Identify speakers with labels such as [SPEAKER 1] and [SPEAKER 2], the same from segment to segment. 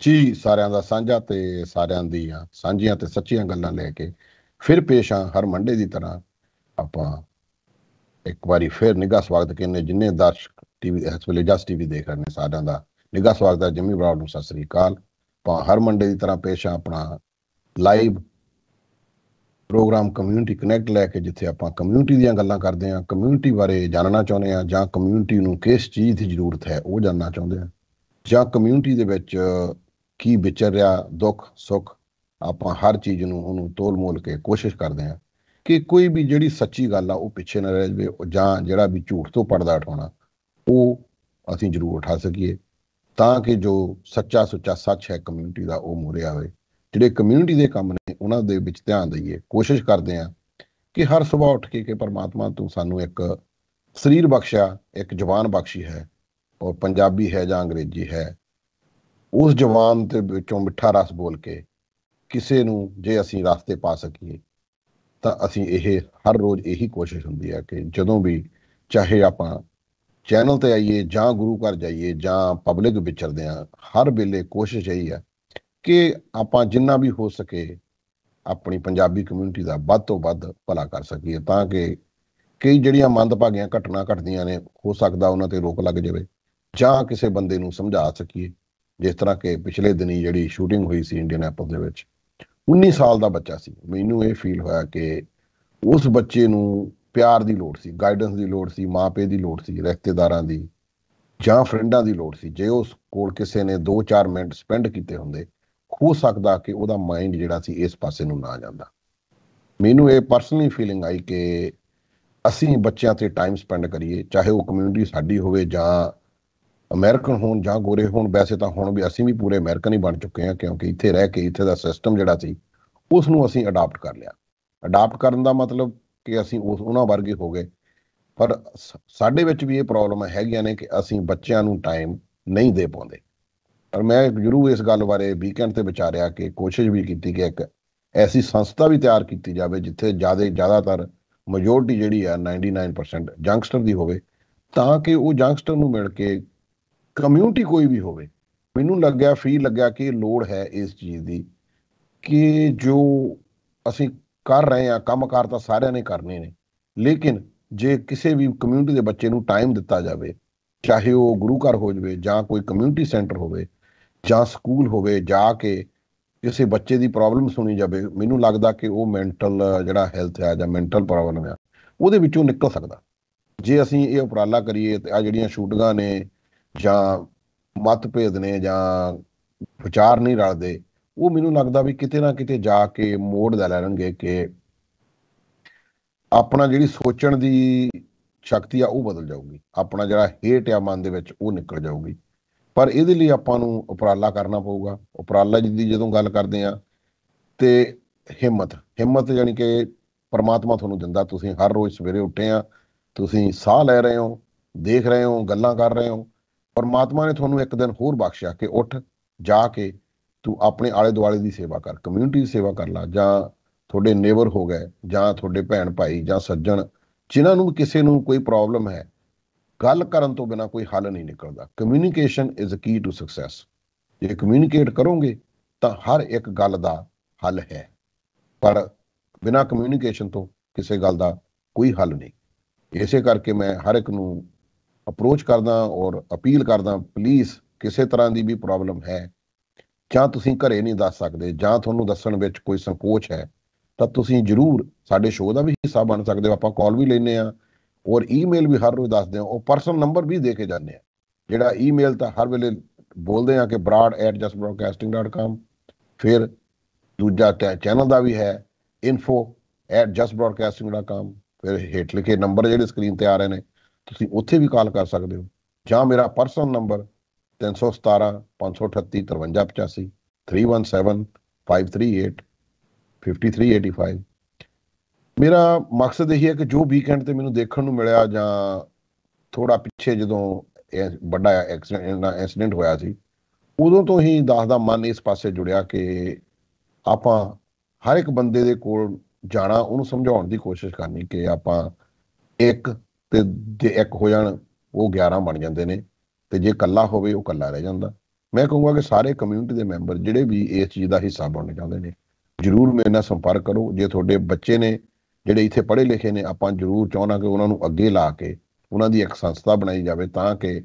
[SPEAKER 1] ਜੀ, ਸਾਰਿਆਂ ਦਾ ਸਾਂਝਾ ਤੇ ਸਾਰਿਆਂ ਦੀਆਂ ਸਾਂਝੀਆਂ ਤੇ ਸੱਚੀਆਂ ਗੱਲਾਂ ਲੈ ਕੇ ਫਿਰ ਪੇਸ਼ ਆ, ਹਰ ਮੰਡੇ ਦੀ ਤਰ੍ਹਾਂ ਆਪਾਂ ਇੱਕ ਵਾਰੀ ਫਿਰ ਨਿੱਘਾ ਸਵਾਗਤ ਕਰਨੇ, ਜਿੰਨੇ ਦਰਸ਼ਕ ਟੀਵੀ, ਇਸ ਵੇਲੇ ਜਸ ਟੀਵੀ ਦੇਖ ਰਹੇ ਨੇ ਸਾਰਿਆਂ ਦਾ, ਨਿੱਘਾ ਸਵਾਗਤ ਹੈ ਜਿਮੀ ਬਰਾਡ ਨੂੰ, ਸਤਿ ਸ੍ਰੀ ਅਕਾਲ। ਆਪਾਂ ਹਰ ਮੰਡੇ ਦੀ ਤਰ੍ਹਾਂ ਪੇਸ਼ ਆ ਆਪਣਾ ਲਾਈਵ ਪ੍ਰੋਗਰਾਮ ਕਮਿਊਨਿਟੀ ਕਨੈਕਟ ਲੈ ਕੇ, ਜਿੱਥੇ ਆਪਾਂ ਕਮਿਊਨਿਟੀ ਦੀਆਂ ਗੱਲਾਂ ਕਰਦੇ ਆ ਕਮਿਊਨਿਟੀ ਬਾਰੇ ਜਾਣਨਾ ਚਾਹੁੰਦੇ ਆ ਜਾਂ ਕਮਿਊਨਿਟੀ ਨੂੰ ਕਿਸ ਚੀਜ਼ ਦੀ ਜ਼ਰੂਰਤ ਹੈ, ਉਹ ਜਾਣਨਾ ਚਾਹੁੰਦੇ ਆ ਜਾਂ ਕਮਿਊਨਿਟੀ ਦੇ ਵਿੱਚ ਕੀ ਵਿਚਰ ਰਿਹਾ, ਦੁੱਖ, ਸੁੱਖ, ਆਪਾਂ ਹਰ ਚੀਜ਼ ਨੂੰ ਉਹਨੂੰ ਤੋਲ ਮੋਲ ਕੇ ਕੋਸ਼ਿਸ਼ ਕਰਦੇ ਆ ਕਿ ਕੋਈ ਵੀ ਜਿਹੜੀ ਸੱਚੀ ਗੱਲ ਆ, ਉਹ ਪਿੱਛੇ ਨਾ ਰਹਿ ਜਾਵੇ ਜਾਂ ਜਿਹੜਾ ਵੀ ਝੂਠ ਤੋਂ ਪਰਦਾ ਉਠਾਉਣਾ, ਉਹ ਅਸੀਂ ਜ਼ਰੂਰ ਉਠਾ ਸਕੀਏ। ਤਾਂ ਕਿ ਜੋ ਸੱਚਾ ਸੁੱਚਾ ਸੱਚ ਹੈ ਕਮਿਊਨਿਟੀ ਦਾ, ਉਹ ਮੂਰੇ ਆਵੇ। ਜਿਹੜੇ ਕਮਿਊਨਿਟੀ ਦੇ ਕੰਮ ਨੇ, ਉਹਨਾਂ ਦੇ ਵਿੱਚ ਧਿਆਨ ਦਈਏ। ਕੋਸ਼ਿਸ਼ ਕਰਦੇ ਆ ਕਿ ਹਰ ਸਵੇਰ ਉੱਠ ਕੇ ਕਿ ਪਰਮਾਤਮਾ ਤੂੰ ਸਾਨੂੰ ਇੱਕ ਸਰੀਰ ਬਖਸ਼ਿਆ, ਇੱਕ ਜਵਾਨ ਬਖਸ਼ੀ ਹੈ, ਔਰ ਪੰਜਾਬੀ ਹੈ ਜਾਂ ਅੰਗਰੇਜ਼ੀ ਹੈ ਉਸ ਜਵਾਨ ਦੇ ਵਿੱਚੋਂ ਮਿੱਠਾ ਰਸ ਬੋਲ ਕੇ ਕਿਸੇ ਨੂੰ ਜੇ ਅਸੀਂ ਰਸਤੇ ਪਾ ਸਕੀਏ, ਤਾਂ ਅਸੀਂ ਇਹ ਹਰ ਰੋਜ਼ ਇਹੀ ਕੋਸ਼ਿਸ਼ ਹੁੰਦੀ ਹੈ ਕਿ ਜਦੋਂ ਵੀ ਚਾਹੇ ਆਪਾਂ ਚੈਨਲ ਤੇ ਆਈਏ ਜਾਂ ਗੁਰੂ ਘਰ ਜਾਈਏ ਜਾਂ ਪਬਲਿਕ ਵਿਚਰਦੇ ਆ, ਹਰ ਵੇਲੇ ਕੋਸ਼ਿਸ਼ ਇਹੀ ਹੈ ਕਿ ਆਪਾਂ ਜਿੰਨਾ ਵੀ ਹੋ ਸਕੇ ਆਪਣੀ ਪੰਜਾਬੀ ਕਮਿਊਨਿਟੀ ਦਾ ਵੱਧ ਤੋਂ ਵੱਧ ਭਲਾ ਕਰ ਸਕੀਏ, ਤਾਂ ਕਿ ਕਈ ਜਿਹੜੀਆਂ ਮੰਦਭਾਗੀਆਂ ਘਟਨਾ ਘਟਦੀਆਂ ਨੇ, ਹੋ ਸਕਦਾ ਉਹਨਾਂ ਤੇ ਰੋਕ ਲੱਗ ਜਾਵੇ ਜਾਂ ਕਿਸੇ ਬੰਦੇ ਨੂੰ ਸਮਝਾ ਸਕੀਏ। ਜਿਸ ਤਰ੍ਹਾਂ ਕਿ ਪਿਛਲੇ ਦਿਨੀ ਜਿਹੜੀ ਸ਼ੂਟਿੰਗ ਹੋਈ ਸੀ ਇੰਡੀਅਨ ਐਪਲ ਦੇ ਵਿੱਚ 19 ਸਾਲ ਦਾ ਬੱਚਾ ਸੀ। ਮੈਨੂੰ ਇਹ ਫੀਲ ਹੋਇਆ ਕਿ ਉਸ ਬੱਚੇ ਨੂੰ ਪਿਆਰ ਦੀ ਲੋੜ ਸੀ ਗਾਈਡੈਂਸ ਦੀ ਲੋੜ ਸੀ ਮਾਪੇ ਦੀ ਲੋੜ ਸੀ, ਰਿਸ਼ਤੇਦਾਰਾਂ ਦੀ ਜਾਂ ਫਰੈਂਡਾਂ ਦੀ ਲੋੜ ਸੀ। ਜੇ ਉਸ ਕੋਲ ਕਿਸੇ ਨੇ 2-4 ਮਿੰਟ ਸਪੈਂਡ ਕੀਤੇ ਹੁੰਦੇ, ਹੋ ਸਕਦਾ ਕਿ ਉਹਦਾ ਮਾਈਂਡ ਜਿਹੜਾ ਸੀ ਇਸ ਪਾਸੇ ਨੂੰ ਨਾ ਜਾਂਦਾ। ਮੈਨੂੰ ਇਹ ਪਰਸਨਲੀ ਫੀਲਿੰਗ ਆਈ ਕਿ ਅਸੀਂ ਬੱਚਿਆਂ ਤੇ ਟਾਈਮ ਸਪੈਂਡ ਕਰੀਏ, ਚਾਹੇ ਉਹ ਕਮਿਊਨਿਟੀ ਸਾਡੀ ਹੋਵੇ ਜਾਂ ਅਮਰੀਕਨ ਹੋਣ ਜਾਂ ਗੋਰੇ ਹੋਣ, ਵੈਸੇ ਤਾਂ ਹੁਣ ਵੀ ਅਸੀਂ ਵੀ ਪੂਰੇ ਅਮਰੀਕਨ ਹੀ ਬਣ ਚੁੱਕੇ ਹਾਂ ਕਿਉਂਕਿ ਇੱਥੇ ਰਹਿ ਕੇ, ਇੱਥੇ ਦਾ ਸਿਸਟਮ ਜਿਹੜਾ ਸੀ ਉਸ ਨੂੰ ਅਸੀਂ ਅਡਾਪਟ ਕਰ ਲਿਆ। ਅਡਾਪਟ ਕਰਨ ਦਾ ਮਤਲਬ ਕਿ ਅਸੀਂ ਉਸ, ਉਹਨਾਂ ਵਰਗੇ ਹੋ ਗਏ। ਪਰ ਸਾਡੇ ਵਿੱਚ ਵੀ ਇਹ ਪ੍ਰੋਬਲਮ ਹੈਗੀਆਂ ਨੇ ਕਿ ਅਸੀਂ ਬੱਚਿਆਂ ਨੂੰ ਟਾਈਮ ਨਹੀਂ ਦੇ ਪਾਉਂਦੇ। ਪਰ ਮੈਂ ਜ਼ਰੂਰ ਇਸ ਗੱਲ ਬਾਰੇ ਵੀਕਐਂਡ ਤੇ ਵਿਚਾਰਿਆ ਕਿ ਕੋਸ਼ਿਸ਼ ਵੀ ਕੀਤੀ ਕਿ ਇੱਕ ਐਸੀ ਸੰਸਥਾ ਵੀ ਤਿਆਰ ਕੀਤੀ ਜਾਵੇ ਜਿੱਥੇ ਜ਼ਿਆਦਾ, ਜ਼ਿਆਦਾਤਰ ਮੈਜੋਰਟੀ ਜਿਹੜੀ ਆ 99% ਜੰਗਸਟਰ ਦੀ ਹੋਵੇ, ਤਾਂ ਕਿ ਉਹ ਜੰਗਸਟਰ ਨੂੰ ਮਿਲ ਕੇ ਕਮਿਊਨਿਟੀ ਕੋਈ ਵੀ ਹੋਵੇ, ਮੈਨੂੰ ਲੱਗਿਆ ਫੀਲ ਲੱਗਿਆ ਕਿ ਲੋੜ ਹੈ ਇਸ ਚੀਜ਼ ਦੀ ਕਿ ਜੋ ਅਸੀਂ ਕਰ ਰਹੇ ਆ ਕੰਮਕਾਰ ਤਾਂ ਸਾਰਿਆਂ ਨੇ ਕਰਨੇ ਨੇ, ਲੇਕਿਨ ਜੇ ਕਿਸੇ ਵੀ ਕਮਿਊਨਿਟੀ ਦੇ ਬੱਚੇ ਨੂੰ ਟਾਈਮ ਦਿੱਤਾ ਜਾਵੇ, ਚਾਹੇ ਉਹ ਗੁਰੂ ਘਰ ਹੋ ਜਾਵੇ ਜਾਂ ਕੋਈ ਕਮਿਊਨਿਟੀ ਸੈਂਟਰ ਹੋਵੇ ਜਾਂ ਸਕੂਲ ਹੋਵੇ, ਜਾ ਕੇ ਕਿਸੇ ਬੱਚੇ ਦੀ ਪ੍ਰੋਬਲਮ ਸੁਣੀ ਜਾਵੇ, ਮੈਨੂੰ ਲੱਗਦਾ ਕਿ ਉਹ ਮੈਂਟਲ ਜਿਹੜਾ ਹੈਲਥ ਆ ਜਾਂ ਮੈਂਟਲ ਪ੍ਰੋਬਲਮ ਆ, ਉਹਦੇ ਵਿੱਚੋਂ ਨਿਕਲ ਸਕਦਾ। ਜੇ ਅਸੀਂ ਇਹ ਉਪਰਾਲਾ ਕਰੀਏ ਤੇ ਆ ਜਿਹੜੀਆਂ ਸ਼ੂਟਿੰਗਾਂ ਨੇ ਜਾਂ ਮਤਭੇਦ ਨੇ ਜਾਂ ਵਿਚਾਰ ਨਹੀਂ ਰਲਦੇ, ਉਹ ਮੈਨੂੰ ਲੱਗਦਾ ਵੀ ਕਿਤੇ ਨਾ ਕਿਤੇ ਜਾ ਕੇ ਮੋੜ ਲੈ ਲੈਣਗੇ ਕਿ ਆਪਣਾ ਜਿਹੜੀ ਸੋਚਣ ਦੀ ਸ਼ਕਤੀ ਆ ਉਹ ਬਦਲ ਜਾਊਗੀ। ਆਪਣਾ ਜਿਹੜਾ ਹੇਟ ਆ ਮਨ ਦੇ ਵਿੱਚ ਉਹ ਨਿਕਲ ਜਾਊਗੀ। ਪਰ ਇਹਦੇ ਲਈ ਆਪਾਂ ਨੂੰ ਉਪਰਾਲਾ ਕਰਨਾ ਪਊਗਾ। ਉਪਰਾਲਾ ਦੀ ਜਦੋਂ ਗੱਲ ਕਰਦੇ ਆ ਤੇ ਹਿੰਮਤ ਹਿੰਮਤ ਯਾਨੀ ਕਿ ਪਰਮਾਤਮਾ ਤੁਹਾਨੂੰ ਦਿੰਦਾ, ਤੁਸੀਂ ਹਰ ਰੋਜ਼ ਸਵੇਰੇ ਉੱਠੇ ਆ ਤੁਸੀਂ ਸਾਹ ਲੈ ਰਹੇ ਹੋ, ਦੇਖ ਰਹੇ ਹੋ, ਗੱਲਾਂ ਕਰ ਰਹੇ ਹੋ ਪਰਮਾਤਮਾ ਨੇ ਤੁਹਾਨੂੰ ਇੱਕ ਦਿਨ ਹੋਰ ਬਖਸ਼ਿਆ ਕਿ ਉੱਠ ਜਾ ਕੇ ਤੂੰ ਆਪਣੇ ਆਲੇ ਦੁਆਲੇ ਦੀ ਸੇਵਾ ਕਰ ਕਮਿਊਨਿਟੀ ਦੀ ਸੇਵਾ ਕਰ ਲੈ, ਜਾਂ ਤੁਹਾਡੇ ਨੇਬਰ ਹੋ ਗਏ, ਜਾਂ ਤੁਹਾਡੇ ਭੈਣ ਭਾਈ, ਜਾਂ ਸੱਜਣ, ਜਿਨ੍ਹਾਂ ਨੂੰ ਕਿਸੇ ਨੂੰ ਕੋਈ ਪ੍ਰੋਬਲਮ ਹੈ, ਗੱਲ ਕਰਨ ਤੋਂ ਬਿਨਾ ਕੋਈ ਹੱਲ ਨਹੀਂ ਨਿਕਲਦਾ। Communication is a key to success ਜੇ ਕਮਿਊਨੀਕੇਟ ਕਰੋਗੇ, ਤਾਂ ਹਰ ਇੱਕ ਗੱਲ ਦਾ ਹੱਲ ਹੈ। ਪਰ ਬਿਨਾ ਕਮਿਊਨੀਕੇਸ਼ਨ ਤੋਂ ਕਿਸੇ ਗੱਲ ਦਾ ਕੋਈ ਹੱਲ ਨਹੀਂ। ਇਸੇ ਕਰਕੇ ਮੈਂ ਹਰ ਇੱਕ ਨੂੰ ਅਪਰੋਚ ਕਰਦਾ ਔਰ ਅਪੀਲ ਕਰਦਾ ਪਲੀਜ਼ ਕਿਸੇ ਤਰ੍ਹਾਂ ਦੀ ਵੀ ਪ੍ਰੋਬਲਮ ਹੈ, ਜਾਂ ਤੁਸੀਂ ਘਰੇ ਨਹੀਂ ਦੱਸ ਸਕਦੇ, ਜਾਂ ਤੁਹਾਨੂੰ ਦੱਸਣ ਵਿੱਚ ਕੋਈ ਸੰਕੋਚ ਹੈ, ਤਾਂ ਤੁਸੀਂ ਜਰੂਰ ਸਾਡੇ ਸ਼ੋਅ ਦਾ ਵੀ ਹਿੱਸਾ ਬਣ ਸਕਦੇ ਹੋ, ਆਪਾਂ ਕਾਲ ਵੀ ਲੈਨੇ ਆ ਔਰ ਈਮੇਲ ਵੀ ਹਰ ਰੋਜ਼ ਦੱਸਦੇ ਆ ਉਹ ਪਰਸਨਲ ਨੰਬਰ ਵੀ ਦੇ ਕੇ ਜਾਂਦੇ ਆ ਜਿਹੜਾ ਈਮੇਲ ਤਾਂ ਹਰ ਵੇਲੇ ਬੋਲਦੇ ਆ ਕਿ broad@justbroadcasting.com ਫਿਰ ਦੂਜਾ ਚੈਨਲ ਦਾ ਵੀ ਹੈ info@justbroadcasting.com ਫਿਰ ਹੇਠ ਲਿਖੇ ਨੰਬਰ ਜਿਹੜੇ ਸਕਰੀਨ ਤੇ ਆ ਰਹੇ ਨੇ ਤੁਸੀਂ ਉੱਥੇ ਵੀ ਕਾਲ ਕਰ ਸਕਦੇ ਹੋ। ਜਾਂ ਮੇਰਾ ਪਰਸਨਲ ਨੰਬਰ 317 538 5385 317 538 5385 ਮੇਰਾ ਮਕਸਦ ਇਹ ਹੈ ਕਿ ਜੋ ਵੀਕਐਂਡ ਤੇ ਮੈਨੂੰ ਦੇਖਣ ਨੂੰ ਮਿਲਿਆ ਜਾਂ ਥੋੜਾ ਪਿੱਛੇ ਜਦੋਂ ਇਹ ਵੱਡਾ ਐਕਸੀਡੈਂਟ ਹੋਇਆ ਸੀ, ਉਦੋਂ ਤੋਂ ਹੀ ਦਾਸ ਦਾ ਮਨ ਇਸ ਪਾਸੇ ਜੁੜਿਆ ਕਿ ਆਪਾਂ ਹਰ ਇੱਕ ਬੰਦੇ ਦੇ ਕੋਲ ਜਾਣਾ, ਉਹਨੂੰ ਸਮਝਾਉਣ ਦੀ ਕੋਸ਼ਿਸ਼ ਕਰਨੀ ਕਿ ਆਪਾਂ ਇੱਕ ਤੇ ਜੇ ਇੱਕ ਹੋ ਜਾਣ, ਉਹ 11 ਬਣ ਜਾਂਦੇ ਨੇ, ਤੇ ਜੇ ਕੱਲਾ ਹੋਵੇ, ਉਹ ਕੱਲਾ ਰਹਿ ਜਾਂਦਾ। ਮੈਂ ਕਹੂੰਗਾ ਕਿ ਸਾਰੇ ਕਮਿਊਨਿਟੀ ਦੇ ਮੈਂਬਰ ਜਿਹੜੇ ਵੀ ਇਸ ਚੀਜ਼ ਦਾ ਹਿੱਸਾ ਬਣਨਾ ਚਾਹੁੰਦੇ ਨੇ, ਜਰੂਰ ਮੇਰੇ ਨਾਲ ਸੰਪਰਕ ਕਰੋ। ਜੇ ਤੁਹਾਡੇ ਬੱਚੇ ਨੇ, ਜਿਹੜੇ ਇੱਥੇ ਪੜ੍ਹੇ ਲਿਖੇ ਨੇ, ਆਪਾਂ ਜਰੂਰ ਚਾਹਣਾ ਕਿ ਉਹਨਾਂ ਨੂੰ ਅੱਗੇ ਲਾ ਕੇ ਉਹਨਾਂ ਦੀ ਇੱਕ ਸੰਸਥਾ ਬਣਾਈ ਜਾਵੇ, ਤਾਂ ਕਿ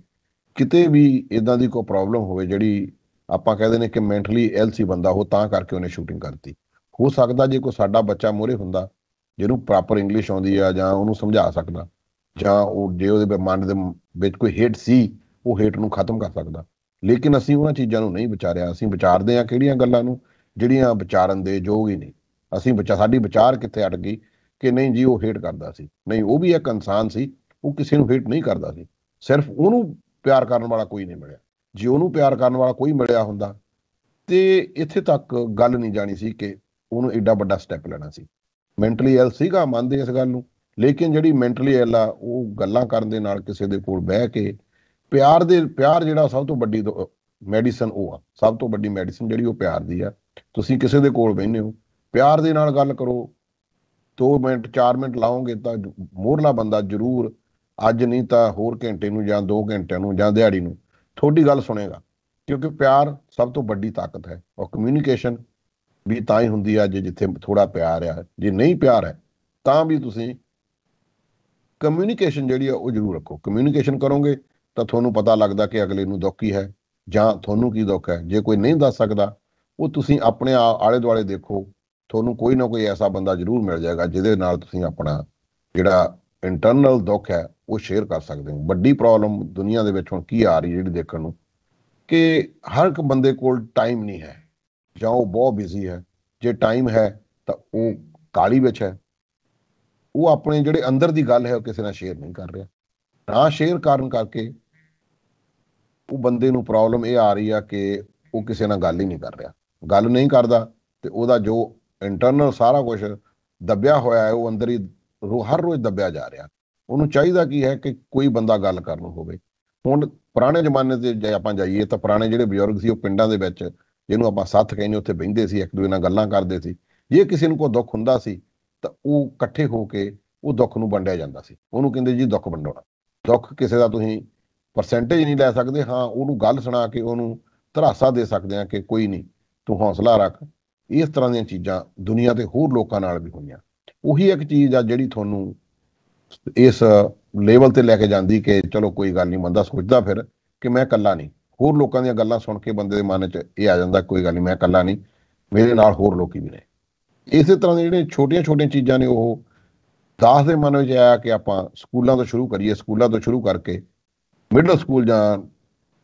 [SPEAKER 1] ਕਿਤੇ ਵੀ ਇਦਾਂ ਦੀ ਕੋਈ ਪ੍ਰੋਬਲਮ ਹੋਵੇ ਜਿਹੜੀ ਆਪਾਂ ਕਹਿੰਦੇ ਨੇ ਕਿ ਮੈਂਟਲੀ ਇਲ ਸੀ ਬੰਦਾ, ਉਹ ਤਾਂ ਕਰਕੇ ਉਹਨੇ ਸ਼ੂਟਿੰਗ ਕਰਤੀ। ਹੋ ਸਕਦਾ ਜੇ ਕੋਈ ਸਾਡਾ ਬੱਚਾ ਮੋਰੇ ਹੁੰਦਾ, ਜਿਹਨੂੰ ਪ੍ਰੋਪਰ ਇੰਗਲਿਸ਼ ਆਉਂਦੀ ਆ ਜਾਂ ਉਹਨੂੰ ਸਮਝਾ ਸਕਦਾ ਜਾਂ ਉਹ ਜੇ ਉਹਦੇ ਮਨ ਦੇ ਵਿੱਚ ਕੋਈ ਹੇਟ ਸੀ, ਉਹ ਹੇਟ ਨੂੰ ਖਤਮ ਕਰ ਸਕਦਾ। ਲੇਕਿਨ ਅਸੀਂ ਉਹਨਾਂ ਚੀਜ਼ਾਂ ਨੂੰ ਨਹੀਂ ਵਿਚਾਰਿਆ। ਅਸੀਂ ਵਿਚਾਰਦੇ ਆ ਕਿਹੜੀਆਂ ਗੱਲਾਂ ਨੂੰ, ਜਿਹੜੀਆਂ ਵਿਚਾਰਨ ਦੇ ਯੋਗ ਹੀ ਨਹੀਂ। ਅਸੀਂ ਵਿਚਾਰ ਸਾਡੀ ਵਿਚਾਰ ਕਿੱਥੇ ਅਟ ਗਈ ਕਿ ਨਹੀਂ ਜੀ, ਉਹ ਹੇਟ ਕਰਦਾ ਸੀ। ਨਹੀਂ, ਉਹ ਵੀ ਇੱਕ ਇਨਸਾਨ ਸੀ, ਉਹ ਕਿਸੇ ਨੂੰ ਹੇਟ ਨਹੀਂ ਕਰਦਾ ਸੀ। ਸਿਰਫ ਉਹਨੂੰ ਪਿਆਰ ਕਰਨ ਵਾਲਾ ਕੋਈ ਨਹੀਂ ਮਿਲਿਆ। ਜੇ ਉਹਨੂੰ ਪਿਆਰ ਕਰਨ ਵਾਲਾ ਕੋਈ ਮਿਲਿਆ ਹੁੰਦਾ, ਤੇ ਇੱਥੇ ਤੱਕ ਗੱਲ ਨਹੀਂ ਜਾਣੀ ਸੀ ਕਿ ਉਹਨੂੰ ਐਡਾ ਵੱਡਾ ਸਟੈਪ ਲੈਣਾ ਸੀ। ਮੈਂਟਲੀ ਐਲ ਸੀਗਾ, ਮੰਨਦੇ ਇਸ ਗੱਲ ਨੂੰ। ਲੇਕਿਨ ਜਿਹੜੀ ਮੈਂਟਲੀ ਐਲ ਆ, ਉਹ ਗੱਲਾਂ ਕਰਨ ਦੇ ਨਾਲ ਕਿਸੇ ਦੇ ਕੋਲ ਬਹਿ ਕੇ ਪਿਆਰ ਦੇ, ਪਿਆਰ ਜਿਹੜਾ ਸਭ ਤੋਂ ਵੱਡੀ ਮੈਡੀਸਨ ਉਹ ਆ, ਸਭ ਤੋਂ ਵੱਡੀ ਮੈਡੀਸਨ ਜਿਹੜੀ ਉਹ ਪਿਆਰ ਦੀ ਆ। ਤੁਸੀਂ ਕਿਸੇ ਦੇ ਕੋਲ ਬੈਠੇ ਹੋ, ਪਿਆਰ ਦੇ ਨਾਲ ਗੱਲ ਕਰੋ 2 ਮਿੰਟ 4 ਮਿੰਟ ਲਾਓਗੇ ਤਾਂ ਮੋਹਰਲਾ ਬੰਦਾ ਜ਼ਰੂਰ ਅੱਜ ਨਹੀਂ ਤਾਂ ਹੋਰ ਘੰਟੇ ਨੂੰ ਜਾਂ 2 ਘੰਟਿਆਂ ਨੂੰ ਜਾਂ ਦਿਹਾੜੀ ਨੂੰ ਤੁਹਾਡੀ ਗੱਲ ਸੁਣੇਗਾ, ਕਿਉਂਕਿ ਪਿਆਰ ਸਭ ਤੋਂ ਵੱਡੀ ਤਾਕਤ ਹੈ ਔਰ ਕਮਿਊਨੀਕੇਸ਼ਨ ਵੀ ਤਾਂ ਹੀ ਹੁੰਦੀ ਆ ਜੇ ਜਿੱਥੇ ਥੋੜਾ ਪਿਆਰ ਆ, ਜੇ ਨਹੀਂ ਪਿਆਰ ਹੈ ਤਾਂ ਵੀ ਤੁਸੀਂ ਕਮਿਊਨੀਕੇਸ਼ਨ ਜਿਹੜੀ ਆ ਉਹ ਜ਼ਰੂਰ ਰੱਖੋ। ਕਮਿਊਨੀਕੇਸ਼ਨ ਕਰੋਗੇ ਤਾਂ ਤੁਹਾਨੂੰ ਪਤਾ ਲੱਗਦਾ ਕਿ ਅਗਲੇ ਨੂੰ ਦੁੱਖ ਕੀ ਹੈ ਜਾਂ ਤੁਹਾਨੂੰ ਕੀ ਦੁੱਖ ਹੈ। ਜੇ ਕੋਈ ਨਹੀਂ ਦੱਸ ਸਕਦਾ, ਉਹ ਤੁਸੀਂ ਆਪਣੇ ਆਲੇ ਦੁਆਲੇ ਦੇਖੋ। ਤੁਹਾਨੂੰ ਕੋਈ ਨਾ ਕੋਈ ਐਸਾ ਬੰਦਾ ਜ਼ਰੂਰ ਮਿਲ ਜਾਏਗਾ ਜਿਹਦੇ ਨਾਲ ਤੁਸੀਂ ਆਪਣਾ ਜਿਹੜਾ ਇੰਟਰਨਲ ਦੁੱਖ ਹੈ ਉਹ ਸ਼ੇਅਰ ਕਰ ਸਕਦੇ ਹੋ। ਵੱਡੀ ਪ੍ਰੋਬਲਮ ਦੁਨੀਆ ਦੇ ਵਿੱਚ ਹੁਣ ਕੀ ਆ ਰਹੀ ਜਿਹੜੀ ਦੇਖਣ ਨੂੰ? ਕਿ ਹਰ ਇੱਕ ਬੰਦੇ ਕੋਲ ਟਾਈਮ ਨਹੀਂ ਹੈ ਜਾਂ ਉਹ ਬਹੁਤ ਬਿਜ਼ੀ ਹੈ। ਜੇ ਟਾਈਮ ਹੈ ਤਾਂ ਉਹ ਕਾਲੀ ਵਿੱਚ ਹੈ। ਉਹ ਆਪਣੇ ਜਿਹੜੇ ਅੰਦਰ ਦੀ ਗੱਲ ਹੈ, ਉਹ ਕਿਸੇ ਨਾਲ ਸ਼ੇਅਰ ਨਹੀਂ ਕਰ ਰਿਹਾ। ਨਾ ਸ਼ੇਅਰ ਕਰਨ ਕਰਕੇ ਉਹ ਬੰਦੇ ਨੂੰ ਪ੍ਰੋਬਲਮ ਇਹ ਆ ਰਹੀ ਆ ਕਿ ਉਹ ਕਿਸੇ ਨਾਲ ਗੱਲ ਹੀ ਨਹੀਂ ਕਰ ਰਿਹਾ। ਗੱਲ ਨਹੀਂ ਕਰਦਾ ਤੇ ਉਹਦਾ ਜੋ ਇੰਟਰਨਲ ਸਾਰਾ ਕੁਝ ਦੱਬਿਆ ਹੋਇਆ ਹੈ, ਉਹ ਅੰਦਰ ਹੀ ਹਰ ਰੋਜ਼ ਦੱਬਿਆ ਜਾ ਰਿਹਾ। ਉਹਨੂੰ ਚਾਹੀਦਾ ਕੀ ਹੈ ਕਿ ਕੋਈ ਬੰਦਾ ਗੱਲ ਕਰਨ ਨੂੰ ਹੋਵੇ। ਹੁਣ ਪੁਰਾਣੇ ਜ਼ਮਾਨੇ ਤੇ ਜੇ ਆਪਾਂ ਜਾਈਏ ਤਾਂ ਪੁਰਾਣੇ ਜਿਹੜੇ ਬਜ਼ੁਰਗ ਸੀ, ਉਹ ਪਿੰਡਾਂ ਦੇ ਵਿੱਚ, ਜਿਹਨੂੰ ਆਪਾਂ ਸੱਥ ਕਹਿੰਦੇ, ਉੱਥੇ ਬਹਿੰਦੇ ਸੀ, ਇੱਕ ਦੂਜੇ ਨਾਲ ਗੱਲਾਂ ਕਰਦੇ ਸੀ। ਜੇ ਕਿਸੇ ਨੂੰ ਕੋਈ ਦੁੱਖ ਹੁੰਦਾ ਸੀ ਤਾਂ ਉਹ ਇਕੱਠੇ ਹੋ ਕੇ ਉਹ ਦੁੱਖ ਨੂੰ ਵੰਡਿਆ ਜਾਂਦਾ ਸੀ। ਉਹਨੂੰ ਕਹਿੰਦੇ ਜੀ ਦੁੱਖ ਵੰਡਾਉਣਾ ਦੁੱਖ ਕਿਸੇ ਦਾ ਤੁਸੀਂ ਪਰਸੈਂਟੇਜ ਨਹੀਂ ਲੈ ਸਕਦੇ, ਹਾਂ, ਉਹਨੂੰ ਗੱਲ ਸੁਣਾ ਕੇ ਉਹਨੂੰ ਧਰਾਸਾ ਦੇ ਸਕਦੇ ਆ ਕਿ ਕੋਈ ਨਹੀਂ, ਤੂੰ ਹੌਸਲਾ ਰੱਖ। ਇਸ ਤਰ੍ਹਾਂ ਦੀਆਂ ਚੀਜ਼ਾਂ ਦੁਨੀਆ ਦੇ ਹੋਰ ਲੋਕਾਂ ਨਾਲ ਵੀ ਹੋਈਆਂ। ਉਹੀ ਇੱਕ ਚੀਜ਼ ਆ ਜਿਹੜੀ ਤੁਹਾਨੂੰ ਇਸ ਲੈਵਲ ਤੇ ਲੈ ਕੇ ਜਾਂਦੀ ਕਿ ਚਲੋ ਕੋਈ ਗੱਲ ਨਹੀਂ, ਬੰਦਾ ਸੋਚਦਾ ਫਿਰ ਕਿ ਮੈਂ ਇਕੱਲਾ ਨਹੀਂ। ਹੋਰ ਲੋਕਾਂ ਦੀਆਂ ਗੱਲਾਂ ਸੁਣ ਕੇ ਬੰਦੇ ਦੇ ਮਨ 'ਚ ਇਹ ਆ ਜਾਂਦਾ, ਕੋਈ ਗੱਲ ਨਹੀਂ, ਮੈਂ ਇਕੱਲਾ ਨਹੀਂ। ਮੇਰੇ ਨਾਲ ਹੋਰ ਲੋਕੀ ਵੀ ਨੇ। ਇਸੇ ਤਰ੍ਹਾਂ ਦੇ ਜਿਹੜੇ ਛੋਟੀਆਂ-ਛੋਟੀਆਂ ਚੀਜ਼ਾਂ ਨੇ ਉਹ ਦਾਸ ਦੇ ਮਨ ਵਿੱਚ ਆਇਆ ਕਿ ਆਪਾਂ ਸਕੂਲਾਂ ਤੋਂ ਸ਼ੁਰੂ ਕਰੀਏ, ਸਕੂਲਾਂ ਤੋਂ ਸ਼ੁਰੂ ਕਰਕੇ ਮਿਡਲ ਸਕੂਲ ਜਾਂ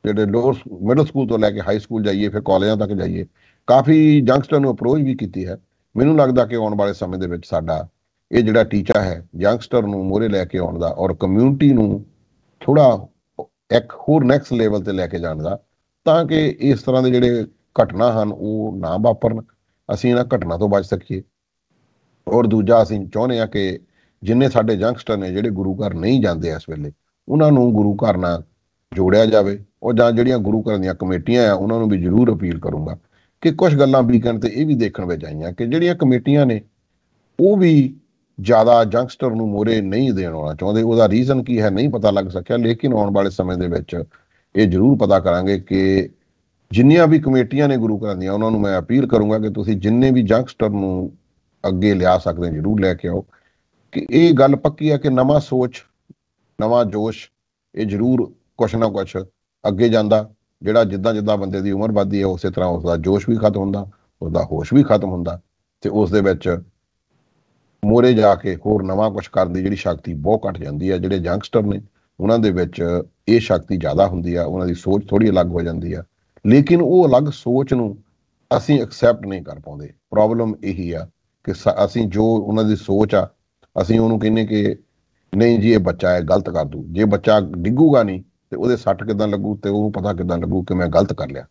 [SPEAKER 1] ਜਿਹੜੇ ਲੋਅਰ ਮਿਡਲ ਸਕੂਲ ਤੋਂ ਲੈ ਕੇ ਹਾਈ ਸਕੂਲ ਜਾਈਏ, ਫਿਰ ਕਾਲਜਾਂ ਤੱਕ ਜਾਈਏ, ਕਾਫੀ ਯੰਗਸਟਰ ਨੂੰ ਅਪਰੋਚ ਵੀ ਕੀਤੀ ਹੈ। ਮੈਨੂੰ ਲੱਗਦਾ ਕਿ ਆਉਣ ਵਾਲੇ ਸਮੇਂ ਦੇ ਵਿੱਚ ਸਾਡਾ ਇਹ ਜਿਹੜਾ ਟੀਚਾ ਹੈ ਯੰਗਸਟਰ ਨੂੰ ਮੋਰੇ ਲੈ ਕੇ ਆਉਣ ਦਾ ਔਰ ਕਮਿਊਨਿਟੀ ਨੂੰ ਥੋੜਾ ਇੱਕ ਹੋਰ ਨੈਕਸਟ ਲੈਵਲ ਤੇ ਲੈ ਕੇ ਜਾਣ ਦਾ ਤਾਂ ਕਿ ਇਸ ਤਰ੍ਹਾਂ ਦੇ ਜਿਹੜੇ ਘਟਨਾ ਹਨ ਉਹ ਨਾ ਵਾਪਰਨ। ਅਸੀਂ ਇਹਨਾਂ ਘਟਨਾ ਤੋਂ ਬਚ ਸਕੀਏ। ਔਰ ਦੂਜਾ ਅਸੀਂ ਚਾਹੁੰਦੇ ਆ ਕਿ ਜਿੰਨੇ ਸਾਡੇ ਯੰਗਸਟਰ ਨੇ ਜਿਹੜੇ ਗੁਰੂ ਘਰ ਨਹੀਂ ਜਾਂਦੇ ਇਸ ਵੇਲੇ, ਉਹਨਾਂ ਨੂੰ ਗੁਰੂ ਘਰ ਨਾਲ ਜੋੜਿਆ ਜਾਵੇ ਔਰ ਜਾਂ ਜਿਹੜੀਆਂ ਗੁਰੂ ਘਰ ਦੀਆਂ ਕਮੇਟੀਆਂ ਆ, ਉਹਨਾਂ ਨੂੰ ਵੀ ਜ਼ਰੂਰ ਅਪੀਲ ਕਰੂੰਗਾ ਕਿ ਕੁਝ ਗੱਲਾਂ ਵੀਕੈਂਡ ਤੇ ਇਹ ਵੀ ਦੇਖਣ ਵਿੱਚ ਆਈਆਂ ਕਿ ਜਿਹੜੀਆਂ ਕਮੇਟੀਆਂ ਨੇ, ਉਹ ਵੀ ਜ਼ਿਆਦਾ ਯੰਗਸਟਰ ਨੂੰ ਮੋਰੇ ਨਹੀਂ ਦੇਣ ਵਾਲਾ ਚਾਹੁੰਦੇ। ਉਹਦਾ ਰੀਜ਼ਨ ਕੀ ਹੈ ਨਹੀਂ ਪਤਾ ਲੱਗ ਸਕਿਆ, ਲੇਕਿਨ ਆਉਣ ਵਾਲੇ ਸਮੇਂ ਦੇ ਵਿੱਚ ਇਹ ਜ਼ਰੂਰ ਪਤਾ ਕਰਾਂਗੇ ਕਿ ਜਿੰਨੀਆਂ ਵੀ ਕਮੇਟੀਆਂ ਨੇ ਗੁਰੂ ਘਰਾਂ ਦੀਆਂ, ਉਹਨਾਂ ਨੂੰ ਮੈਂ ਅਪੀਲ ਕਰੂੰਗਾ ਕਿ ਤੁਸੀਂ ਜਿੰਨੇ ਵੀ ਯੰਗਸਟਰ ਨੂੰ ਅੱਗੇ ਲਿਆ ਸਕਦੇ ਜ਼ਰੂਰ ਲੈ ਕੇ ਆਓ। ਕਿ ਇਹ ਗੱਲ ਪੱਕੀ ਹੈ ਕਿ ਨਵਾਂ ਸੋਚ, ਨਵਾਂ ਜੋਸ਼, ਇਹ ਜ਼ਰੂਰ ਕੁਛ ਨਾ ਕੁਛ ਅੱਗੇ ਜਾਂਦਾ, ਜਿਹੜਾ ਜਿੱਦਾਂ ਜਿੱਦਾਂ ਬੰਦੇ ਦੀ ਉਮਰ ਵੱਧਦੀ ਹੈ, ਉਸੇ ਤਰ੍ਹਾਂ ਉਸ ਦਾ ਜੋਸ਼ ਵੀ ਖਤਮ ਹੁੰਦਾ ਉਸ ਦਾ ਹੋਸ਼ ਵੀ ਖਤਮ ਹੁੰਦਾ ਤੇ ਉਸ ਦੇ ਵਿੱਚ ਮੋਰੇ ਜਾ ਕੇ ਹੋਰ ਨਵਾਂ ਕੁਝ ਕਰਨ ਦੀ ਜਿਹੜੀ ਸ਼ਕਤੀ ਬਹੁਤ ਘਟ ਜਾਂਦੀ ਹੈ। ਜਿਹੜੇ ਯੰਗਸਟਰ ਨੇ, ਉਹਨਾਂ ਦੇ ਵਿੱਚ ਇਹ ਸ਼ਕਤੀ ਜ਼ਿਆਦਾ ਹੁੰਦੀ ਆ ਉਹਨਾਂ ਦੀ ਸੋਚ ਥੋੜੀ ਅਲੱਗ ਹੋ ਜਾਂਦੀ ਆ ਲੇਕਿਨ ਉਹ ਅਲੱਗ ਸੋਚ ਨੂੰ ਅਸੀਂ ਐਕਸੈਪਟ ਨਹੀਂ ਕਰ ਪਾਉਂਦੇ। ਪ੍ਰੋਬਲਮ ਇਹੀ ਆ ਕਿ ਅਸੀਂ ਜੋ ਉਹਨਾਂ ਦੀ ਸੋਚ ਆ, ਅਸੀਂ ਉਹਨੂੰ ਕਹਿੰਨੇ ਕਿ ਨਹੀਂ ਜੀ, ਇਹ ਬੱਚਾ ਹੈ ਗਲਤ ਕਰ ਦੂ। ਜੇ ਬੱਚਾ ਡਿੱਗੂਗਾ ਨਹੀਂ ਤੇ ਉਹਦੇ ਸੱਟ ਕਿਦਾਂ ਲੱਗੂ ਤੇ ਉਹਨੂੰ ਪਤਾ ਕਿਦਾਂ ਲੱਗੂ ਕਿ ਮੈਂ ਗਲਤ ਕਰ ਲਿਆ।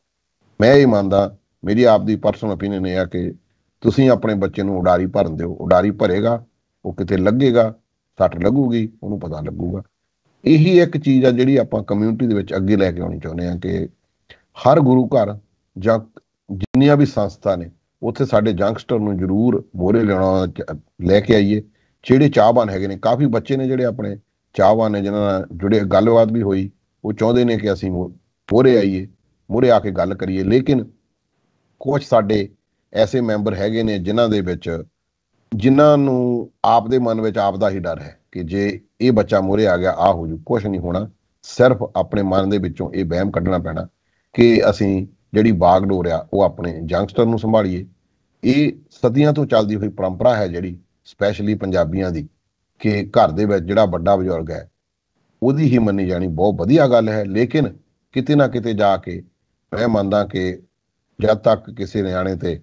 [SPEAKER 1] ਮੈਂ ਇਹ ਮੰਨਦਾ, ਮੇਰੀ ਆਪ ਦੀ ਪਰਸਨਲ ਓਪੀਨੀਅਨ ਇਹ ਆ ਕਿ ਤੁਸੀਂ ਆਪਣੇ ਬੱਚੇ ਨੂੰ ਉਡਾਰੀ ਭਰਨ ਦਿਓ। ਉਡਾਰੀ ਭਰੇਗਾ, ਉਹ ਕਿਤੇ ਲੱਗੇਗਾ, ਸੱਟ ਲੱਗੂਗੀ, ਉਹਨੂੰ ਪਤਾ ਲੱਗੂਗਾ। ਇਹੀ ਇੱਕ ਚੀਜ਼ ਆ ਜਿਹੜੀ ਆਪਾਂ ਕਮਿਊਨਿਟੀ ਦੇ ਵਿੱਚ ਅੱਗੇ ਲੈ ਕੇ ਆਉਣੀ ਚਾਹੁੰਦੇ ਆ ਕਿ ਹਰ ਗੁਰੂ ਘਰ ਜਾਂ ਜਿੰਨੀਆਂ ਵੀ ਸੰਸਥਾ ਨੇ, ਉੱਥੇ ਸਾਡੇ ਜੰਗਸਟਰ ਨੂੰ ਜ਼ਰੂਰ ਮੋਰੇ ਲੈਣਾ ਲੈ ਕੇ ਆਈਏ। ਜਿਹੜੇ ਚਾਹਵਾਨ ਹੈਗੇ ਨੇ, ਕਾਫੀ ਬੱਚੇ ਨੇ ਜਿਹੜੇ ਆਪਣੇ ਚਾਹਵਾਨ ਨੇ, ਜਿਨ੍ਹਾਂ ਨਾਲ ਜੁੜੇ, ਗੱਲਬਾਤ ਵੀ ਹੋਈ। ਉਹ ਚਾਹੁੰਦੇ ਨੇ ਕਿ ਅਸੀਂ ਮੋਰੇ ਆਈਏ ਮੂਰੇ ਆ ਕੇ ਗੱਲ ਕਰੀਏ। ਲੇਕਿਨ ਕੁਝ ਸਾਡੇ ਐਸੇ ਮੈਂਬਰ ਹੈਗੇ ਨੇ ਜਿਨ੍ਹਾਂ ਦੇ ਵਿੱਚ, ਜਿਨ੍ਹਾਂ ਨੂੰ ਆਪ ਦੇ ਮਨ ਵਿੱਚ ਆਪ ਦਾ ਹੀ ਡਰ ਹੈ ਕਿ ਜੇ ਇਹ ਬੱਚਾ ਮੂਰੇ ਆ ਗਿਆ ਆ ਹੋ ਜੂ। ਕੁਝ ਨਹੀਂ ਹੋਣਾ। ਸਿਰਫ ਆਪਣੇ ਮਨ ਦੇ ਵਿੱਚੋਂ ਇਹ ਵਹਿਮ ਕੱਢਣਾ ਪੈਣਾ। ਕਿ ਅਸੀਂ ਜਿਹੜੀ ਬਾਗਡੋਰ ਆ, ਉਹ ਆਪਣੇ ਜੰਗਸਟਰ ਨੂੰ ਸੰਭਾਲੀਏ। ਇਹ ਸਦੀਆਂ ਤੋਂ ਚੱਲਦੀ ਹੋਈ ਪਰੰਪਰਾ ਹੈ ਜਿਹੜੀ ਸਪੈਸ਼ਲੀ ਪੰਜਾਬੀਆਂ ਦੀ ਕਿ ਘਰ ਦੇ ਵਿੱਚ ਜਿਹੜਾ ਵੱਡਾ ਬਜ਼ੁਰਗ ਹੈ, ਉਹਦੀ ਹੀ ਮੰਨੀ ਜਾਣੀ ਬਹੁਤ ਵਧੀਆ ਗੱਲ ਹੈ। ਲੇਕਿਨ ਕਿਤੇ ਨਾ ਕਿਤੇ ਜਾ ਕੇ ਮੈਂ ਮੰਨਦਾ ਕਿ ਜਦ ਤੱਕ ਕਿਸੇ ਨਿਆਣੇ ਤੇ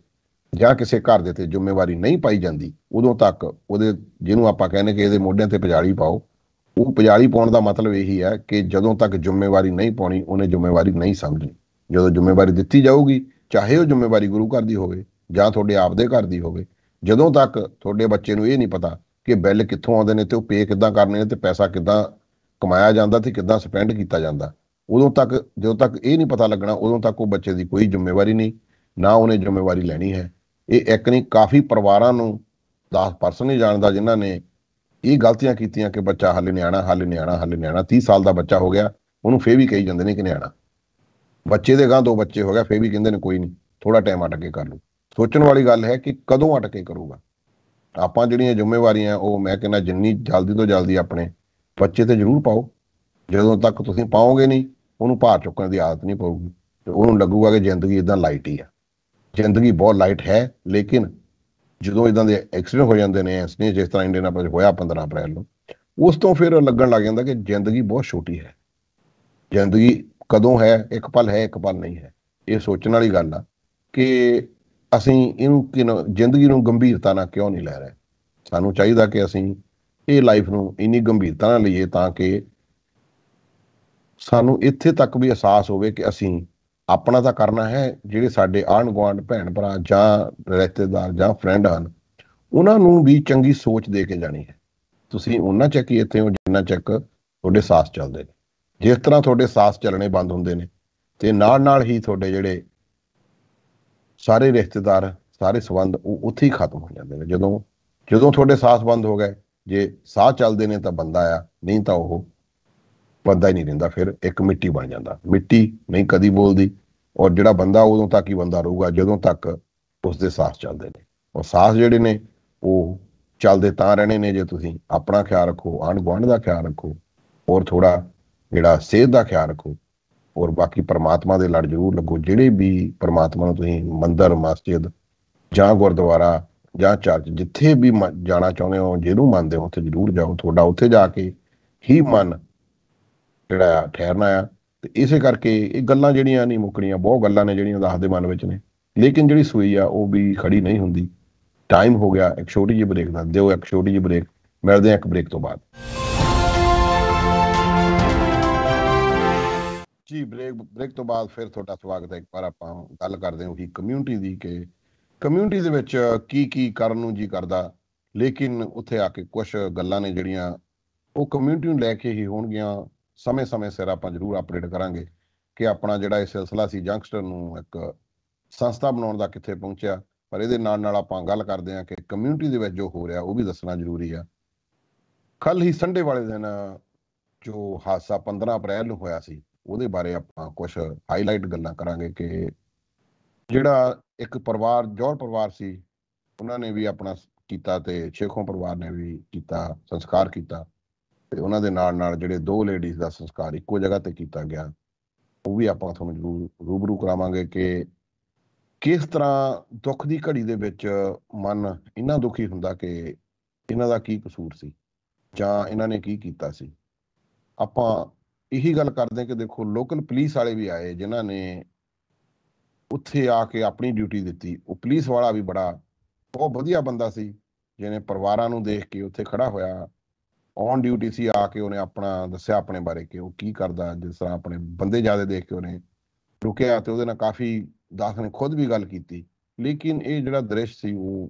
[SPEAKER 1] ਜਾਂ ਕਿਸੇ ਘਰ ਦੇ ਤੇ ਜ਼ਿੰਮੇਵਾਰੀ ਨਹੀਂ ਪਾਈ ਜਾਂਦੀ, ਉਦੋਂ ਤੱਕ ਉਹਦੇ ਜਿਹਨੂੰ ਆਪਾਂ ਕਹਿੰਦੇ ਕਿ ਇਹਦੇ ਮੋਢਿਆਂ ਤੇ ਪਜਾਲੀ ਪਾਓ ਉਹ ਪਜਾਲੀ ਪਾਉਣ ਦਾ ਮਤਲਬ ਇਹੀ ਹੈ ਕਿ ਜਦੋਂ ਤੱਕ ਜ਼ਿੰਮੇਵਾਰੀ ਨਹੀਂ ਪਾਉਣੀ, ਉਹਨੇ ਜ਼ਿੰਮੇਵਾਰੀ ਨਹੀਂ ਸਮਝਣੀ। ਜਦੋਂ ਜ਼ਿੰਮੇਵਾਰੀ ਦਿੱਤੀ ਜਾਊਗੀ, ਚਾਹੇ ਉਹ ਜ਼ਿੰਮੇਵਾਰੀ ਗੁਰੂ ਘਰ ਦੀ ਹੋਵੇ ਜਾਂ ਤੁਹਾਡੇ ਆਪ ਦੇ ਘਰ ਦੀ ਹੋਵੇ, ਜਦੋਂ ਤੱਕ ਤੁਹਾਡੇ ਬੱਚੇ ਨੂੰ ਇਹ ਨਹੀਂ ਪਤਾ ਕਿ ਬਿੱਲ ਕਿੱਥੋਂ ਆਉਂਦੇ ਨੇ ਤੇ ਉਹ ਪੇ ਕਿੱਦਾਂ ਕਰਨੇ ਨੇ ਤੇ ਪੈਸਾ ਕਿੱਦਾਂ ਕਮਾਇਆ ਜਾਂਦਾ ਤੇ ਕਿੱਦਾਂ ਸਪੈਂਡ ਕੀਤਾ ਜਾਂਦਾ, ਉਦੋਂ ਤੱਕ, ਜਦੋਂ ਤੱਕ ਇਹ ਨਹੀਂ ਪਤਾ ਲੱਗਣਾ, ਉਦੋਂ ਤੱਕ ਉਹ ਬੱਚੇ ਦੀ ਕੋਈ ਜ਼ਿੰਮੇਵਾਰੀ ਨਹੀਂ, ਨਾ ਉਹਨੇ ਜ਼ਿੰਮੇਵਾਰੀ ਲੈਣੀ ਹੈ। ਇਹ ਇੱਕ ਨਹੀਂ, ਕਾਫੀ ਪਰਿਵਾਰਾਂ ਨੂੰ 10% ਨਹੀਂ ਜਾਣਦਾ ਜਿਨ੍ਹਾਂ ਨੇ ਇਹ ਗਲਤੀਆਂ ਕੀਤੀਆਂ ਕਿ ਬੱਚਾ ਹਾਲੇ ਨਿਆਣਾ ਹਾਲੇ ਨਿਆਣਾ ਹਾਲੇ ਨਿਆਣਾ 30 ਸਾਲ ਦਾ ਬੱਚਾ ਹੋ ਗਿਆ, ਉਹਨੂੰ ਫੇਰ ਵੀ ਕਹੀ ਜਾਂਦੇ ਨੇ ਕਿ ਨਿਆਣਾ। ਬੱਚੇ ਦੇ ਗਾਂ ਦੋ ਬੱਚੇ ਹੋ ਗਿਆ ਫੇਰ ਵੀ ਕਹਿੰਦੇ ਨੇ ਕੋਈ ਨਹੀਂ ਥੋੜਾ ਟਾਈਮ ਅਟਕ ਕੇ ਕਰ ਲੂ ਸੋਚਣ ਵਾਲੀ ਗੱਲ ਹੈ ਕਿ ਕਦੋਂ ਅਟਕੇ ਕਰੂਗਾ। ਆਪਾਂ ਜਿਹੜੀਆਂ ਜ਼ਿੰਮੇਵਾਰੀਆਂ, ਉਹ ਮੈਂ ਕਹਿੰਦਾ ਜਿੰਨੀ ਜਲਦੀ ਤੋਂ ਜਲਦੀ ਆਪਣੇ ਬੱਚੇ ਤੇ ਜ਼ਰੂਰ ਪਾਓ। ਜਦੋਂ ਤੱਕ ਤੁਸੀਂ ਪਾਓਗੇ ਨਹੀਂ, ਉਹਨੂੰ ਭਾਰ ਚੁੱਕਣ ਦੀ ਆਦਤ ਨਹੀਂ ਪਊਗੀ। ਤੇ ਉਹਨੂੰ ਲੱਗੂਗਾ ਕਿ ਜ਼ਿੰਦਗੀ ਇਦਾਂ ਲਾਈਟ ਹੀ ਆ। ਜ਼ਿੰਦਗੀ ਬਹੁਤ ਲਾਈਟ ਹੈ, ਲੇਕਿਨ ਜਦੋਂ ਇਦਾਂ ਦੇ ਐਕਸੀਡੈਂਟ ਹੋ ਜਾਂਦੇ ਨੇ ਐਸਨੇ ਜਿਸ ਤਰ੍ਹਾਂ ਇੰਡੀਅਨ ਹੋਇਆ 15 ਅਪ੍ਰੈਲ ਨੂੰ, ਉਸ ਤੋਂ ਫਿਰ ਲੱਗਣ ਲੱਗ ਜਾਂਦਾ ਕਿ ਜ਼ਿੰਦਗੀ ਬਹੁਤ ਛੋਟੀ ਹੈ। ਜ਼ਿੰਦਗੀ ਕਦੋਂ ਹੈ, ਇੱਕ ਪਲ ਹੈ, ਇੱਕ ਪਲ ਨਹੀਂ ਹੈ। ਇਹ ਸੋਚਣ ਵਾਲੀ ਗੱਲ ਆ ਕਿ ਅਸੀਂ ਇਹਨੂੰ ਜ਼ਿੰਦਗੀ ਨੂੰ ਗੰਭੀਰਤਾ ਨਾਲ ਕਿਉਂ ਨਹੀਂ ਲੈ ਰਹੇ? ਸਾਨੂੰ ਚਾਹੀਦਾ ਕਿ ਅਸੀਂ ਇਹ ਲਾਈਫ ਨੂੰ ਇੰਨੀ ਗੰਭੀਰਤਾ ਨਾਲ ਲਈਏ ਤਾਂ ਕਿ ਸਾਨੂੰ ਇੱਥੇ ਤੱਕ ਵੀ ਅਹਿਸਾਸ ਹੋਵੇ ਕਿ ਅਸੀਂ ਆਪਣਾ ਤਾਂ ਕਰਨਾ ਹੈ, ਜਿਹੜੇ ਸਾਡੇ ਆਣ ਗੁਆਂਢ ਭੈਣ ਭਰਾ ਜਾਂ ਰਿਸ਼ਤੇਦਾਰ ਜਾਂ ਫਰੈਂਡ ਹਨ, ਉਹਨਾਂ ਨੂੰ ਵੀ ਚੰਗੀ ਸੋਚ ਦੇ ਕੇ ਜਾਣੀ ਹੈ। ਤੁਸੀਂ ਉਹਨਾਂ ਚੱਕ ਹੀ ਇੱਥੇ ਹੋ ਜਿੰਨਾ ਚੱਕ ਤੁਹਾਡੇ ਸਾਥ ਚੱਲਦੇ ਨੇ। ਜਿਸ ਤਰ੍ਹਾਂ ਤੁਹਾਡੇ ਸਾਥ ਚੱਲਣੇ ਬੰਦ ਹੁੰਦੇ ਨੇ, ਤੇ ਨਾਲ ਨਾਲ ਹੀ ਤੁਹਾਡੇ ਜਿਹੜੇ ਸਾਰੇ ਰਿਸ਼ਤੇਦਾਰ, ਸਾਰੇ ਸਬੰਧ ਉਹ ਉੱਥੇ ਹੀ ਖਤਮ ਹੋ ਜਾਂਦੇ ਨੇ। ਜਦੋਂ ਜਦੋਂ ਤੁਹਾਡੇ ਸਾਥ ਬੰਦ ਹੋ ਗਏ, ਜੇ ਸਾਹ ਚੱਲਦੇ ਨੇ ਤਾਂ ਬੰਦਾ ਆ, ਨਹੀਂ ਤਾਂ ਉਹ ਬੰਦਾ ਹੀ ਨਹੀਂ ਰਹਿੰਦਾ ਫਿਰ ਇੱਕ ਮਿੱਟੀ ਬਣ ਜਾਂਦਾ। ਮਿੱਟੀ ਨਹੀਂ ਕਦੀ ਬੋਲਦੀ ਔਰ ਜਿਹੜਾ ਬੰਦਾ ਉਦੋਂ ਤੱਕ ਹੀ ਬੰਦਾ ਰਹੂਗਾ, ਜਦੋਂ ਤੱਕ ਉਸ ਦੇ ਸਾਹ ਚੱਲਦੇ ਨੇ। ਔਰ ਸਾਹ ਜਿਹੜੇ ਨੇ, ਉਹ ਚੱਲਦੇ ਤਾਂ ਰਹਿਣੇ ਨੇ ਜੇ ਤੁਸੀਂ ਆਪਣਾ ਖਿਆਲ ਰੱਖੋ ਆਂਢ ਗੁਆਂਢ ਦਾ ਖਿਆਲ ਰੱਖੋ ਔਰ ਥੋੜਾ ਜਿਹੜਾ ਸਿਹਤ ਦਾ ਖਿਆਲ ਰੱਖੋ ਔਰ ਬਾਕੀ ਪਰਮਾਤਮਾ ਦੇ ਲੜ ਜ਼ਰੂਰ ਲੱਗੋ। ਜਿਹੜੇ ਵੀ ਪਰਮਾਤਮਾ ਨੂੰ ਤੁਸੀਂ ਮੰਦਰ, ਮਸਜਿਦ ਜਾਂ ਗੁਰਦੁਆਰਾ ਜਾਂ ਚਰਚ ਜਿੱਥੇ ਵੀ ਜਾਣਾ ਚਾਹੁੰਦੇ ਹੋ, ਜਿਹਨੂੰ ਮੰਨਦੇ ਹੋ, ਉੱਥੇ ਜ਼ਰੂਰ ਜਾਓ। ਤੁਹਾਡਾ ਉੱਥੇ ਜਾ ਕੇ ਹੀ ਮਨ ਜਿਹੜਾ ਠਹਿਰਨਾ ਆ, ਤੇ ਇਸੇ ਕਰਕੇ ਇਹ ਗੱਲਾਂ ਜਿਹੜੀਆਂ ਨਹੀਂ ਮੁੱਕਣੀਆਂ, ਬਹੁਤ ਗੱਲਾਂ ਨੇ ਜਿਹੜੀਆਂ ਦੱਸ ਦੇ ਮਨ ਵਿੱਚ ਨੇ। ਲੇਕਿਨ ਜਿਹੜੀ ਸੂਈ ਆ, ਉਹ ਵੀ ਖੜੀ ਨਹੀਂ ਹੁੰਦੀ। ਟਾਈਮ ਹੋ ਗਿਆ, ਇੱਕ ਛੋਟੀ ਜਿਹੀ ਬ੍ਰੇਕ ਦਾ ਦਿਓ, ਇੱਕ ਛੋਟੀ ਜਿਹੀ ਬ੍ਰੇਕ ਮਿਲਦੇ ਆ ਇੱਕ ਬ੍ਰੇਕ ਤੋਂ ਬਾਅਦ। ਜੀ ਬ੍ਰੇਕ ਬ੍ਰੇਕ ਤੋਂ ਬਾਅਦ ਫਿਰ ਤੁਹਾਡਾ ਸਵਾਗਤ ਹੈ। ਇੱਕ ਵਾਰ ਆਪਾਂ ਗੱਲ ਕਰਦੇ ਹਾਂ ਉਹੀ ਕਮਿਊਨਿਟੀ ਦੀ ਕਿ ਕਮਿਊਨਿਟੀ ਦੇ ਵਿੱਚ ਕੀ ਕੀ ਕਰਨ ਨੂੰ ਜੀ ਕਰਦਾ। ਲੇਕਿਨ ਉੱਥੇ ਆ ਕੇ ਕੁਝ ਗੱਲਾਂ ਨੇ ਜਿਹੜੀਆਂ ਉਹ ਕਮਿਊਨਿਟੀ ਨੂੰ ਲੈ ਕੇ ਹੀ ਹੋਣਗੀਆਂ। ਸਮੇਂ-ਸਮੇਂ ਸਿਰ ਆਪਾਂ ਜ਼ਰੂਰ ਅਪਡੇਟ ਕਰਾਂਗੇ ਕਿ ਆਪਣਾ ਜਿਹੜਾ ਇਹ ਸਿਲਸਿਲਾ ਸੀ ਜੰਗਸਟਰ ਨੂੰ ਇੱਕ ਸੰਸਥਾ ਬਣਾਉਣ ਦਾ ਕਿੱਥੇ ਪਹੁੰਚਿਆ। ਪਰ ਇਹਦੇ ਨਾਲ ਨਾਲ ਆਪਾਂ ਗੱਲ ਕਰਦੇ ਹਾਂ ਕਿ ਕਮਿਊਨਿਟੀ ਦੇ ਵਿੱਚ ਜੋ ਹੋ ਰਿਹਾ ਉਹ ਵੀ ਦੱਸਣਾ ਜ਼ਰੂਰੀ ਆ। ਕੱਲ ਹੀ ਸੰਡੇ ਵਾਲੇ ਦਿਨ ਜੋ ਹਾਦਸਾ 15 ਅਪ੍ਰੈਲ ਨੂੰ ਹੋਇਆ ਸੀ, ਉਹਦੇ ਬਾਰੇ ਆਪਾਂ ਕੁਝ ਹਾਈਲਾਈਟ ਗੱਲਾਂ ਕਰਾਂਗੇ ਕਿ ਜਿਹੜਾ ਇੱਕ ਪਰਿਵਾਰ ਜੋਰ ਪਰਿਵਾਰ ਸੀ, ਉਹਨਾਂ ਨੇ ਵੀ ਆਪਣਾ ਕੀਤਾ ਤੇ ਸ਼ੇਖੋਂ ਪਰਿਵਾਰ ਨੇ ਵੀ ਕੀਤਾ, ਸੰਸਕਾਰ ਕੀਤਾ। ਤੇ ਉਹਨਾਂ ਦੇ ਨਾਲ ਨਾਲ ਜਿਹੜੇ ਦੋ ਲੇਡੀਜ਼ ਦਾ ਸੰਸਕਾਰ ਇੱਕੋ ਜਗ੍ਹਾ ਤੇ ਕੀਤਾ ਗਿਆ, ਉਹ ਵੀ ਆਪਾਂ ਤੁਹਾਨੂੰ ਜ਼ਰੂਰ ਰੂਬਰੂ ਕਰਾਵਾਂਗੇ ਕਿ ਕਿਸ ਤਰ੍ਹਾਂ ਦੁੱਖ ਦੀ ਘੜੀ ਦੇ ਵਿੱਚ ਮਨ ਇੰਨਾ ਦੁਖੀ ਹੁੰਦਾ ਕਿ ਇਹਨਾਂ ਦਾ ਕੀ ਕਸੂਰ ਸੀ ਜਾਂ ਇਹਨਾਂ ਨੇ ਕੀ ਕੀਤਾ ਸੀ। ਆਪਾਂ ਇਹੀ ਗੱਲ ਕਰਦੇ ਕਿ ਦੇਖੋ ਲੋਕਲ ਪੁਲਿਸ ਵਾਲੇ ਵੀ ਆਏ, ਜਿਨ੍ਹਾਂ ਨੇ ਉੱਥੇ ਆ ਕੇ ਆਪਣੀ ਡਿਊਟੀ ਦਿੱਤੀ। ਉਹ ਪੁਲਿਸ ਵਾਲਾ ਵੀ ਬੜਾ ਬਹੁਤ ਵਧੀਆ ਬੰਦਾ ਸੀ, ਜਿਹਨੇ ਪਰਿਵਾਰਾਂ ਨੂੰ ਦੇਖ ਕੇ ਉੱਥੇ ਖੜਾ ਹੋਇਆ। ਔਨ ਡਿਊਟੀ ਸੀ ਆ ਕੇ ਉਹਨੇ ਆਪਣਾ ਦੱਸਿਆ ਆਪਣੇ ਬਾਰੇ ਕਿ ਉਹ ਕੀ ਕਰਦਾ, ਜਿਸ ਤਰ੍ਹਾਂ ਆਪਣੇ ਬੰਦੇ ਜ਼ਿਆਦਾ ਦੇਖ ਕੇ ਉਹਨੇ ਰੁਕਿਆ ਤੇ ਉਹਦੇ ਨਾਲ ਕਾਫੀ ਦਾਸ ਨੇ ਖੁਦ ਵੀ ਗੱਲ ਕੀਤੀ। ਲੇਕਿਨ ਇਹ ਜਿਹੜਾ ਦ੍ਰਿਸ਼ ਸੀ ਉਹ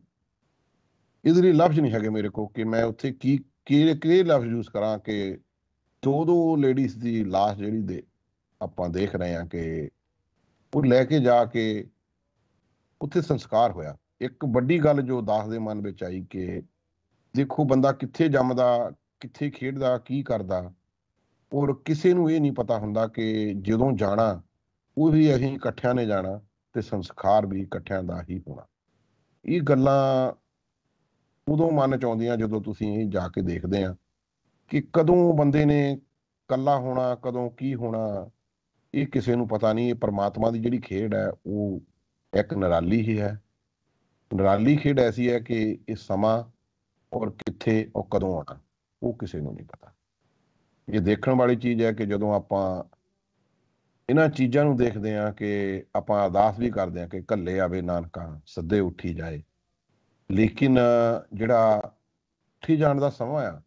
[SPEAKER 1] ਇਹਦੇ ਲਈ ਲਫ਼ਜ਼ ਨਹੀਂ ਹੈਗੇ ਮੇਰੇ ਕੋਲ ਕਿ ਮੈਂ ਉੱਥੇ ਕੀ, ਕਿਹੜੇ ਕਿਹੜੇ ਲਫ਼ਜ਼ ਯੂਜ਼ ਕਰਾਂ ਕਿ ਦੋ ਦੋ ਲੇਡੀਜ਼ ਦੀ ਲਾਸ਼ ਜਿਹੜੀ ਦੇ, ਆਪਾਂ ਦੇਖ ਰਹੇ ਹਾਂ ਕਿ ਉਹ ਲੈ ਕੇ ਜਾ ਕੇ ਉੱਥੇ ਸੰਸਕਾਰ ਹੋਇਆ। ਇੱਕ ਵੱਡੀ ਗੱਲ ਜੋ ਦਾਸ ਦੇ ਮਨ ਵਿੱਚ ਆਈ ਕਿ ਦੇਖੋ ਬੰਦਾ ਕਿੱਥੇ ਜੰਮਦਾ ਕਿੱਥੇ ਖੇਡਦਾ, ਕੀ ਕਰਦਾ। ਔਰ ਕਿਸੇ ਨੂੰ ਇਹ ਨਹੀਂ ਪਤਾ ਹੁੰਦਾ ਕਿ ਜਦੋਂ ਜਾਣਾ, ਉਹ ਵੀ ਅਸੀਂ ਇਕੱਠਿਆਂ ਨੇ ਜਾਣਾ ਤੇ ਸੰਸਕਾਰ ਵੀ ਇਕੱਠਿਆਂ ਦਾ ਹੀ ਹੋਣਾ। ਇਹ ਗੱਲਾਂ ਉਦੋਂ ਮਨ ਚ ਆਉਂਦੀਆਂ ਜਦੋਂ ਤੁਸੀਂ ਇਹ ਜਾ ਕੇ ਦੇਖਦੇ ਆ ਕਿ ਕਦੋਂ ਬੰਦੇ ਨੇ ਕੱਲਾ ਹੋਣਾ, ਕਦੋਂ ਕੀ ਹੋਣਾ, ਇਹ ਕਿਸੇ ਨੂੰ ਪਤਾ ਨਹੀਂ। ਇਹ ਪਰਮਾਤਮਾ ਦੀ ਜਿਹੜੀ ਖੇਡ ਹੈ, ਉਹ ਇੱਕ ਨਿਰਾਲੀ ਹੀ ਹੈ। ਨਿਰਾਲੀ ਖੇਡ ਐਸੀ ਹੈ ਕਿ ਇਹ ਸਮਾਂ ਔਰ ਕਿੱਥੇ ਔਰ ਕਦੋਂ ਆਉਣਾ। ਉਹ ਕਿਸੇ ਨੂੰ ਨਹੀਂ ਪਤਾ। ਇਹ ਦੇਖਣ ਵਾਲੀ ਚੀਜ਼ ਹੈ ਕਿ ਜਦੋਂ ਆਪਾਂ ਇਹਨਾਂ ਚੀਜ਼ਾਂ ਨੂੰ ਦੇਖਦੇ ਆ ਕਿ ਆਪਾਂ ਅਰਦਾਸ ਵੀ ਕਰਦੇ ਆ ਕਿ ਕੱਲੇ ਆਵੇ ਨਾਨਕਾ, ਸੱਦੇ ਉੱਠੀ ਜਾਏ। ਲੇਕਿਨ ਜਿਹੜਾ ਉੱਠੀ ਜਾਣ ਦਾ ਸਮਾਂ ਆ,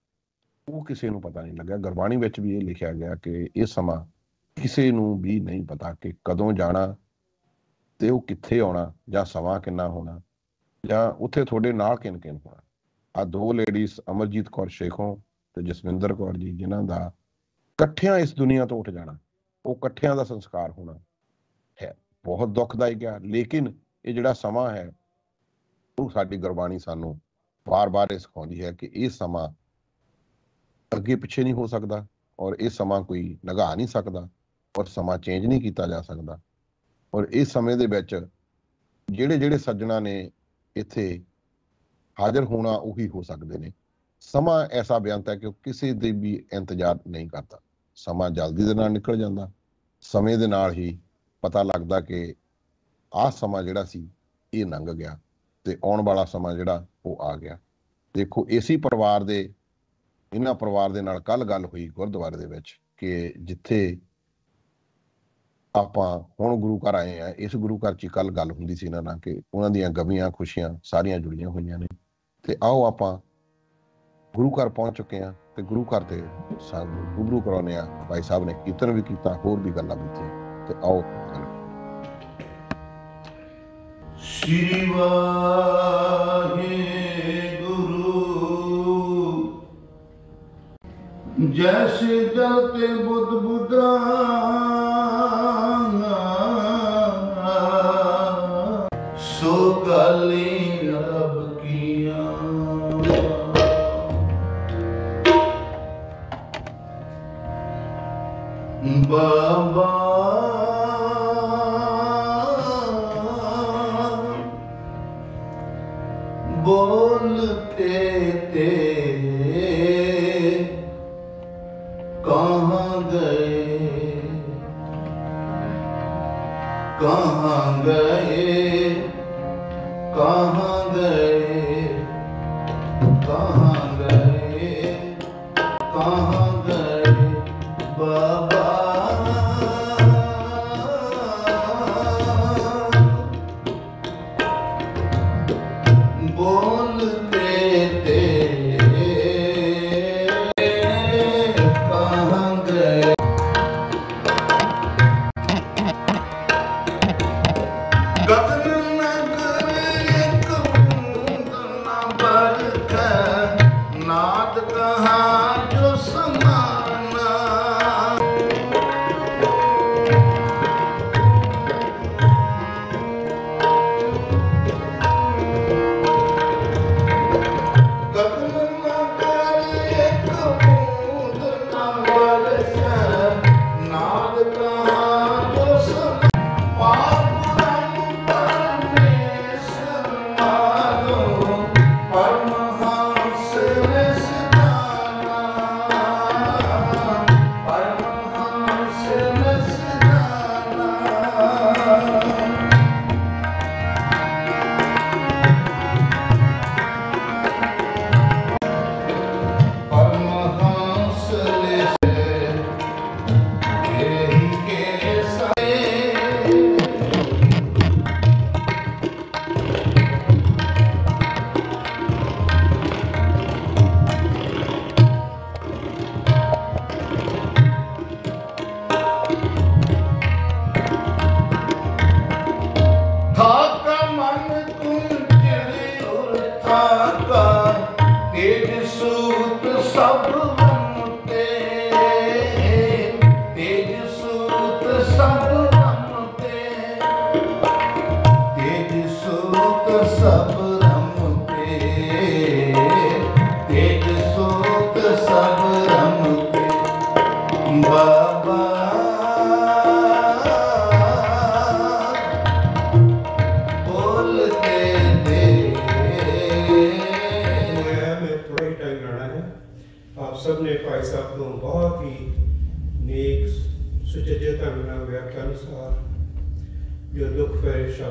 [SPEAKER 1] ਉਹ ਕਿਸੇ ਨੂੰ ਪਤਾ ਨਹੀਂ ਲੱਗਿਆ। ਗੁਰਬਾਣੀ ਵਿੱਚ ਵੀ ਇਹ ਲਿਖਿਆ ਗਿਆ ਕਿ ਇਹ ਸਮਾਂ ਕਿਸੇ ਨੂੰ ਵੀ ਨਹੀਂ ਪਤਾ ਕਿ ਕਦੋਂ ਜਾਣਾ ਤੇ ਉਹ ਕਿੱਥੇ ਆਉਣਾ ਜਾਂ ਸਮਾਂ ਕਿੰਨਾ ਹੋਣਾ ਜਾਂ ਉੱਥੇ ਤੁਹਾਡੇ ਨਾਲ ਕਿਨ ਕਿਨ ਹੋਣਾ। ਆ ਦੋ ਲੇਡੀਜ਼ ਅਮਰਜੀਤ ਕੌਰ ਸ਼ੇਖੋਂ ਤੇ ਜਸਵਿੰਦਰ ਕੌਰ ਜੀ, ਜਿਨ੍ਹਾਂ ਦਾ ਇਕੱਠਿਆਂ ਇਸ ਦੁਨੀਆ ਤੋਂ ਉੱਠ ਜਾਣਾ, ਉਹ ਇਕੱਠਿਆਂ ਦਾ ਸੰਸਕਾਰ ਹੋਣਾ ਹੈ। ਬਹੁਤ ਦੁਖਦਾਇਕ ਹੈ, ਲੇਕਿਨ ਇਹ ਜਿਹੜਾ ਸਮਾਂ ਹੈ, ਉਹ ਸਾਡੀ ਗੁਰਬਾਣੀ ਸਾਨੂੰ ਵਾਰ-ਵਾਰ ਇਹ ਸਿਖਾਉਂਦੀ ਹੈ ਕਿ ਇਹ ਸਮਾਂ ਅੱਗੇ ਪਿੱਛੇ ਨਹੀਂ ਹੋ ਸਕਦਾ ਔਰ ਇਹ ਸਮਾਂ ਕੋਈ ਨਗਾ ਨਹੀਂ ਸਕਦਾ ਔਰ ਸਮਾਂ ਚੇਂਜ ਨਹੀਂ ਕੀਤਾ ਜਾ ਸਕਦਾ। ਔਰ ਇਸ ਸਮੇਂ ਦੇ ਵਿੱਚ ਜਿਹੜੇ ਜਿਹੜੇ ਸੱਜਣਾ ਨੇ ਇੱਥੇ ਹਾਜ਼ਰ ਹੋਣਾ ਉਹੀ ਹੋ ਸਕਦੇ ਨੇ। ਸਮਾਂ ਐਸਾ ਬੇਅੰਤ ਹੈ ਕਿ ਉਹ ਕਿਸੇ ਦੇ ਵੀ ਇੰਤਜ਼ਾਰ ਨਹੀਂ ਕਰਦਾ। ਸਮਾਂ ਜਲਦੀ ਦੇ ਨਾਲ ਨਿਕਲ ਜਾਂਦਾ। ਸਮੇਂ ਦੇ ਨਾਲ ਹੀ ਪਤਾ ਲੱਗਦਾ ਕਿ ਆਹ ਸਮਾਂ ਜਿਹੜਾ ਸੀ, ਇਹ ਲੰਘ ਗਿਆ ਤੇ ਆਉਣ ਵਾਲਾ ਸਮਾਂ ਜਿਹੜਾ, ਉਹ ਆ ਗਿਆ। ਦੇਖੋ ਇਸੇ ਪਰਿਵਾਰ ਦੇ ਇਹਨਾਂ ਪਰਿਵਾਰ ਦੇ ਨਾਲ ਕੱਲ ਗੱਲ ਹੋਈ ਗੁਰਦੁਆਰੇ ਦੇ ਵਿੱਚ ਕਿ ਜਿੱਥੇ ਆਪਾਂ ਹੁਣ ਗੁਰੂ ਘਰ ਆਏ ਆ, ਇਸ ਗੁਰੂ ਘਰ 'ਚ ਕੱਲ ਗੱਲ ਹੁੰਦੀ ਸੀ ਇਹਨਾਂ ਨਾਲ ਕਿ ਉਹਨਾਂ ਦੀਆਂ ਗਮੀਆਂ ਖੁਸ਼ੀਆਂ ਸਾਰੀਆਂ ਜੁੜੀਆਂ ਹੋਈਆਂ ਨੇ। ਤੇ ਆਓ ਆਪਾਂ ਗੁਰੂ ਘਰ ਪਹੁੰਚ ਚੁੱਕੇ ਆ ਤੇ ਗੁਰੂ ਘਰ ਦੇ ਸਾਨੂੰ ਗੁਰੂ ਕਰਾਉਨੇ ਆ ਭਾਈ ਸਾਹਿਬ ਨੇ ਕੀਰਤਨ ਵੀ ਕੀਤਾ, ਹੋਰ ਵੀ ਗੱਲਾਂ ਕੀਤੀਆਂ। ਤੇ ਆਓ
[SPEAKER 2] ਸ਼੍ਰੀ ਵਾਹਿਗੁਰੂ। ਜੈਸੇ ਜਲ ਤੇ ਬੁੱਧ ਬੁੱਧਾ ਸੋ ਗਾਲੀ
[SPEAKER 3] Baba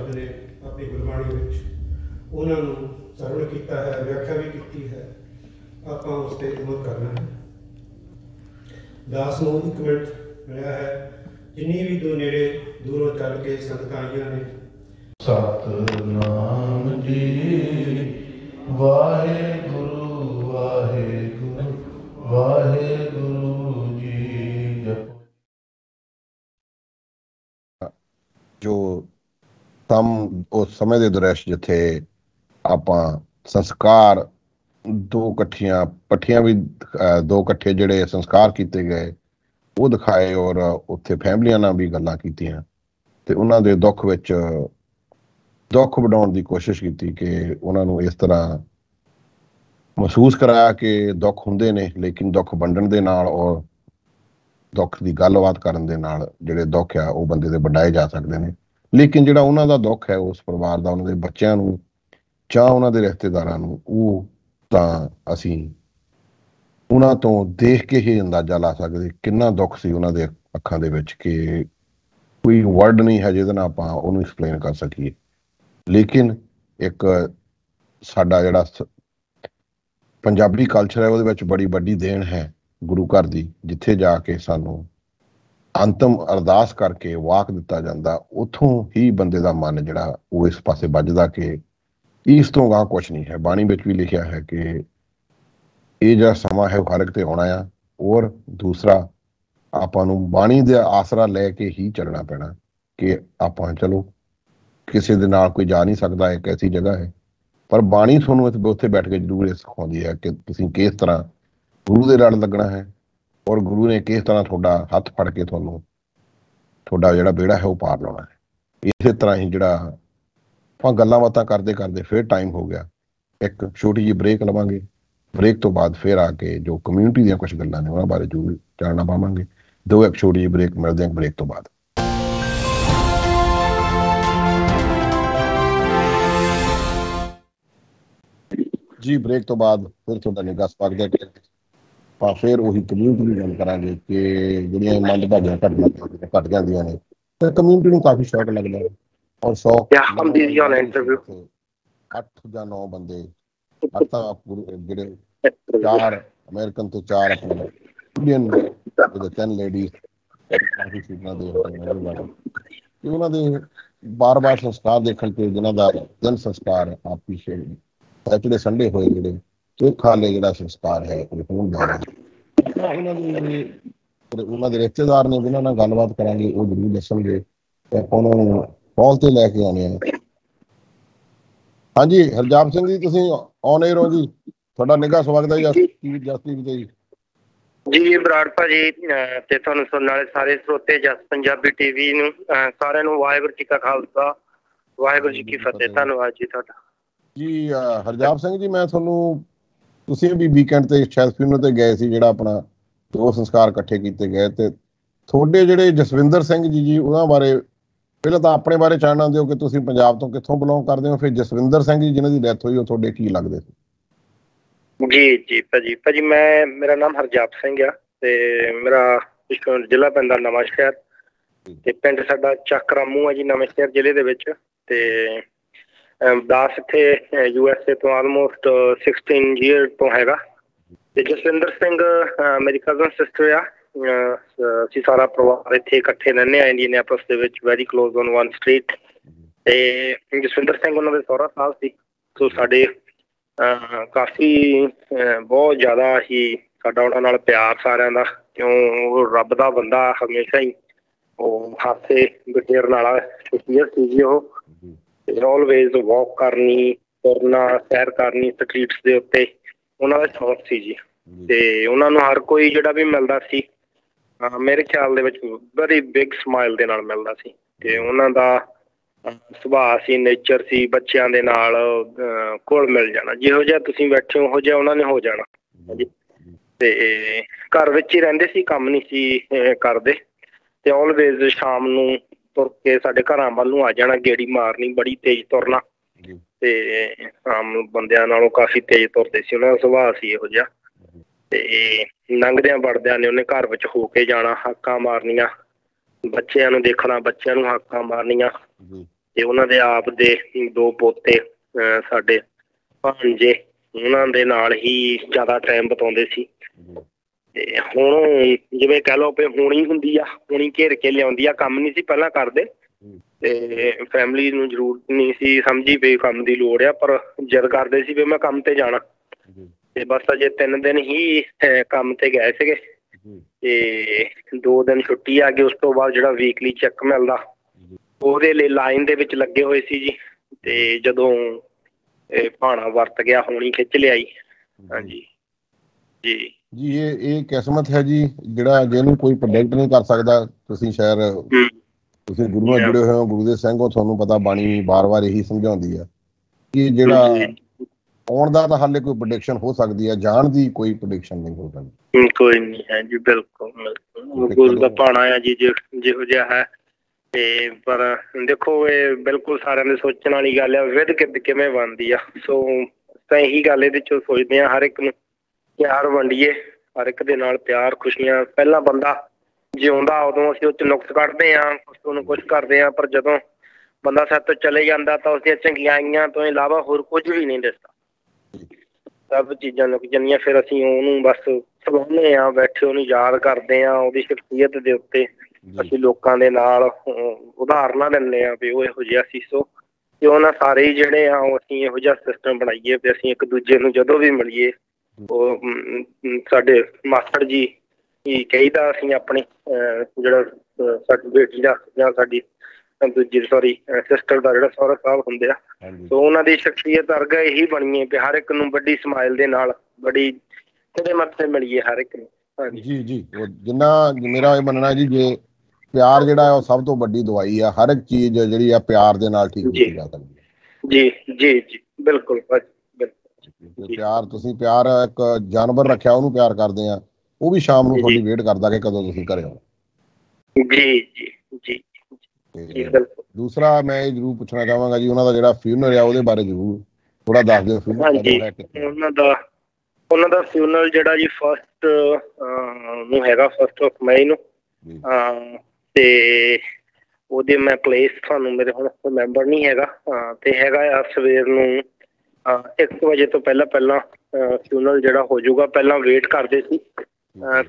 [SPEAKER 3] ਸ਼ਬਦ ਨੇ ਆਪਣੀ ਗੁਰਬਾਣੀ ਵਿੱਚ। ਉਹਨਾਂ ਨੂੰ ਸਰਵਣ ਕੀਤਾ ਹੈ, ਵਿਆਖਿਆ ਵੀ ਕੀਤੀ ਹੈ। ਆਪਾਂ ਉਸ ਤੇ ਅਮਲ ਕਰਨਾ ਹੈ। ਦਾਸ ਨੂੰ ਇੱਕ ਮਿੰਟ ਮਿਲਿਆ ਹੈ। ਜਿੰਨੀ ਵੀ ਦੋ ਨੇੜੇ ਦੂਰੋਂ ਚੱਲ ਕੇ ਸੰਗਤਾਂ ਆਈਆਂ ਨੇ।
[SPEAKER 2] ਸਤਨਾਮ ਜੀ, ਵਾਹਿਗੁਰੂ ਵਾਹਿਗੁਰੂ ਵਾਹਿਗੁਰੂ।
[SPEAKER 1] ਤਮ ਉਸ ਸਮੇਂ ਦੇ ਦ੍ਰਿਸ਼ ਜਿੱਥੇ ਆਪਾਂ ਸੰਸਕਾਰ ਦੋ ਇਕੱਠੀਆਂ, ਪੱਠੀਆਂ ਵੀ ਦੋ ਇਕੱਠੇ ਜਿਹੜੇ ਸੰਸਕਾਰ ਕੀਤੇ ਗਏ, ਉਹ ਦਿਖਾਏ ਔਰ ਉੱਥੇ ਫੈਮਲੀਆਂ ਨਾਲ ਵੀ ਗੱਲਾਂ ਕੀਤੀਆਂ। ਤੇ ਉਹਨਾਂ ਦੇ ਦੁੱਖ ਵਿੱਚ, ਦੁੱਖ ਵਡਾਉਣ ਦੀ ਕੋਸ਼ਿਸ਼ ਕੀਤੀ ਕਿ ਉਹਨਾਂ ਨੂੰ ਇਸ ਤਰ੍ਹਾਂ ਮਹਿਸੂਸ ਕਰਾਇਆ ਕਿ ਦੁੱਖ ਹੁੰਦੇ ਨੇ, ਲੇਕਿਨ ਦੁੱਖ ਵੰਡਣ ਦੇ ਨਾਲ ਔਰ ਦੁੱਖ ਦੀ ਗੱਲਬਾਤ ਕਰਨ ਦੇ ਨਾਲ ਜਿਹੜੇ ਦੁੱਖ ਆ, ਉਹ ਬੰਦੇ ਦੇ ਵੰਡਾਏ ਜਾ ਸਕਦੇ ਨੇ। ਲੇਕਿਨ ਜਿਹੜਾ ਉਹਨਾਂ ਦਾ ਦੁੱਖ ਹੈ ਉਸ ਪਰਿਵਾਰ ਦਾ, ਉਹਨਾਂ ਦੇ ਬੱਚਿਆਂ ਨੂੰ ਜਾਂ ਉਹਨਾਂ ਦੇ ਰਿਸ਼ਤੇਦਾਰਾਂ ਨੂੰ, ਉਹ ਤਾਂ ਅਸੀਂ ਉਹਨਾਂ ਤੋਂ ਦੇਖ ਕੇ ਹੀ ਅੰਦਾਜ਼ਾ ਲਾ ਸਕਦੇ ਕਿੰਨਾ ਦੁੱਖ ਸੀ ਉਹਨਾਂ ਦੇ ਅੱਖਾਂ ਦੇ ਵਿੱਚ ਕਿ ਕੋਈ ਵਰਡ ਨਹੀਂ ਹੈ ਜਿਹਦੇ ਨਾਲ ਆਪਾਂ ਉਹਨੂੰ ਐਕਸਪਲੇਨ ਕਰ ਸਕੀਏ। ਲੇਕਿਨ ਇੱਕ ਸਾਡਾ ਜਿਹੜਾ ਪੰਜਾਬੀ ਕਲਚਰ ਹੈ, ਉਹਦੇ ਵਿੱਚ ਬੜੀ ਵੱਡੀ ਦੇਣ ਹੈ ਗੁਰੂ ਘਰ ਦੀ, ਜਿੱਥੇ ਜਾ ਕੇ ਸਾਨੂੰ ਅੰਤਮ ਅਰਦਾਸ ਕਰਕੇ ਵਾਕ ਦਿੱਤਾ ਜਾਂਦਾ, ਉਥੋਂ ਹੀ ਬੰਦੇ ਦਾ ਮਨ ਜਿਹੜਾ ਉਹ ਇਸ ਪਾਸੇ ਵੱਜਦਾ ਕਿ ਇਸ ਤੋਂ ਗਾਂ ਕੁਝ ਨਹੀਂ ਹੈ। ਬਾਣੀ ਵਿੱਚ ਵੀ ਲਿਖਿਆ ਹੈ ਕਿ ਇਹ ਜਿਹੜਾ ਸਮਾਂ ਹੈ ਉਹ ਹਰ ਇੱਕ ਤੇ ਆਉਣਾ ਆ, ਔਰ ਦੂਸਰਾ ਆਪਾਂ ਨੂੰ ਬਾਣੀ ਦੇ ਆਸਰਾ ਲੈ ਕੇ ਹੀ ਚੱਲਣਾ ਪੈਣਾ ਕਿ ਆਪਾਂ ਚਲੋ ਕਿਸੇ ਦੇ ਨਾਲ ਕੋਈ ਜਾ ਨਹੀਂ ਸਕਦਾ, ਇੱਕ ਐਸੀ ਜਗ੍ਹਾ ਹੈ। ਪਰ ਬਾਣੀ ਤੁਹਾਨੂੰ ਉੱਥੇ ਬੈਠ ਕੇ ਜ਼ਰੂਰ ਇਹ ਸਿਖਾਉਂਦੀ ਹੈ ਕਿ ਤੁਸੀਂ ਕਿਸ ਤਰ੍ਹਾਂ ਗੁਰੂ ਦੇ ਨਾਲ ਲੱਗਣਾ ਹੈ ਔਰ ਗੁਰੂ ਨੇ ਕਿਸ ਤਰ੍ਹਾਂ ਤੁਹਾਡਾ ਹੱਥ ਫੜ ਕੇ ਤੁਹਾਨੂੰ, ਤੁਹਾਡਾ ਜਿਹੜਾ ਬੇੜਾ ਹੈ ਉਹ ਪਾਰ ਲਾਉਣਾ ਹੈ। ਇਸੇ ਤਰ੍ਹਾਂ ਹੀ ਜਿਹੜਾ ਆਪਾਂ ਗੱਲਾਂ ਬਾਤਾਂ ਕਰਦੇ ਕਰਦੇ ਫਿਰ ਟਾਈਮ ਹੋ ਗਿਆ। ਇੱਕ ਛੋਟੀ ਜਿਹੀ ਬ੍ਰੇਕ ਲਵਾਂਗੇ। ਬ੍ਰੇਕ ਤੋਂ ਬਾਅਦ ਫਿਰ ਆ ਕੇ ਜੋ ਕਮਿਊਨਿਟੀ ਦੀਆਂ ਕੁਝ ਗੱਲਾਂ ਨੇ ਉਹਨਾਂ ਬਾਰੇ ਜ਼ਰੂਰ ਜਾਣਨਾ ਪਾਵਾਂਗੇ। ਦੋ ਇੱਕ ਛੋਟੀ ਜਿਹੀ ਬ੍ਰੇਕ ਮਿਲਦੇ ਹਾਂ ਬ੍ਰੇਕ ਤੋਂ ਬਾਅਦ। ਜੀ ਬ੍ਰੇਕ ਤੋਂ ਬਾਅਦ ਫਿਰ ਤੁਹਾਡਾ ਨਿੱਘਾ ਸਵਾਗਤ ਹੈ। ਆਪਾਂ ਫਿਰ ਉਹੀ ਕਮਿਊਨਿਟੀ ਦੀ ਗੱਲ ਕਰਾਂਗੇ ਕਿ ਜਿਹੜੀਆਂ ਮੰਦਭਾਗੀਆਂ ਘਟਨਾਵਾਂ ਜਿਹੜੀਆਂ ਘਟ ਜਾਂਦੀਆਂ ਨੇ ਤੇ ਕਮਿਊਨਿਟੀ ਨੂੰ ਕਾਫੀ ਸ਼ੌਕ ਲੱਗਦਾ ਹੈ ਔਰ ਸ਼ੌਕ
[SPEAKER 4] Yeah, I'm busy on interview.
[SPEAKER 1] ਅੱਠ ਜਾਂ ਨੌ ਬੰਦੇ ਅੱਠਾਂ ਪੂਰੇ ਜਿਹੜੇ ਚਾਰ ਅਮਰੀਕਨ ਤੋਂ ਚਾਰ ਆਪਣੇ ਇੰਡੀਅਨ ਵਿਦ 10 ਲੇਡੀਜ਼ ਕਾਫੀ ਸੀਟਾਂ ਦੇ। ਤੇ ਉਹਨਾਂ ਦੇ ਬਾਰ-ਬਾਰ ਸੰਸਕਾਰ ਦੇਖਣ ਤੇ ਜਿਨ੍ਹਾਂ ਦਾ ਜਨ ਸੰਸਕਾਰ ਆਪ ਪਿਛੇ ਸੈਟਰਡੇ ਸੰਡੇ ਹੋਏ ਜਿਹੜੇ ਉਹ ਖਾਲੇ ਜਿਹੜਾ ਸੰਸਕਾਰ ਹੈ ਉਹ ਹੋਣ ਜਾ ਰਿਹਾ ਹੈ। ਤਾਂ ਉਹਨਾਂ ਦੇ ਉਹਨਾਂ ਦੇ ਰਿਸ਼ਤੇਦਾਰ ਨੇ ਜਿਨ੍ਹਾਂ ਨਾਲ ਗੱਲਬਾਤ ਕਰਾਂਗੇ ਉਹ ਜ਼ਰੂਰ ਦੱਸਣਗੇ ਤੇ ਉਹਨਾਂ ਨੂੰ ਕਾਲ ਤੇ ਲੈ ਕੇ ਆਉਣੇ ਆ। ਹਾਂਜੀ ਹਰਜਾਪ ਸਿੰਘ ਜੀ ਤੁਸੀਂ ਔਨ 에ਅਰ ਹੋ ਜੀ? ਤੁਹਾਡਾ ਨਿੱਘਾ ਸਵਾਗਤ ਹੈ ਜਸਪੀਰ ਜਸਪੀਰ ਜੀ।
[SPEAKER 4] ਜੀ ਬਰਾੜ ਭਾਜੀ ਤੇ ਤੁਹਾਨੂੰ ਸੁਣਨ ਵਾਲੇ ਸਾਰੇ ਸਰੋਤੇ ਜਸ ਪੰਜਾਬੀ ਟੀਵੀ ਨੂੰ ਸਾਰਿਆਂ ਨੂੰ ਵਾਹਿਗੁਰੂ ਜੀ ਕਾ ਖਾਲਸਾ ਵਾਹਿਗੁਰੂ ਜੀ ਕੀ ਫਤਿਹ। ਧੰਨਵਾਦ ਜੀ ਤੁਹਾਡਾ।
[SPEAKER 1] ਜੀ ਅਹ ਹਰਜਾਪ ਸਿੰਘ ਜੀ ਮੈਂ ਤੁਹਾਨੂੰ ਤੁਸੀਂ ਵੀ ਵੀਕਐਂਡ ਤੇ ਸ਼ਾਇਦ ਫਿਲਮ ਤੇ ਗਏ ਸੀ ਜਿਹੜਾ ਆਪਣਾ ਦੋ ਸੰਸਕਾਰ ਇਕੱਠੇ ਕੀਤੇ ਗਏ ਤੇ ਤੁਹਾਡੇ ਜਿਹੜੇ ਜਸਵਿੰਦਰ ਸਿੰਘ ਜੀ ਜੀ ਉਹਨਾਂ ਬਾਰੇ ਪਹਿਲਾਂ ਤਾਂ ਆਪਣੇ ਬਾਰੇ ਜਾਣਨਾ ਦਿਓ ਕਿ ਤੁਸੀਂ ਪੰਜਾਬ ਤੋਂ ਕਿੱਥੋਂ ਬਿਲੋਂਗ ਕਰਦੇ ਹੋ ਫਿਰ ਜਸਵਿੰਦਰ ਸਿੰਘ ਜੀ ਜਿਨ੍ਹਾਂ ਦੀ ਡੈਥ ਹੋਈ ਉਹ ਤੁਹਾਡੇ ਕੀ ਲੱਗਦੇ ਸੀ?
[SPEAKER 4] ਜੀ ਜੀ ਭਾਜੀ ਭਾਜੀ ਮੈਂ ਮੇਰਾ ਨਾਮ ਹਰਜਾਪ ਸਿੰਘ ਆ ਤੇ ਮੇਰਾ ਜ਼ਿਲ੍ਹਾ ਪੈਂਦਾ ਨਵਾਂ ਸ਼ਹਿਰ ਤੇ ਪਿੰਡ ਸਾਡਾ ਚੱਕਰਾਮੂ ਆ ਜੀ ਨਵਾਂ ਸ਼ਹਿਰ ਜ਼ਿਲ੍ਹੇ ਦੇ ਵਿੱਚ ਤੇ ਦਾਸ ਇੱਥੇ ਯੂ ਐਸ ਏ ਤੋਂ ਆਲਮੋਸਟ 16 ਈਅਰ ਤੋਂ ਹੈਗਾ। ਤੇ ਜਸਵਿੰਦਰ ਸਿੰਘ ਮੇਰੀ ਕਜ਼ਨ ਸਿਸਟਰ ਆ। ਅਸੀਂ ਸਾਰਾ ਪਰਿਵਾਰ ਇੱਥੇ ਇਕੱਠੇ ਰਹਿੰਦੇ ਆ ਇੰਡੀਅਨੈਪਲਸ ਦੇ ਵਿੱਚ very close on one street ਤੇ ਜਸਵਿੰਦਰ ਸਿੰਘ ਉਹਨਾਂ ਦੇ ਸਹੁਰਾ ਸਾਹਿਬ ਸੀ। ਸੋ ਸਾਡੇ ਕਾਫੀ ਬਹੁਤ ਜ਼ਿਆਦਾ ਹੀ ਸਾਡਾ ਉਹਨਾਂ ਨਾਲ ਪਿਆਰ ਸਾਰਿਆਂ ਦਾ। ਕਿਉਂ ਉਹ ਰੱਬ ਦਾ ਬੰਦਾ, ਹਮੇਸ਼ਾ ਹੀ ਉਹ ਹਾਸੇ ਬਟੇਰ ਨਾਲ ਸ਼ਖਸੀਅਤ ਸੀ ਜੀ ਉਹ। ਆਲਵੇਜ਼ ਵਾਕ ਕਰਨੀ ਤੁਰਨਾ ਸੈਰ ਕਰਨੀ ਸਟਰੀਟਸ ਦੇ ਉੱਤੇ ਉਹਨਾਂ ਦਾ ਸ਼ੌਕ ਸੀ ਜੀ। ਤੇ ਉਹਨਾਂ ਨੂੰ ਹਰ ਕੋਈ ਜਿਹੜਾ ਵੀ ਮਿਲਦਾ ਸੀ ਮੇਰੇ ਖਿਆਲ ਦੇ ਵਿੱਚ ਵੈਰੀ ਬਿਗ ਸਮਾਈਲ ਦੇ ਨਾਲ ਮਿਲਦਾ ਸੀ। ਤੇ ਉਹਨਾਂ ਦਾ ਸੁਭਾਅ ਸੀ ਨੇਚਰ ਸੀ ਬੱਚਿਆਂ ਦੇ ਨਾਲ ਘੁਲ ਮਿਲ ਜਾਣਾ। ਜਿਹੋ ਜਿਹਾ ਤੁਸੀਂ ਬੈਠੇ ਹੋ ਉਹੋ ਜਿਹਾ ਉਹਨਾਂ ਨੇ ਹੋ ਜਾਣਾ। ਤੇ ਘਰ ਵਿੱਚ ਹੀ ਰਹਿੰਦੇ ਸੀ ਕੰਮ ਨਹੀਂ ਸੀ ਕਰਦੇ। ਤੇ ਆਲਵੇਜ਼ ਸ਼ਾਮ ਨੂੰ ਤੁਰ ਕੇ ਸਾਡੇ ਘਰਾਂ ਵੱਲ ਨੂੰ ਆ ਜਾਣਾ ਗੇੜੀ ਮਾਰਨੀ ਬੜੀ ਤੇਜ਼ ਤੁਰਨਾ। ਤੇ ਆਮ ਬੰਦਿਆਂ ਨਾਲੋਂ ਕਾਫੀ ਤੇਜ਼ ਤੁਰਦੇ ਸੀ ਉਹਨਾਂ ਦਾ ਸੁਭਾਅ ਸੀ ਇਹੋ ਜਿਹਾ। ਤੇ ਲੰਘਦਿਆਂ ਵੜਦਿਆਂ ਨੇ ਉਹਨੇ ਘਰ ਵਿੱਚ ਹੋ ਕੇ ਜਾਣਾ ਹਾਕਾਂ ਮਾਰਨੀਆਂ। ਬੱਚਿਆਂ ਨੂੰ ਦੇਖਣਾ ਬੱਚਿਆਂ ਨੂੰ ਹਾਕਾਂ ਮਾਰਨੀਆਂ। ਤੇ ਉਹਨਾਂ ਦੇ ਆਪ ਦੇ ਦੋ ਪੋਤੇ ਸਾਡੇ ਭਾਂਜੇ ਉਹਨਾਂ ਦੇ ਨਾਲ ਹੀ ਜ਼ਿਆਦਾ ਟਾਈਮ ਬਿਤਾਉਂਦੇ ਸੀ। ਤੇ ਹੁਣ ਜਿਵੇਂ ਕਹਿ ਲਓ ਵੀ ਹੋਣੀ ਹੁੰਦੀ ਆ ਹੋਣੀ ਘੇਰ ਕੇ ਲਿਆਉਂਦੀ ਆ ਕੰਮ ਨਹੀਂ ਸੀ ਪਹਿਲਾਂ ਕਰਦੇ। ਤੇ ਫੈਮਿਲੀ ਨੂੰ ਜ਼ਰੂਰਤ ਨਹੀਂ ਸੀ ਸਮਝੀ ਵੀ ਕੰਮ ਦੀ ਲੋੜ ਆ ਪਰ ਜਿੱਦ ਕਰਦੇ ਸੀ ਵੀ ਮੈਂ ਕੰਮ ਤੇ ਜਾਣਾ। ਤੇ ਬਸ ਅਜੇ ਤਿੰਨ ਦਿਨ ਹੀ ਕੰਮ ਤੇ ਗਏ ਸੀਗੇ। ਤੇ ਦੋ ਦਿਨ ਛੁੱਟੀ ਆ ਗਈ ਉਸ ਤੋਂ ਬਾਅਦ ਜਿਹੜਾ ਵੀਕਲੀ ਚੈੱਕ ਮਿਲਦਾ। ਉਹਦੇ ਲਈ ਲਾਈਨ ਦੇ ਵਿੱਚ ਲੱਗੇ ਹੋਏ ਸੀ ਜੀ। ਤੇ ਜਦੋਂ ਇਹ ਭਾਣਾ ਵਰਤ ਗਿਆ ਹੋਣੀ ਖਿੱਚ ਲਿਆਈ। ਹਾਂਜੀ। ਜੀ।
[SPEAKER 1] ਜੀ ਇਹ ਇਹ ਕਿਸਮਤ ਹੈ ਜੀ ਜਿਹੜਾ ਜਿਹਨੂੰ ਕੋਈ ਪ੍ਰੋਡਕਟ ਨਹੀਂ ਕਰ ਸਕਦਾ ਤੁਸੀਂ ਸ਼ਾਇਦ
[SPEAKER 4] ਹੂੰ।
[SPEAKER 1] ਤੁਸੀਂ ਗੁਰੂ ਨਾਲ. ਜੁੜੇ ਹੋਏ ਹੋ ਗੁਰੂ ਦੇ ਸਿੰਘ ਹੋ ਤੁਹਾਨੂੰ ਪਤਾ ਬਾਣੀ ਬਾਰ-ਬਾਰ ਇਹੀ ਸਮਝਾਉਂਦੀ ਆ ਕਿ ਜਿਹੜਾ ਆਉਣ ਦਾ ਤਾਂ ਹਾਲੇ ਕੋਈ ਪ੍ਰੈਡਿਕਸ਼ਨ ਹੋ ਸਕਦੀ ਹੈ ਜਾਣ ਦੀ ਕੋਈ ਪ੍ਰੈਡਿਕਸ਼ਨ ਨਹੀਂ ਹੋ ਸਕਦੀ।
[SPEAKER 4] ਕੋਈ ਨਹੀਂ ਹੈ ਜੀ ਬਿਲਕੁਲ। ਗੁਰੂ ਦਾ ਭਾਣਾ ਹੈ ਜੀ ਜਿਹ- ਜਿਹੋ ਹੈ। ਤੇ ਪਰ ਦੇਖੋ ਇਹ ਬਿਲਕੁਲ ਸਾਰਿਆਂ ਦੇ ਸੋਚਣ ਵਾਲੀ ਗੱਲ ਹੈ ਵਿਦ ਕਿਵੇਂ ਬਣਦੀ ਆ। ਸੋ ਤਾਂ ਇਹੀ ਗੱਲ ਇਹਦੇ ਚੋਂ ਸੋਚਦੇ ਆ ਹਰ ਇੱਕ ਨੂੰ ਪਿਆਰ ਵੰਡੀਏ ਹਰ ਇੱਕ ਦੇ ਨਾਲ ਪਿਆਰ ਖੁਸ਼ੀਆਂ ਪਹਿਲਾਂ ਬੰਦਾ ਜਿਉਂਦਾ ਉਦੋਂ ਅਸੀਂ ਉਹ ਚ ਨੁਕਸ ਕੱਢਦੇ ਆ ਉਸ ਨੂੰ ਕੁਝ ਕਰਦੇ ਆ ਪਰ ਜਦੋਂ ਬੰਦਾ ਸਾਡੇ ਤੋਂ ਚਲੇ ਜਾਂਦਾ ਤਾਂ ਉਸਦੀਆਂ ਚੰਗਿਆਈਆਂ ਤੋਂ ਇਲਾਵਾ ਹੋਰ ਕੁਝ ਵੀ ਨਹੀਂ ਦਿਸਦਾ। ਸਭ ਚੀਜ਼ਾਂ ਲੁਕ ਜਾਂਦੀਆਂ ਫਿਰ ਅਸੀਂ ਉਹਨੂੰ ਬਸ ਸਲਾਹੁੰਦੇ ਆ ਬੈਠੇ ਉਹਨੂੰ ਯਾਦ ਕਰਦੇ ਆ ਉਹਦੀ ਸ਼ਖਸੀਅਤ ਦੇ ਉੱਤੇ ਅਸੀਂ ਲੋਕਾਂ ਦੇ ਨਾਲ ਉਦਾਹਰਨਾਂ ਦਿੰਦੇ ਆ ਵੀ ਉਹ ਇਹੋ ਜਿਹਾ ਸੀ ਸੋ ਤੇ ਉਹਨਾਂ ਸਾਰੇ ਜਿਹੜੇ ਆ ਉਹ ਅਸੀਂ ਇਹੋ ਜਿਹਾ ਸਿਸਟਮ ਬਣਾਈਏ ਵੀ ਅਸੀਂ ਇੱਕ ਦੂਜੇ ਨੂੰ ਜਦੋਂ ਵੀ ਮਿਲੀਏ ਉਹ ਸਾਡੇ ਮਾਸਟਰ ਜੀ ਹੀ ਕਹੀਦਾ ਅਸੀਂ ਆਪਣੀ ਜਿਹੜਾ ਸਾਡੀ ਬੇਟੀ ਦਾ ਜਾਂ ਸਾਡੀ ਦੂਜੀ ਸੌਰੀ ਸਿਸਟਰ ਦਾ ਜਿਹੜਾ ਸਹੁਰਾ ਸਾਹਿਬ ਹੁੰਦੇ ਆ ਸੋ ਉਹਨਾਂ ਦੀ ਸ਼ਖਸੀਅਤ ਵਰਗਾ ਇਹੀ ਬਣੀਏ ਵੀ ਹਰ ਇੱਕ ਨੂੰ ਵੱਡੀ ਸਮਾਈਲ ਦੇ ਨਾਲ ਬੜੀ ਕਿਹਦੇ ਮੱਥੇ ਮਿਲੀਏ ਹਰ ਇੱਕ ਨੂੰ।
[SPEAKER 1] ਜੀ ਜੀ ਉਹ ਜਿੰਨਾ ਮੇਰਾ ਇਹ ਮੰਨਣਾ ਜੀ ਜੇ ਪਿਆਰ ਜਿਹੜਾ ਹੈ ਉਹ ਸਭ ਤੋਂ ਵੱਡੀ ਦਵਾਈ ਆ ਹਰ ਇੱਕ ਚੀਜ਼ ਜਿਹੜੀ ਆ ਪਿਆਰ ਦੇ ਨਾਲ ਠੀਕ। ਕੀਤੀ ਜਾ ਸਕਦੀ ਹੈ।
[SPEAKER 4] ਜੀ ਜੀ ਜੀ ਬਿਲਕੁਲ ਭਾਜੀ।
[SPEAKER 1] ਤੇ ਪਿਆਰ ਤੁਸੀਂ ਪਿਆਰ ਇੱਕ ਜਾਨਵਰ ਰੱਖਿਆ ਉਹਨੂੰ ਪਿਆਰ ਕਰਦੇ ਆ। ਉਹ ਵੀ ਸ਼ਾਮ ਨੂੰ। ਤੁਹਾਡੀ ਵੇਟ ਕਰਦਾ ਕਿ ਕਦੋਂ ਤੁਸੀਂ ਘਰੇ ਆਓ।
[SPEAKER 4] ਜੀ ਜੀ
[SPEAKER 1] ਦੂਸਰਾ ਮੈਂ ਇਹ ਜ਼ਰੂਰ ਪੁੱਛਣਾ ਚਾਹਾਂਗਾ ਜੀ ਉਹਨਾਂ ਦਾ ਜਿਹੜਾ ਫਿਊਨਰ ਆ ਉਹਦੇ ਬਾਰੇ ਜ਼ਰੂਰ ਥੋੜਾ ਦੱਸ ਦਿਓ ਫਿਊਨਰ
[SPEAKER 4] ਉਹਨਾਂ ਦਾ ਉਹਨਾਂ ਦਾ ਫਿਊਨਲ ਜਿਹੜਾ ਜੀ ਫਸਟ ਨੂੰ ਹੈਗਾ ਫਸਟ ਆਫ ਮਈ ਨੂੰ। ਤੇ ਉਹਦੇ ਮੈਂ ਪਲੇਸ ਤੁਹਾਨੂੰ ਮੇਰੇ ਹੁਣ ਰਿਮੈਂਬਰ ਨਹੀਂ ਹੈਗਾ। ਤੇ ਹੈਗਾ ਆ ਸਵੇਰ ਨੂੰ 1 ਵਜੇ ਤੋਂ ਪਹਿਲਾਂ ਪਹਿਲਾਂ ਫਿਊਨਲ ਜਿਹੜਾ ਹੋ ਜਾਊਗਾ ਪਹਿਲਾਂ ਵੇਟ ਕਰਦੇ ਸੀ।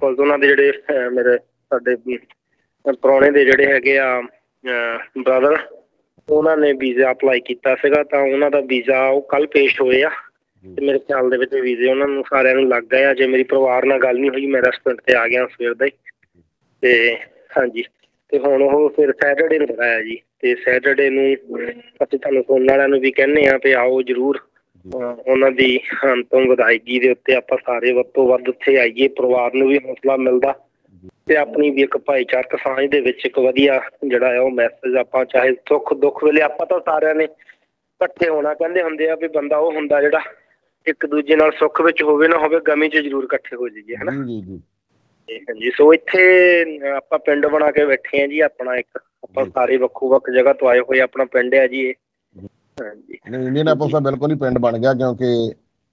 [SPEAKER 4] ਕੋਲ ਉਹਨਾਂ ਦੇ ਜਿਹੜੇ ਮੇਰੇ ਸਾਡੇ ਪੁਰਾਣੇ ਦੇ ਜਿਹੜੇ ਹੈਗੇ ਆ ਬ੍ਰਦਰ ਉਹਨਾਂ ਨੇ ਵੀਜ਼ਾ ਅਪਲਾਈ ਕੀਤਾ ਸੀਗਾ ਤਾਂ ਉਹਨਾਂ ਦਾ ਵੀਜ਼ਾ ਉਹ ਕੱਲ ਪੇਸ਼ ਹੋਏ ਆ। ਤੇ ਮੇਰੇ ਖਿਆਲ ਦੇ ਵਿੱਚ ਵੀਜ਼ੇ ਉਹਨਾਂ ਨੂੰ ਸਾਰਿਆਂ ਨੂੰ ਲੱਗ ਗਏ ਆ। ਜੇ ਮੇਰੀ ਪਰਿਵਾਰ ਨਾਲ ਗੱਲ ਨਹੀਂ ਹੋਈ ਮੈਂ ਰੈਸਟੋਰੈਂਟ ਤੇ ਆ ਗਿਆ ਸਵੇਰ ਦਾ ਹੀ। ਤੇ ਹਾਂਜੀ ਤੇ ਹੁਣ ਉਹ ਫਿਰ ਸੈਟਰਡੇ ਨੂੰ ਕਰਾਇਆ ਜੀ। ਤੇ ਸੈਟਰਡੇ ਨੂੰ ਅਸੀਂ ਤੁਹਾਨੂੰ ਸੁਣਨ ਵਾਲਿਆਂ ਨੂੰ ਵੀ ਕਹਿੰਦੇ ਆ ਵੀ ਆਓ ਜਰੂਰ। ਉਹਨਾਂ ਦੀ ਅੰਤਮ ਵਿਦਾਇਗੀ ਦੇ ਉੱਤੇ ਆਪਾਂ ਸਾਰੇ ਵੱਧ ਤੋਂ ਵੱਧ ਉੱਥੇ ਆਈਏ ਪਰਿਵਾਰ ਨੂੰ ਵੀ ਹੌਸਲਾ ਮਿਲਦਾ ਤੇ ਆਪਣੀ ਵੀ ਇੱਕ ਭਾਈਚਾਰਕ ਸਾਂਝ ਦੇ ਵਿੱਚ ਇੱਕ ਵਧੀਆ ਜਿਹੜਾ ਹੈ ਉਹ ਮੈਸੇਜ ਆਪਾਂ ਚਾਹੇ ਸੁੱਖ ਦੁੱਖ ਵੇਲੇ ਆਪਾਂ ਤਾਂ ਸਾਰਿਆਂ ਨੇ ਇਕੱਠੇ ਹੋਣਾ ਕਹਿੰਦੇ ਹੁੰਦੇ ਆ ਵੀ ਬੰਦਾ ਉਹ ਹੁੰਦਾ ਜਿਹੜਾ ਇੱਕ ਦੂਜੇ ਨਾਲ ਸੁੱਖ ਵਿੱਚ ਹੋਵੇ ਨਾ ਹੋਵੇ ਗਮੀ 'ਚ ਜ਼ਰੂਰ ਇਕੱਠੇ ਹੋ ਜਾਈਏ ਹਨਾ?
[SPEAKER 1] ਜੀ ਜੀ
[SPEAKER 4] ਹਾਂਜੀ ਸੋ ਇੱਥੇ ਆਪਾਂ ਪਿੰਡ ਬਣਾ ਕੇ ਬੈਠੇ ਆ ਜੀ ਆਪਣਾ ਇੱਕ ਆਪਾਂ। ਸਾਰੇ ਵੱਖੋ ਵੱਖ ਜਗ੍ਹਾ ਤੋਂ ਆਏ ਹੋਏ ਆਪਣਾ ਪਿੰਡ ਹੈ ਜੀ ਇਹ। ਹਾਂਜੀ।
[SPEAKER 1] ਨਹੀਂ ਇੰਡੀਅਨ ਐਪਲ ਤਾਂ ਬਿਲਕੁਲ ਹੀ ਪਿੰਡ ਬਣ ਗਿਆ ਕਿਉਂਕਿ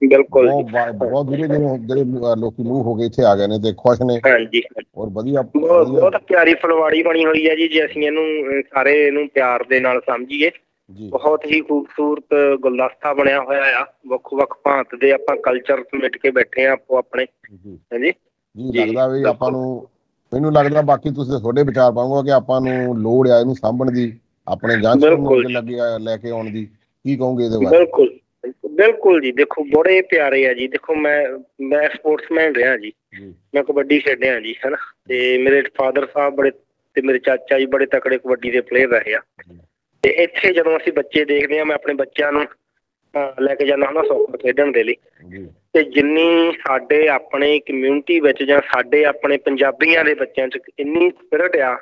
[SPEAKER 4] ਬਿਲਕੁਲ
[SPEAKER 1] ਬਹੁਤ ਜਿਹੜੇ ਜਿਹੜੇ ਲੋਕੀ ਮੂਵ ਹੋ ਗਏ ਇੱਥੇ ਆ ਗਏ ਨੇ ਤੇ ਖੁਸ਼ ਨੇ।
[SPEAKER 4] ਹਾਂਜੀ।
[SPEAKER 1] ਔਰ ਵਧੀਆ
[SPEAKER 4] ਬਹੁਤ ਪਿਆਰੀ ਫੁਲਵਾੜੀ ਬਣੀ ਹੋਈ ਹੈ ਜੀ ਜੇ ਅਸੀਂ ਇਹਨੂੰ ਸਾਰੇ ਇਹਨੂੰ ਪਿਆਰ ਦੇ ਨਾਲ ਸਮਝੀਏ। ਬਹੁਤ ਹੀ ਖੂਬਸੂਰਤ ਗੁਲਦਸਤਾ ਬਣਿਆ ਹੋਇਆ ਆ। ਵੱਖ ਵੱਖ ਭਾਂਤ ਦੇ ਆਪਾਂ ਕਲਚਰ ਸਮਿਟ ਕੇ ਬੈਠੇ ਆ ਆਪੋ ਆਪਣੇ। ਹਾਂਜੀ।
[SPEAKER 1] ਜੀ ਲੱਗਦਾ ਵੀ। ਆਪਾਂ ਨੂੰ ਮੈਨੂੰ ਲੱਗਦਾ ਬਾਕੀ ਤੁਸੀਂ ਤੁਹਾਡੇ ਵਿਚਾਰ ਪਾਉਂਗਾ ਕਿ ਆਪਾਂ ਨੂੰ ਲੋੜ ਆ ਇਹਨੂੰ ਸਾਂਭਣ ਦੀ ਆਪਣੇ ਜਾਂਚ। ਨੂੰ ਲੱਗੇ ਲੈ ਕੇ ਆਉਣ ਦੀ। ਕੀ ਕਹੋਗੇ ਇਹਦੇ ਬਾਰੇ?
[SPEAKER 4] ਬਿਲਕੁਲ ਬਿਲਕੁਲ- ਜੀ ਦੇਖੋ ਬੜੇ ਪਿਆਰੇ ਆ ਜੀ ਦੇਖੋ ਮੈਂ ਮੈਂ ਸਪੋਰਟਸਮੈਨ ਰਿਹਾ ਜੀ ਮੈਂ ਕਬੱਡੀ ਖੇਡਿਆ ਜੀ ਹੈਨਾ? ਤੇ ਮੇਰੇ ਫਾਦਰ ਸਾਹਿਬ ਬੜੇ ਤੇ ਮੇਰੇ ਚਾਚਾ ਜੀ ਬੜੇ ਤਕੜੇ ਕਬੱਡੀ ਦੇ ਪਲੇਅਰ ਰਹੇ ਆ। ਤੇ ਇੱਥੇ ਜਦੋਂ ਅਸੀਂ ਬੱਚੇ ਦੇਖਦੇ ਆ ਮੈਂ ਆਪਣੇ ਬੱਚਿਆਂ ਨੂੰ ਲੈ ਕੇ ਜਾਂਦਾ ਹੁੰਦਾ ਸੌਕਰ ਖੇਡਣ ਦੇ ਲਈ। ਤੇ ਜਿੰਨੀ ਸਾਡੇ ਆਪਣੇ ਕਮਿਊਨਿਟੀ ਵਿੱਚ ਜਾਂ ਸਾਡੇ ਆਪਣੇ ਪੰਜਾਬੀਆਂ ਦੇ ਬੱਚਿਆਂ 'ਚ ਇੰਨੀ ਸਪਿਰਿਟ ਆ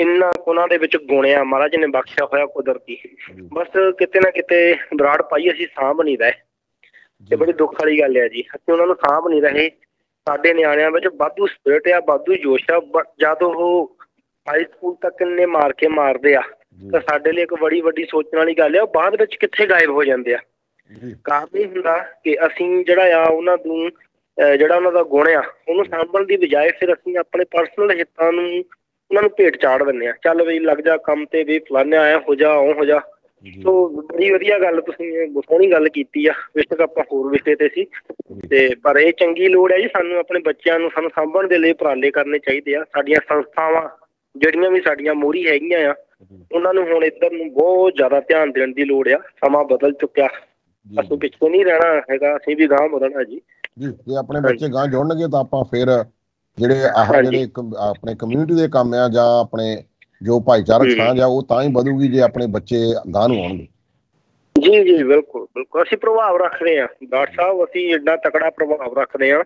[SPEAKER 4] ਇੰਨਾ ਉਹਨਾਂ ਦੇ ਵਿੱਚ ਗੁਣ ਆ ਮਹਾਰਾਜ ਨੇ ਬਖਸ਼ਿਆ ਹੋਇਆ ਕੁਦਰਤੀ। ਬਸ ਕਿਤੇ ਨਾ ਕਿਤੇ ਬਰਾੜ ਪਾਈ ਅਸੀਂ ਸਾਂਭ ਨਹੀਂ ਰਹੇ। ਤੇ ਬੜੀ ਦੁੱਖ ਵਾਲੀ ਗੱਲ ਹੈ ਜੀ। ਅਸੀਂ ਉਹਨਾਂ ਨੂੰ ਸਾਂਭ ਨਹੀਂ ਰਹੇ। ਸਾਡੇ ਨਿਆਣਿਆਂ ਵਿੱਚ ਵਾਧੂ ਸਪਿਰਿਟ ਆ ਵਾਧੂ ਜੋਸ਼ ਆ। ਜਦ ਉਹ ਹਾਈ ਸਕੂਲ ਤੱਕ ਨੇ ਮਾਰ ਕੇ ਮਾਰਦੇ ਆ ਤਾਂ ਸਾਡੇ ਲਈ ਇੱਕ ਬੜੀ ਵੱਡੀ ਸੋਚਣ ਵਾਲੀ ਗੱਲ ਹੈ ਉਹ ਬਾਅਦ ਵਿੱਚ ਕਿੱਥੇ ਗਾਇਬ ਹੋ ਜਾਂਦੇ ਆ? ਇਹ ਹੁੰਦਾ ਕਿ ਅਸੀਂ ਜਿਹੜਾ ਆ ਉਹਨਾਂ ਨੂੰ ਜਿਹੜਾ ਉਹਨਾਂ ਦਾ ਗੁਣ ਆ ਉਹਨੂੰ ਸਾਂਭਣ ਦੀ ਬਜਾਏ ਫਿਰ ਅਸੀਂ ਆਪਣੇ ਪਰਸਨਲ ਹਿੱਤਾਂ ਨੂੰ ਉਹਨਾਂ ਨੂੰ ਭੇਟ ਚਾੜ ਦਿੰਦੇ ਆ ਚੱਲ ਵੀ ਲੱਗ ਜਾ ਕੰਮ ਤੇ ਵੀ ਫਲਾਨਾ ਆਇਆ ਹੋ ਜਾ ਉਹ ਹੋ ਜਾ। ਸੋ ਬੜੀ ਵਧੀਆ ਗੱਲ ਤੁਸੀਂ ਸੋਹਣੀ ਗੱਲ ਕੀਤੀ ਆ। ਬੇਸ਼ੱਕ ਆਪਾਂ ਹੋਰ ਵਿਸ਼ੇ ਤੇ ਸੀ। ਤੇ ਪਰ ਇਹ ਚੰਗੀ ਲੋੜ ਹੈ ਜੀ ਸਾਨੂੰ ਆਪਣੇ ਬੱਚਿਆਂ ਨੂੰ ਸਾਨੂੰ ਸਾਂਭਣ ਦੇ ਲਈ ਉਪਰਾਲੇ ਕਰਨੇ ਚਾਹੀਦੇ ਆ। ਸਾਡੀਆਂ ਸੰਸਥਾਵਾਂ ਜਿਹੜੀਆਂ ਵੀ ਸਾਡੀਆਂ ਮੋਹਰੀ ਹੈਗੀਆਂ ਆ ਉਹਨਾਂ ਨੂੰ ਹੁਣ ਇੱਧਰ ਨੂੰ ਬਹੁਤ ਜ਼ਿਆਦਾ ਧਿਆਨ ਦੇਣ ਦੀ ਲੋੜ ਆ। ਸਮਾਂ ਬਦਲ ਚੁੱਕਿਆ। ਅਸੀਂ ਪਿੱਛੇ ਨਹੀਂ ਰਹਿਣਾ ਹੈਗਾ ਅਸੀਂ ਵੀ ਗਾਂਹ ਵਧਣਾ ਜੀ।
[SPEAKER 1] ਜੀ ਜੇ ਆਪਣੇ ਬੱਚੇ ਗਾਂ ਜੁੜਨਗੇ ਤਾਂ ਆਪਾਂ ਫਿਰ ਜਿਹੜੇ ਆਹ। ਜਿਹੜੇ ਆਪਣੇ ਕਮਿਊਨਿਟੀ ਦੇ ਕੰਮ ਆ ਜਾਂ ਆਪਣੇ ਜੋ ਭਾਈਚਾਰਕ। ਸਾਂਝ ਆ ਉਹ ਤਾਂ ਹੀ ਵਧੂਗੀ ਜੇ ਆਪਣੇ ਬੱਚੇ ਗਾਂ ਨੂੰ ਆਉਣਗੇ।
[SPEAKER 4] ਜੀ ਜੀ ਬਿਲਕੁਲ ਬਿਲਕੁਲ। ਅਸੀਂ ਪ੍ਰਭਾਵ ਰੱਖਦੇ ਹਾਂ। ਡਾਕਟਰ ਸਾਹਿਬ ਅਸੀਂ ਏਡਾ ਤਕੜਾ ਪ੍ਰਭਾਵ ਰੱਖਦੇ। ਅਹ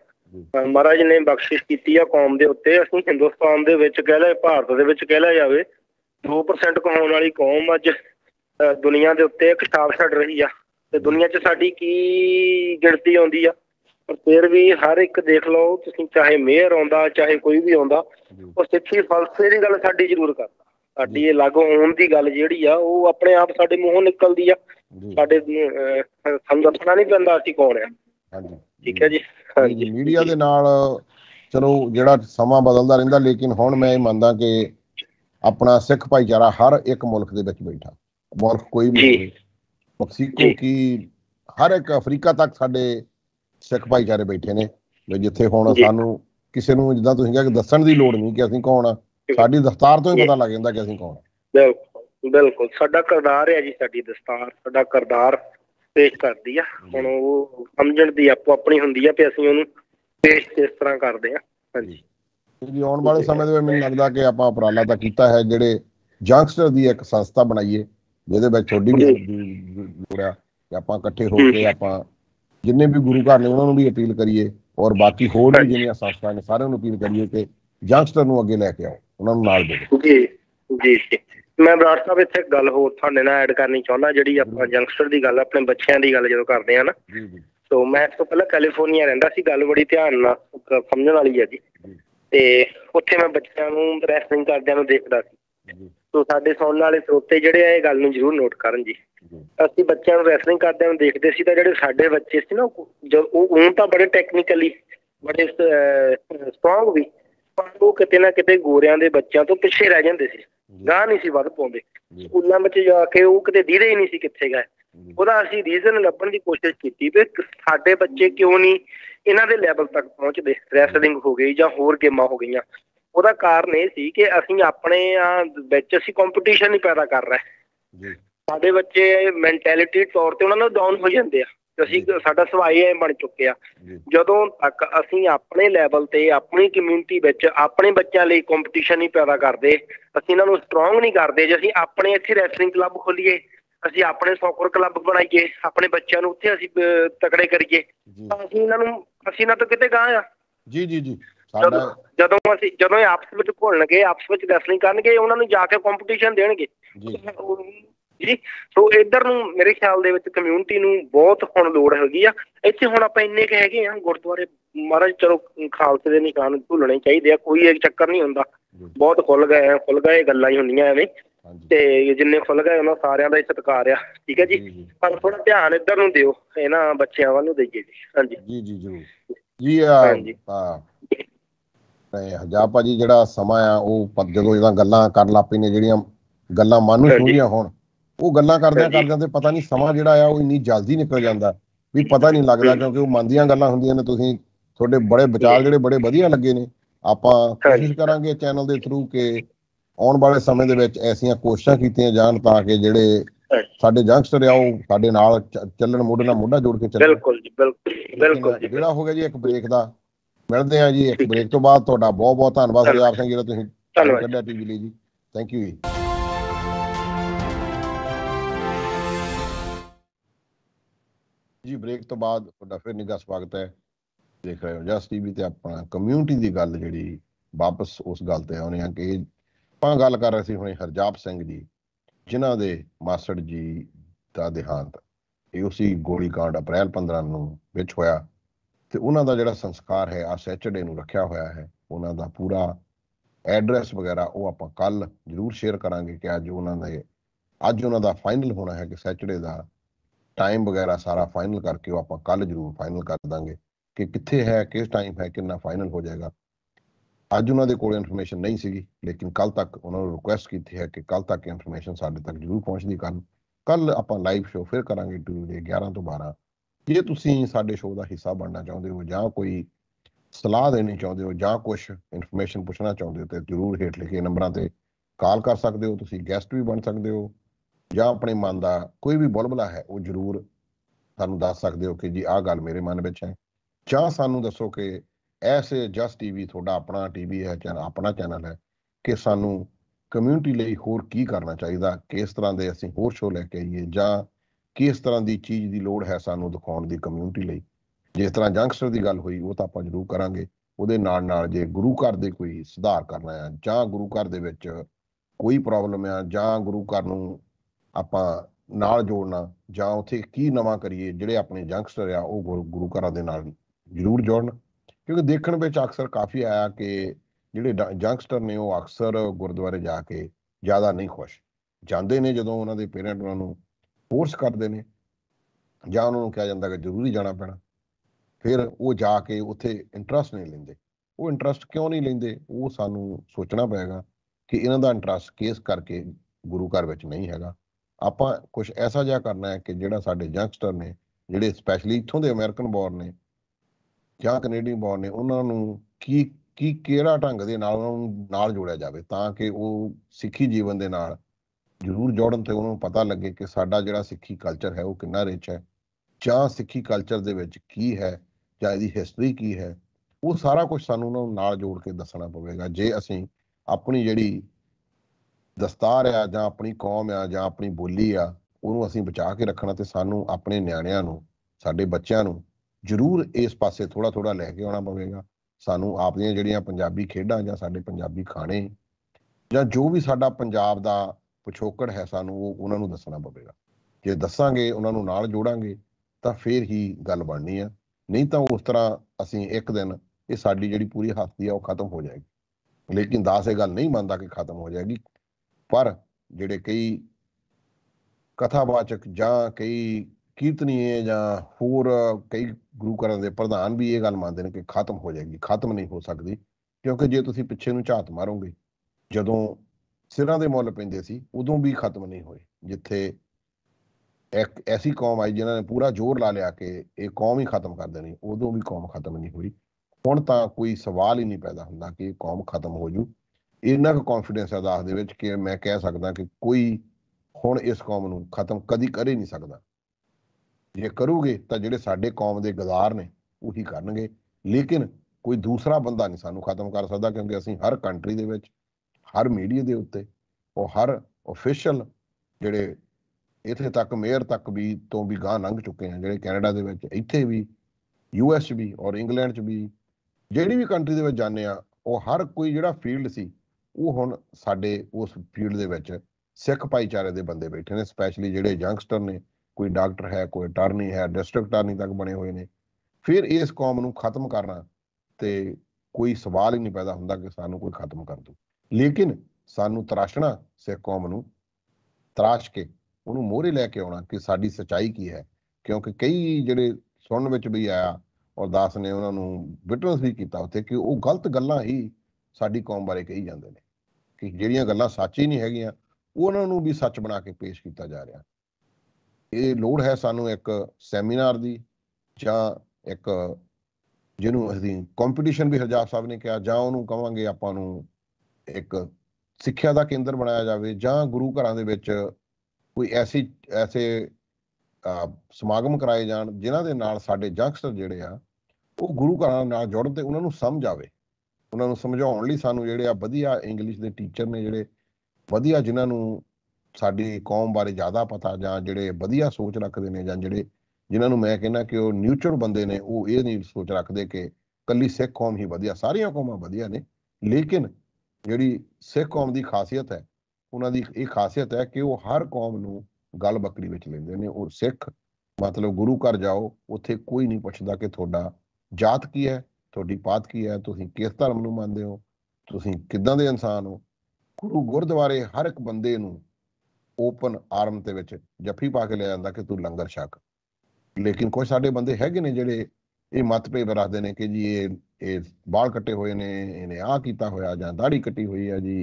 [SPEAKER 4] ਮਹਾਰਾਜ ਨੇ ਬਖਸ਼ਿਸ਼ ਕੀਤੀ ਆ ਕੌਮ ਦੇ ਉੱਤੇ। ਅਸੀਂ ਹਿੰਦੁਸਤਾਨ ਦੇ ਵਿੱਚ ਕਹਿ ਲੈ ਭਾਰਤ ਦੇ ਵਿੱਚ ਕਹਿ ਲਿਆ ਜਾਵੇ 2% ਕਮਾਉਣ ਵਾਲੀ ਕੌਮ ਅੱਜ ਦੁਨੀਆ ਦੇ ਉੱਤੇ ਇੱਕ ਛਾਪ ਛੱਡ ਰਹੀ ਆ। ਤੇ ਦੁਨੀਆ 'ਚ ਸਾਡੀ ਕੀ ਗਿਣਤੀ ਆਉਂਦੀ ਆ? ਪਰ ਫਿਰ ਵੀ ਹਰ ਇੱਕ ਦੇਖ ਲਓ ਤੁਸੀਂ ਚਾਹੇ ਮੇਅਰ ਆਉਂਦਾ ਚਾਹੇ ਕੋਈ ਵੀ ਆਉਂਦਾ ਉਹ ਸਿੱਖੀ ਫਲਸਫੇ ਦੀ ਗੱਲ ਸਾਡੀ ਜ਼ਰੂਰ ਕਰਦਾ। ਸਾਡੀ ਇਹ ਲਾਗੂ ਹੋਣ ਦੀ ਗੱਲ ਜਿਹੜੀ ਆ ਉਹ ਆਪਣੇ ਆਪ ਸਾਡੇ ਮੂੰਹੋਂ ਨਿਕਲਦੀ ਆ। ਸਾਡੇ ਦੱਸਣਾ ਨਹੀਂ ਪੈਂਦਾ ਅਸੀਂ ਕੌਣ ਆ।
[SPEAKER 1] ਹਾਂਜੀ।
[SPEAKER 4] ਠੀਕ ਹੈ ਜੀ? ਹਾਂਜੀ।
[SPEAKER 1] ਮੀਡੀਆ ਦੇ ਨਾਲ ਚਲੋ ਜਿਹੜਾ ਸਮਾਂ ਬਦਲਦਾ ਰਹਿੰਦਾ ਲੇਕਿਨ ਹੁਣ ਮੈਂ ਇਹ ਮੰਨਦਾ ਕਿ ਆਪਣਾ ਸਿੱਖ ਭਾਈਚਾਰਾ ਹਰ ਇੱਕ ਮੁਲਕ ਦੇ ਵਿੱਚ ਬੈਠਾ। ਮੁਲਕ ਕੋਈ ਵੀ ਮੈਕਸੀਕੋ। ਕੀ ਹਰ ਇੱਕ ਅਫਰੀਕਾ ਤੱਕ ਸਾਡੇ ਸਿੱਖ ਭਾਈਚਾਰੇ ਬੈਠੇ ਨੇ ਵੀ ਜਿੱਥੇ ਹੁਣ। ਸਾਨੂੰ ਕਿਸੇ ਨੂੰ ਜਿੱਦਾਂ ਤੁਸੀਂ ਕਿਹਾ ਕਿ ਦੱਸਣ ਦੀ ਲੋੜ ਨਹੀਂ ਕਿ ਅਸੀਂ ਕੌਣ ਆ। ਸਾਡੀ ਦਸਤਾਰ ਤੋਂ ਹੀ। ਪਤਾ ਲੱਗ ਜਾਂਦਾ ਕਿ ਅਸੀਂ ਕੌਣ ਆ।
[SPEAKER 4] ਬਿਲਕੁਲ ਸਾਡਾ ਕਰਦਾਰ ਹੈ ਜੀ ਸਾਡੀ ਦਸਤਾਰ। ਸਾਡਾ ਕਰਦਾਰ ਪੇਸ਼ ਕਰਦੀ ਆ। ਹੁਣ ਉਹ ਸਮਝਣ ਦੀ ਆਪੋ ਆਪਣੀ ਹੁੰਦੀ ਆ ਕਿ ਅਸੀਂ ਉਹਨੂੰ ਪੇਸ਼ ਕਿਸ ਤਰ੍ਹਾਂ ਕਰਦੇ ਆ। ਹਾਂਜੀ।
[SPEAKER 1] ਜੀ। ਆਉਣ ਵਾਲੇ ਸਮੇਂ ਦੇ ਵਿੱਚ ਮੈਨੂੰ ਲੱਗਦਾ ਕਿ ਆਪਾਂ ਉਪਰਾਲਾ ਤਾਂ ਕੀਤਾ ਹੈ ਜਿਹੜੇ ਯੰਗਸਟਰ ਦੀ ਇੱਕ ਸੰਸਥਾ ਬਣਾਈਏ ਜਿਹਦੇ ਵਿੱਚ ਤੁਹਾਡੀ ਵੀ। ਲੋੜ ਆ ਕਿ ਆਪਾਂ ਇਕੱਠੇ ਹੂੰ। ਕੇ ਆਪਾਂ ਜਿੰਨੇ ਵੀ ਗੁਰੂ ਘਰ ਨੇ ਉਹਨਾਂ ਨੂੰ ਵੀ ਅਪੀਲ ਕਰੀਏ ਔਰ ਬਾਕੀ ਹੋਰ ਵੀ। ਜਿਹੜੀਆਂ ਸੰਸਥਾਵਾਂ ਨੇ ਸਾਰਿਆਂ ਨੂੰ ਅਪੀਲ ਕਰੀਏ ਕਿ ਯੰਗਸਟਰ ਨੂੰ ਅੱਗੇ ਲੈ ਕੇ ਆਓ ਉਹਨਾਂ ਨੂੰ ਨਾਲ ਜੋੜੋ
[SPEAKER 4] ਜੀ ਜੀ ਜੀ। ਮੈਂ ਬਰਾੜ ਸਾਹਿਬ ਇੱਥੇ ਇੱਕ ਗੱਲ ਹੋਰ ਤੁਹਾਡੇ ਨਾਲ ਐਡ ਕਰਨੀ ਚਾਹੁੰਦਾ ਜਿਹੜੀ ਆਪਾਂ ਯੰਗਸਟਰ ਦੀ ਗੱਲ ਆਪਣੇ ਬੱਚਿਆਂ ਦੀ ਗੱਲ ਜਦੋਂ ਕਰਦੇ ਆ ਨਾ।
[SPEAKER 1] ਜੀ ਜੀ।
[SPEAKER 4] ਸੋ ਮੈਂ ਇਸ ਤੋਂ ਪਹਿਲਾਂ ਕੈਲੀਫੋਰਨੀਆ ਰਹਿੰਦਾ ਸੀ ਗੱਲ ਬੜੀ ਧਿਆਨ ਨਾਲ ਸਮਝਣ ਵਾਲੀ ਹੈ ਜੀ। ਤੇ ਉੱਥੇ ਮੈਂ ਬੱਚਿਆਂ ਨੂੰ ਰੈਸਲਿੰਗ ਕਰਦਿਆਂ ਨੂੰ ਦੇਖਦਾ ਸੀ। ਸੋ ਸਾਡੇ ਸੁਣਨ ਵਾਲੇ ਸਰੋਤੇ ਜਿਹੜੇ ਆ ਇਹ ਗੱਲ ਨੂੰ ਜ਼ਰੂਰ ਨੋਟ ਕਰਨ ਜੀ। ਅਸੀਂ ਬੱਚਿਆਂ ਨੂੰ ਰੈਸਲਿੰਗ ਕਰਦਿਆਂ ਨੂੰ ਦੇਖਦੇ ਸੀ ਤਾਂ ਜਿਹੜੇ ਸਾਡੇ ਬੱਚੇ ਸੀ ਨਾ ਉਹ ਉਹ ਤਾਂ ਬੜੇ ਟੈਕਨੀਕਲੀ ਬੜੇ ਸਟਰੋਂਗ ਵੀ ਪਰ ਉਹ ਕਿਤੇ ਨਾ ਕਿਤੇ ਗੋਰਿਆਂ ਦੇ ਬੱਚਿਆਂ ਤੋਂ ਪਿੱਛੇ ਰਹਿ ਜਾਂਦੇ ਸੀ। ਗਾਹ ਨਹੀਂ ਸੀ ਵੱਧ ਪਾਉਂਦੇ। ਸਕੂਲਾਂ ਵਿੱਚ ਜਾ ਕੇ ਉਹ ਕਿਤੇ ਦੀਦੇ ਹੀ ਨਹੀਂ ਸੀ ਕਿੱਥੇ ਗਏ। ਉਹਦਾ ਅਸੀਂ ਰੀਜ਼ਨ ਲੱਭਣ ਦੀ ਕੋਸ਼ਿਸ਼ ਕੀਤੀ ਵੀ ਸਾਡੇ ਬੱਚੇ ਕਿਉਂ ਨਹੀਂ ਇਹਨਾਂ ਦੇ ਲੈਵਲ ਤੱਕ ਪਹੁੰਚਦੇ। ਰੈਸਲਿੰਗ ਹੋ ਗਈ ਜਾਂ ਹੋਰ ਗੇਮਾਂ ਹੋ ਗਈਆਂ। ਉਹਦਾ ਕਾਰਨ ਇਹ ਸੀ ਕਿ ਅਸੀਂ ਆਪਣੇ ਆ ਵਿੱਚ ਅਸੀਂ ਕੰਪੀਟੀਸ਼ਨ ਨਹੀਂ ਪੈਦਾ ਕਰ ਰਹੇ।
[SPEAKER 1] ਜੀ।
[SPEAKER 4] ਸਾਡੇ ਬੱਚੇ ਮੈਂਟੈਲਿਟੀ ਤੌਰ ਤੇ ਉਹਨਾਂ ਨੂੰ ਡਾਊਨ ਹੋ ਜਾਂਦੇ ਆ। ਅਸੀਂ ਸਾਡਾ ਸਵਾਈ ਐ ਬਣ ਚੁੱਕਿਆ। ਜਦੋਂ ਤੱਕ ਅਸੀਂ ਆਪਣੇ ਲੈਵਲ ਤੇ ਆਪਣੀ ਕਮਿਊਨਿਟੀ ਵਿੱਚ ਆਪਣੇ ਬੱਚਿਆਂ ਲਈ ਕੰਪੀਟੀਸ਼ਨ ਨਹੀਂ ਪੈਦਾ ਕਰਦੇ ਅਸੀਂ ਇਹਨਾਂ ਨੂੰ ਸਟਰੋਂਗ ਨਹੀਂ ਕਰਦੇ ਜੇ ਅਸੀਂ ਆਪਣੇ ਇੱਥੇ ਰੈਸਲਿੰਗ ਕਲੱਬ ਖੋਲੀਏ ਅਸੀਂ ਆਪਣੇ ਸੌਕਰ ਕਲੱਬ ਬਣਾਈਏ ਆਪਣੇ ਬੱਚਿਆਂ ਨੂੰ ਉੱਥੇ ਅਸੀਂ ਤਕੜੇ ਕਰੀਏ ਤਾਂ ਅਸੀਂ ਇਹਨਾਂ ਨੂੰ ਅਸੀਂ ਇਹਨਾਂ ਤੋਂ ਕਿਤੇ ਗਾਂ ਆ।
[SPEAKER 1] ਜੀ ਜੀ ਜੀ। ਸਾਡਾ
[SPEAKER 4] ਜਦੋਂ ਅਸੀਂ ਜਦੋਂ ਇਹ ਆਪਸ ਵਿੱਚ ਘੁਲਣਗੇ ਆਪਸ ਵਿੱਚ ਰੈਸਲਿੰਗ ਕਰਨਗੇ ਉਹਨਾਂ ਨੂੰ ਜਾ ਕੇ ਕੰਪੀਟੀਸ਼ਨ ਦੇਣਗੇ।
[SPEAKER 1] ਜੀ।
[SPEAKER 4] ਜੀ ਸੋ ਇਧਰ ਨੂੰ ਮੇਰੇ ਖਿਆਲ ਦੇ ਵਿੱਚ ਕਮਿਊਨਿਟੀ ਨੂੰ ਬਹੁਤ ਹੁਣ ਲੋੜ ਹੈਗੀ ਆ। ਇੱਥੇ ਹੁਣ ਆਪਾਂ ਇੰਨੇ ਕੁ ਹੈਗੇ ਆ ਗੁਰਦੁਆਰੇ ਮਹਾਰਾਜ ਚਲੋ ਖਾਲਸੇ ਦੇ ਨਿਸ਼ਾਨ ਭੁੱਲਣੇ ਚਾਹੀਦੇ ਆ ਕੋਈ ਇੱਕ ਚੱਕਰ ਨਹੀਂ ਹੁੰਦਾ।
[SPEAKER 1] ਜੀ।
[SPEAKER 4] ਬਹੁਤ ਖੁੱਲ ਗਏ ਆ ਖੁੱਲ ਗਏ ਗੱਲਾਂ ਹੀ ਹੁੰਦੀਆਂ ਐਵੇਂ। ਤੇ ਜਿੰਨੇ ਖੁੱਲ ਗਏ ਉਹਨਾਂ ਸਾਰਿਆਂ ਦਾ ਹੀ ਸਤਿਕਾਰ ਆ। ਠੀਕ ਹੈ ਜੀ?
[SPEAKER 1] ਜੀ ਜੀ।
[SPEAKER 4] ਪਰ ਥੋੜਾ ਧਿਆਨ ਇੱਧਰ ਨੂੰ ਦਿਓ ਇਹਨਾਂ ਬੱਚਿਆਂ ਵੱਲ ਨੂੰ ਦੇਈਏ ਜੀ। ਹਾਂਜੀ।
[SPEAKER 1] ਜੀ ਜੀ ਜ਼ਰੂਰ। ਜੀ ਆ।
[SPEAKER 4] ਹਾਂਜੀ।
[SPEAKER 1] ਹਾਂ ਭਾਜੀ ਜਿਹੜਾ ਸਮਾਂ ਆ ਉਹ ਜਦੋਂ ਇਹਦਾ ਗੱਲਾਂ ਕਰਨ ਲੱਗ ਪਏ ਨੇ ਜਿਹੜੀਆਂ ਗੱਲਾਂ ਮਨ ਨੂੰ। ਛੂਹੀਆਂ ਹੋਣ ਉਹ ਗੱਲਾਂ ਕਰਦਿਆਂ। ਕਰਦਿਆਂ ਤੇ ਪਤਾ ਨਹੀਂ ਸਮਾਂ ਜਿਹੜਾ ਆ ਉਹ ਇੰਨੀ ਜਲਦੀ ਨਿਕਲ ਜਾਂਦਾ ਵੀ ਪਤਾ ਨਹੀਂ ਲੱਗਦਾ। ਕਿਉਂਕਿ ਉਹ ਮਨ ਦੀਆਂ ਗੱਲਾਂ ਹੁੰਦੀਆਂ ਨੇ ਤੁਸੀਂ ਤੁਹਾਡੇ ਬੜੇ ਵਿਚਾਰ ਜਿਹੜੇ ਬੜੇ ਵਧੀਆ ਲੱਗੇ ਨੇ ਆਪਾਂ ਕੋਸ਼ਿਸ਼ ਕਰਾਂਗੇ ਚੈਨਲ ਦੇ ਥਰੂ ਕਿ ਆਉਣ ਵਾਲੇ ਸਮੇਂ ਦੇ ਵਿੱਚ ਐਸੀਆਂ ਕੋਸ਼ਿਸ਼ਾਂ ਕੀਤੀਆਂ ਜਾਣ ਤਾਂ ਕਿ ਜਿਹੜੇ। ਸਾਡੇ ਯੰਗਸਟਰ ਆ ਉਹ ਸਾਡੇ ਨਾਲ ਚੱਲਣ ਮੋਢੇ ਨਾਲ ਮੋਢਾ ਜੋੜ ਕੇ ਚੱਲਣ
[SPEAKER 4] ਬਿਲਕੁਲ ਜੀ ਬਿਲਕੁਲ ਬਿਲਕੁਲ ਜੀ
[SPEAKER 1] ਜਿਹੜਾ ਹੋ ਗਿਆ ਜੀ ਇੱਕ ਬ੍ਰੇਕ ਦਾ ਮਿਲਦੇ ਆ ਜੀ ਇੱਕ ਬ੍ਰੇਕ ਤੋਂ ਬਾਅਦ ਤੁਹਾਡਾ ਬਹੁਤ ਬਹੁਤ ਧੰਨਵਾਦ ਸਰਦਾਰ ਸਿੰਘ ਜਿਹੜਾ ਤੁਸੀਂ। ਕੱਢਿਆ ਟੀਵੀ ਲਈ ਜੀ। ਥੈਂਕ ਯੂ ਜੀ। ਜੀ ਬ੍ਰੇਕ ਤੋਂ ਬਾਅਦ ਤੁਹਾਡਾ ਫਿਰ ਨਿੱਘਾ ਸਵਾਗਤ ਹੈ। ਦੇਖ ਰਹੇ ਹੋ ਜਸ ਟੀਵੀ ਤੇ ਆਪਣਾ ਕਮਿਊਨਿਟੀ ਦੀ ਗੱਲ ਜਿਹੜੀ ਵਾਪਸ ਉਸ ਗੱਲ ਤੇ ਆਉਣੇ ਆ ਕਿ ਆਪਾਂ ਗੱਲ ਕਰ ਰਹੇ ਸੀ ਹੁਣੇ ਹਰਜਾਪ ਸਿੰਘ ਜੀ ਜਿਨ੍ਹਾਂ ਦੇ ਮਾਸਟਰ ਜੀ ਦਾ ਦੇਹਾਂਤ। ਇਹ ਉਸੇ ਗੋਲੀकांड ਅਪ੍ਰੈਲ 15 ਨੂੰ ਵਿੱਚ ਹੋਇਆ। ਤੇ ਉਹਨਾਂ ਦਾ ਜਿਹੜਾ ਸੰਸਕਾਰ ਹੈ ਆ ਸੈਚਰਡੇ ਨੂੰ ਰੱਖਿਆ ਹੋਇਆ ਹੈ, ਉਹਨਾਂ ਦਾ ਪੂਰਾ ਐਡਰੈਸ ਵਗੈਰਾ ਉਹ ਆਪਾਂ ਕੱਲ ਜ਼ਰੂਰ ਸ਼ੇਅਰ ਕਰਾਂਗੇ ਕਿ ਅੱਜ ਉਹਨਾਂ ਦੇ, ਅੱਜ ਉਹਨਾਂ ਦਾ ਫਾਈਨਲ ਹੋਣਾ ਹੈ ਕਿ ਸੈਚਰਡੇ ਦਾ ਟਾਈਮ ਵਗੈਰਾ ਸਾਰਾ ਫਾਈਨਲ ਕਰਕੇ ਉਹ ਆਪਾਂ ਕੱਲ ਜ਼ਰੂਰ ਫਾਈਨਲ ਕਰ ਦਾਂਗੇ ਕਿ ਕਿੱਥੇ ਹੈ, ਕਿਸ ਟਾਈਮ ਹੈ, ਕਿੰਨਾ ਫਾਈਨਲ ਹੋ ਜਾਏਗਾ। ਅੱਜ ਉਹਨਾਂ ਦੇ ਕੋਲ ਇਨਫੋਰਮੇਸ਼ਨ ਨਹੀਂ ਸੀਗੀ, ਲੇਕਿਨ ਕੱਲ ਤੱਕ ਉਹਨਾਂ ਨੂੰ ਰਿਕੁਐਸਟ ਕੀਤੀ ਹੈ ਕਿ ਕੱਲ ਤੱਕ ਇਨਫੋਰਮੇਸ਼ਨ ਸਾਡੇ ਤੱਕ ਜ਼ਰੂਰ ਪਹੁੰਚਦੀ ਕਰਨ। ਕੱਲ ਆਪਾਂ ਲਾਈਵ ਸ਼ੋਅ ਫਿਰ ਕਰਾਂਗੇ ਟਿਊਜ਼ਡੇ 11 ਤੋਂ 12 ਜੇ ਤੁਸੀਂ ਸਾਡੇ ਸ਼ੋਅ ਦਾ ਹਿੱਸਾ ਬਣਨਾ ਚਾਹੁੰਦੇ ਹੋ ਜਾਂ ਕੋਈ ਸਲਾਹ ਦੇਣੀ ਚਾਹੁੰਦੇ ਹੋ ਜਾਂ ਕੁਝ ਇਨਫੋਰਮੇਸ਼ਨ ਪੁੱਛਣਾ ਚਾਹੁੰਦੇ ਹੋ ਤੇ ਜ਼ਰੂਰ ਹੇਠ ਲਿਖੇ ਨੰਬਰਾਂ ਤੇ ਕਾਲ ਕਰ ਸਕਦੇ ਹੋ, ਤੁਸੀਂ ਗੈਸਟ ਵੀ ਬਣ ਸਕਦੇ ਹੋ ਜਾਂ ਆਪਣੇ ਮਨ ਦਾ ਕੋਈ ਵੀ ਬੁਲਬੁਲਾ ਹੈ, ਉਹ ਜ਼ਰੂਰ ਸਾਨੂੰ ਦੱਸ ਸਕਦੇ ਹੋ ਕਿ ਜੀ ਆਹ ਗੱਲ ਮੇਰੇ ਮਨ ਵਿੱਚ ਹੈ। ਜਾਂ ਸਾਨੂੰ ਦੱਸੋ ਕਿ ਐਸੇ ਜਸਟ ਟੀਵੀ ਤੁਹਾਡਾ ਆਪਣਾ ਟੀਵੀ ਹੈ ਚੈਨਲ ਆਪਣਾ ਚੈਨਲ ਹੈ ਕਿ ਸਾਨੂੰ ਕਮਿਊਨਿਟੀ ਲਈ ਹੋਰ ਕੀ ਕਰਨਾ ਚਾਹੀਦਾ, ਕਿਸ ਤਰ੍ਹਾਂ ਦੇ ਅਸੀਂ ਹੋਰ ਸ਼ੋਅ ਲੈ ਕੇ ਆਈਏ ਜਾਂ ਕਿਸ ਤਰ੍ਹਾਂ ਦੀ ਚੀਜ਼ ਦੀ ਲੋੜ ਹੈ ਸਾਨੂੰ ਦਿਖਾਉਣ ਦੀ ਕਮਿਊਨਿਟੀ ਲਈ। ਜਿਸ ਤਰ੍ਹਾਂ ਜੰਗਸਟਰ ਦੀ ਗੱਲ ਹੋਈ, ਉਹ ਤਾਂ ਆਪਾਂ ਜ਼ਰੂਰ ਕਰਾਂਗੇ। ਉਹਦੇ ਨਾਲ ਨਾਲ ਜੇ ਗੁਰੂ ਘਰ ਦੇ ਕੋਈ ਸੁਧਾਰ ਕਰਨਾ ਹੈ ਜਾਂ ਗੁਰੂ ਘਰ ਦੇ ਵਿੱਚ ਕੋਈ ਪ੍ਰੋਬਲਮ ਆ, ਜਾਂ ਗੁਰੂ ਘਰ ਨੂੰ ਆਪਾਂ ਨਾਲ ਜੋੜਨਾ, ਜਾਂ ਉੱਥੇ ਕੀ ਨਵਾਂ ਕਰੀਏ, ਜਿਹੜੇ ਆਪਣੇ ਜੰਗਸਟਰ ਆ, ਉਹ ਗੁਰੂ- ਗੁਰੂ ਘਰਾਂ ਦੇ ਨਾਲ ਜ਼ਰੂਰ ਜੋੜਨ। ਕਿਉਂਕਿ ਦੇਖਣ ਵਿੱਚ ਅਕਸਰ ਕਾਫੀ ਆਇਆ ਕਿ ਜਿਹੜੇ ਜੰਗਸਟਰ ਨੇ, ਉਹ ਅਕਸਰ ਗੁਰਦੁਆਰੇ ਜਾ ਕੇ ਜ਼ਿਆਦਾ ਨਹੀਂ ਖੁਸ਼। ਜਾਂਦੇ ਨੇ ਜਦੋਂ ਉਹਨਾਂ ਦੇ ਪੇਰੈਂਟ ਉਹਨਾਂ ਨੂੰ ਫੋਰਸ ਕਰਦੇ ਨੇ। ਜਾਂ ਉਹਨਾਂ ਨੂੰ ਕਿਹਾ ਜਾਂਦਾ ਕਿ ਜ਼ਰੂਰੀ ਜਾਣਾ ਪੈਣਾ। ਫਿਰ ਉਹ ਜਾ ਕੇ ਉੱਥੇ ਇੰਟਰਸਟ ਨਹੀਂ ਲੈਂਦੇ। ਉਹ ਇੰਟਰਸਟ ਕਿਉਂ ਨਹੀਂ ਲੈਂਦੇ? ਉਹ ਸਾਨੂੰ ਸੋਚਣਾ ਪਏਗਾ ਕਿ ਇਹਨਾਂ ਦਾ ਇੰਟਰਸਟ ਕੇਸ ਕਰਕੇ ਗੁਰੂ ਘਰ ਵਿੱਚ ਨਹੀਂ ਹੈਗਾ। ਆਪਾਂ ਕੁਝ ਐਸਾ ਜਿਹਾ ਕਰਨਾ ਹੈ ਕਿ ਜਿਹੜਾ ਸਾਡੇ ਯੰਗਸਟਰ ਨੇ, ਜਿਹੜੇ ਸਪੈਸ਼ਲੀ ਇੱਥੋਂ ਦੇ ਅਮਰੀਕਨ ਬੋਰਨ ਨੇ ਜਾਂ ਕੈਨੇਡੀਅਨ ਬੋਰਨ ਨੇ, ਉਹਨਾਂ ਨੂੰ ਕੀ ਕੀ, ਕਿਹੜਾ ਢੰਗ ਦੇ ਨਾਲ ਉਹਨਾਂ ਨੂੰ ਨਾਲ ਜੋੜਿਆ ਜਾਵੇ ਤਾਂ ਕਿ ਉਹ ਸਿੱਖੀ ਜੀਵਨ ਦੇ ਨਾਲ ਜ਼ਰੂਰ ਜੋੜਨ ਤੇ ਉਹਨਾਂ ਨੂੰ ਪਤਾ ਲੱਗੇ ਕਿ ਸਾਡਾ ਜਿਹੜਾ ਸਿੱਖੀ ਕਲਚਰ ਹੈ ਉਹ ਕਿੰਨਾ ਰਿਚ ਹੈ। ਜਾਂ ਸਿੱਖੀ ਕਲਚਰ ਦੇ ਵਿੱਚ ਕੀ ਹੈ, ਜਾਂ ਇਹਦੀ ਹਿਸਟਰੀ ਕੀ ਹੈ, ਉਹ ਸਾਰਾ ਕੁਝ ਸਾਨੂੰ ਉਹਨਾਂ ਨੂੰ ਨਾਲ ਜੋੜ ਕੇ ਦੱਸਣਾ ਪਵੇਗਾ। ਜੇ ਅਸੀਂ ਆਪਣੀ ਜਿਹੜੀ ਦਸਤਾਰ ਆ, ਜਾਂ ਆਪਣੀ ਕੌਮ ਆ, ਜਾਂ ਆਪਣੀ ਬੋਲੀ ਆ, ਉਹਨੂੰ ਅਸੀਂ ਬਚਾ ਕੇ ਰੱਖਣਾ ਤੇ ਸਾਨੂੰ ਆਪਣੇ ਨਿਆਣਿਆਂ ਨੂੰ, ਸਾਡੇ ਬੱਚਿਆਂ ਨੂੰ ਜ਼ਰੂਰ ਇਸ ਪਾਸੇ ਥੋੜਾ ਥੋੜਾ ਲੈ ਕੇ ਆਉਣਾ ਪਵੇਗਾ। ਸਾਨੂੰ ਆਪਣੀਆਂ ਜਿਹੜੀਆਂ ਪੰਜਾਬੀ ਖੇਡਾਂ ਜਾਂ ਸਾਡੇ ਪੰਜਾਬੀ ਖਾਣੇ ਜਾਂ ਜੋ ਵੀ ਸਾਡਾ ਪੰਜਾਬ ਦਾ ਪਿਛੋਕੜ ਹੈ ਸਾਨੂੰ, ਉਹ ਉਹਨਾਂ ਨੂੰ ਦੱਸਣਾ ਪਵੇਗਾ। ਜੇ ਦੱਸਾਂਗੇ, ਉਹਨਾਂ ਨੂੰ ਨਾਲ ਜੋੜਾਂਗੇ, ਤਾਂ ਫੇਰ ਹੀ ਗੱਲ ਬਣਨੀ ਆ। ਨਹੀਂ ਤਾਂ ਉਸ ਤਰ੍ਹਾਂ ਅਸੀਂ ਇੱਕ ਦਿਨ ਇਹ ਸਾਡੀ ਜਿਹੜੀ ਪੂਰੀ ਹਸਤੀ ਆ, ਉਹ ਖਤਮ ਹੋ ਜਾਏਗੀ। ਲੇਕਿਨ ਦਾਸ ਇਹ ਗੱਲ ਨਹੀਂ ਮੰਨਦਾ ਕਿ ਖਤਮ ਹੋ ਜਾਏਗੀ। ਪਰ ਜਿਹੜੇ ਕਈ ਕਥਾਵਾਚਕ ਜਾਂ ਕਈ ਕੀਰਤਨੀਏ ਜਾਂ ਹੋਰ ਕਈ ਗੁਰੂ ਘਰਾਂ ਦੇ ਪ੍ਰਧਾਨ ਵੀ ਇਹ ਗੱਲ ਮੰਨਦੇ ਨੇ ਕਿ ਖਤਮ ਹੋ ਜਾਏਗੀ, ਖਤਮ ਨਹੀਂ ਹੋ ਸਕਦੀ। ਕਿਉਂਕਿ ਜੇ ਤੁਸੀਂ ਪਿੱਛੇ ਨੂੰ ਝਾਤ ਮਾਰੋਗੇ, ਜਦੋਂ ਸਿਰਾਂ ਦੇ ਮੁੱਲ ਪੈਂਦੇ ਸੀ, ਉਦੋਂ ਵੀ ਖਤਮ ਨਹੀਂ ਹੋਏ, ਜਿੱਥੇ ਇੱਕ ਐਸੀ ਕੌਮ ਆਈ ਜਿਨ੍ਹਾਂ ਨੇ ਪੂਰਾ ਜ਼ੋਰ ਲਾ ਲਿਆ ਕਿ ਇਹ ਕੌਮ ਹੀ ਖਤਮ ਕਰ ਦੇਣੀ, ਉਦੋਂ ਵੀ ਕੌਮ ਖਤਮ ਨਹੀਂ ਹੋਈ। ਹੁਣ ਤਾਂ ਕੋਈ ਸਵਾਲ ਹੀ ਨਹੀਂ ਪੈਦਾ ਹੁੰਦਾ ਕਿ ਕੌਮ ਖਤਮ ਹੋ ਜੂ। ਇੰਨਾ ਕੁ ਕੌਨਫੀਡੈਂਸ ਹੈ ਦਾਸ ਦੇ ਵਿੱਚ ਕਿ ਮੈਂ ਕਹਿ ਸਕਦਾ ਕਿ ਕੋਈ ਹੁਣ ਇਸ ਕੌਮ ਨੂੰ ਖਤਮ ਕਦੀ ਕਰ ਹੀ ਨਹੀਂ ਸਕਦਾ। ਜੇ ਕਰੂਗੇ ਤਾਂ ਜਿਹੜੇ ਸਾਡੇ ਕੌਮ ਦੇ ਗਦਾਰ ਨੇ, ਉਹੀ ਕਰਨਗੇ। ਲੇਕਿਨ ਕੋਈ ਦੂਸਰਾ ਬੰਦਾ ਨਹੀਂ ਸਾਨੂੰ ਖਤਮ ਕਰ ਸਕਦਾ ਕਿਉਂਕਿ ਅਸੀਂ ਹਰ ਕੰਟਰੀ ਦੇ ਵਿੱਚ ਹਰ ਮੀਡੀਆ ਦੇ ਉੱਤੇ, ਉਹ ਹਰ ਅਫੀਸ਼ੀਅਲ ਜਿਹੜੇ ਇੱਥੇ ਤੱਕ, ਮੇਅਰ ਤੱਕ ਵੀ ਤੋਂ ਵੀ ਗਾਂ ਲੰਘ ਚੁੱਕੇ ਆ, ਜਿਹੜੇ ਕੈਨੇਡਾ ਦੇ ਵਿੱਚ, ਇੱਥੇ ਵੀ ਯੂਐਸ 'ਚ ਵੀ ਔਰ ਇੰਗਲੈਂਡ 'ਚ ਵੀ, ਜਿਹੜੀ ਵੀ ਕੰਟਰੀ ਦੇ ਵਿੱਚ ਜਾਂਦੇ ਆ, ਉਹ ਹਰ ਕੋਈ ਜਿਹੜਾ ਫੀਲਡ ਸੀ, ਉਹ ਹੁਣ ਸਾਡੇ ਉਸ ਫੀਲਡ ਦੇ ਵਿੱਚ ਸਿੱਖ ਭਾਈਚਾਰੇ ਦੇ ਬੰਦੇ ਬੈਠੇ ਨੇ ਸਪੈਸ਼ਲੀ ਜਿਹੜੇ ਯੰਗਸਟਰ ਨੇ, ਕੋਈ ਡਾਕਟਰ ਹੈ, ਕੋਈ ਅਟਾਰਨੀ ਹੈ ਡਿਸਟ੍ਰਿਕਟ ਅਟਾਰਨੀ ਤੱਕ ਬਣੇ ਹੋਏ ਨੇ, ਫਿਰ ਇਸ ਕੌਮ ਨੂੰ ਖਤਮ ਕਰਨਾ ਤੇ ਕੋਈ ਸਵਾਲ ਹੀ ਨਹੀਂ ਪੈਦਾ ਹੁੰਦਾ ਕਿ ਸਾਨੂੰ ਕੋਈ ਖਤਮ ਕਰ ਦੂ। ਲੇਕਿਨ ਸਾਨੂੰ ਤਰਾਸ਼ਣਾ ਸਿੱਖ ਕੌਮ ਨੂੰ, ਤਰਾਸ਼ ਕੇ, ਉਹਨੂੰ ਮੋਹਰੇ ਲੈ ਕੇ ਆਉਣਾ ਕਿ ਸਾਡੀ ਸਚਾਈ ਕੀ ਹੈ। ਕਿਉਂਕਿ ਕਈ ਜਿਹੜੇ ਸੁਣਨ ਵਿੱਚ ਵੀ ਆਇਆ ਔਰ ਦਾਸ ਨੇ ਉਹਨਾਂ ਨੂੰ ਵਿਟਨੈਸ ਵੀ ਕੀਤਾ ਉੱਥੇ ਕਿ ਉਹ ਗਲਤ ਗੱਲਾਂ ਹੀ ਸਾਡੀ ਕੌਮ ਬਾਰੇ ਕਹੀ ਜਾਂਦੇ ਨੇ। ਕਿ ਜਿਹੜੀਆਂ ਗੱਲਾਂ ਸੱਚ ਹੀ ਨਹੀਂ ਹੈਗੀਆਂ, ਉਹਨਾਂ ਨੂੰ ਵੀ ਸੱਚ ਬਣਾ ਕੇ ਪੇਸ਼ ਕੀਤਾ ਜਾ ਰਿਹਾ। ਇਹ ਲੋੜ ਹੈ ਸਾਨੂੰ ਇੱਕ ਸੈਮੀਨਾਰ ਦੀ, ਜਾਂ ਇੱਕ ਜਿਹਨੂੰ ਅਸੀਂ ਕੰਪੀਟੀਸ਼ਨ ਵੀ ਹਰਜਾਬ ਸਾਹਿਬ ਨੇ ਕਿਹਾ, ਜਾਂ ਉਹਨੂੰ ਕਵਾਂਗੇ ਆਪਾਂ ਨੂੰ ਇੱਕ ਸਿੱਖਿਆ ਦਾ ਕੇਂਦਰ ਬਣਾਇਆ ਜਾਵੇ ਜਾਂ ਗੁਰੂ ਘਰਾਂ ਦੇ ਵਿੱਚ ਕੋਈ ਐਸੀ, ਐਸੇ ਸਮਾਗਮ ਕਰਾਏ ਜਾਣ ਜਿਨ੍ਹਾਂ ਦੇ ਨਾਲ ਸਾਡੇ ਯੰਗਸਟਰ ਜਿਹੜੇ ਆ, ਉਹ ਗੁਰੂ ਘਰਾਂ ਨਾਲ ਜੁੜਨ ਤੇ ਉਹਨਾਂ ਨੂੰ ਸਮਝ ਆਵੇ। ਉਹਨਾਂ ਨੂੰ ਸਮਝਾਉਣ ਲਈ ਸਾਨੂੰ ਜਿਹੜੇ ਆ ਵਧੀਆ ਇੰਗਲਿਸ਼ ਦੇ ਟੀਚਰ ਨੇ ਜਿਹੜੇ, ਵਧੀਆ ਜਿਨ੍ਹਾਂ ਨੂੰ ਸਾਡੀ ਕੌਮ ਬਾਰੇ ਜ਼ਿਆਦਾ ਪਤਾ ਜਾਂ ਜਿਹੜੇ ਵਧੀਆ ਸੋਚ ਰੱਖਦੇ ਨੇ ਜਾਂ ਜਿਹੜੇ, ਜਿਨ੍ਹਾਂ ਨੂੰ ਮੈਂ ਕਹਿੰਦਾ ਕਿ ਉਹ ਨਿਊਟਰਲ ਬੰਦੇ ਨੇ, ਉਹ ਇਹ ਨਹੀਂ ਸੋਚ ਰੱਖਦੇ ਕਿ ਕੱਲੀ ਸਿੱਖ ਕੌਮ ਹੀ ਵਧੀਆ, ਸਾਰੀਆਂ ਕੌਮਾਂ ਵਧੀਆ ਨੇ। ਲੇਕਿਨ ਜਿਹੜੀ ਸਿੱਖ ਕੌਮ ਦੀ ਖਾਸੀਅਤ ਹੈ, ਉਹਨਾਂ ਦੀ ਇਹ ਖਾਸੀਅਤ ਹੈ ਕਿ ਉਹ ਹਰ ਕੌਮ ਨੂੰ ਗੱਲ ਬੱਕਰੀ ਵਿੱਚ ਲੈਂਦੇ ਨੇ। ਉਹ ਸਿੱਖ ਮਤਲਬ ਗੁਰੂ ਘਰ ਜਾਓ, ਉੱਥੇ ਕੋਈ ਨਹੀਂ ਪੁੱਛਦਾ ਕਿ ਤੁਹਾਡਾ ਜਾਤ ਕੀ ਹੈ, ਤੁਹਾਡੀ ਪਾਤ ਕੀ ਹੈ, ਤੁਸੀਂ ਕਿਸ ਧਰਮ ਨੂੰ ਮੰਨਦੇ ਹੋ, ਤੁਸੀਂ ਕਿੱਦਾਂ ਦੇ ਇਨਸਾਨ ਹੋ। ਗੁਰੂ ਗੁਰਦੁਆਰੇ ਹਰ ਇੱਕ ਬੰਦੇ ਨੂੰ ਓਪਨ ਆਰਮ ਦੇ ਵਿੱਚ ਜੱਫੀ ਪਾ ਕੇ ਲੈ ਜਾਂਦਾ ਕਿ ਤੂੰ ਲੰਗਰ ਛਕ। ਲੇਕਿਨ ਕੋਈ ਸਾਡੇ ਬੰਦੇ ਹੈਗੇ ਨੇ ਜਿਹੜੇ ਇਹ ਮਤਭੇਦ ਰੱਖਦੇ ਨੇ ਕਿ ਜੀ ਇਹ ਇਹ ਬਾਲ ਕੱਟੇ ਹੋਏ ਨੇ, ਇਹਨੇ ਆਹ ਕੀਤਾ ਹੋਇਆ ਜਾਂ ਦਾੜੀ ਕੱਟੀ ਹੋਈ ਹੈ ਜੀ।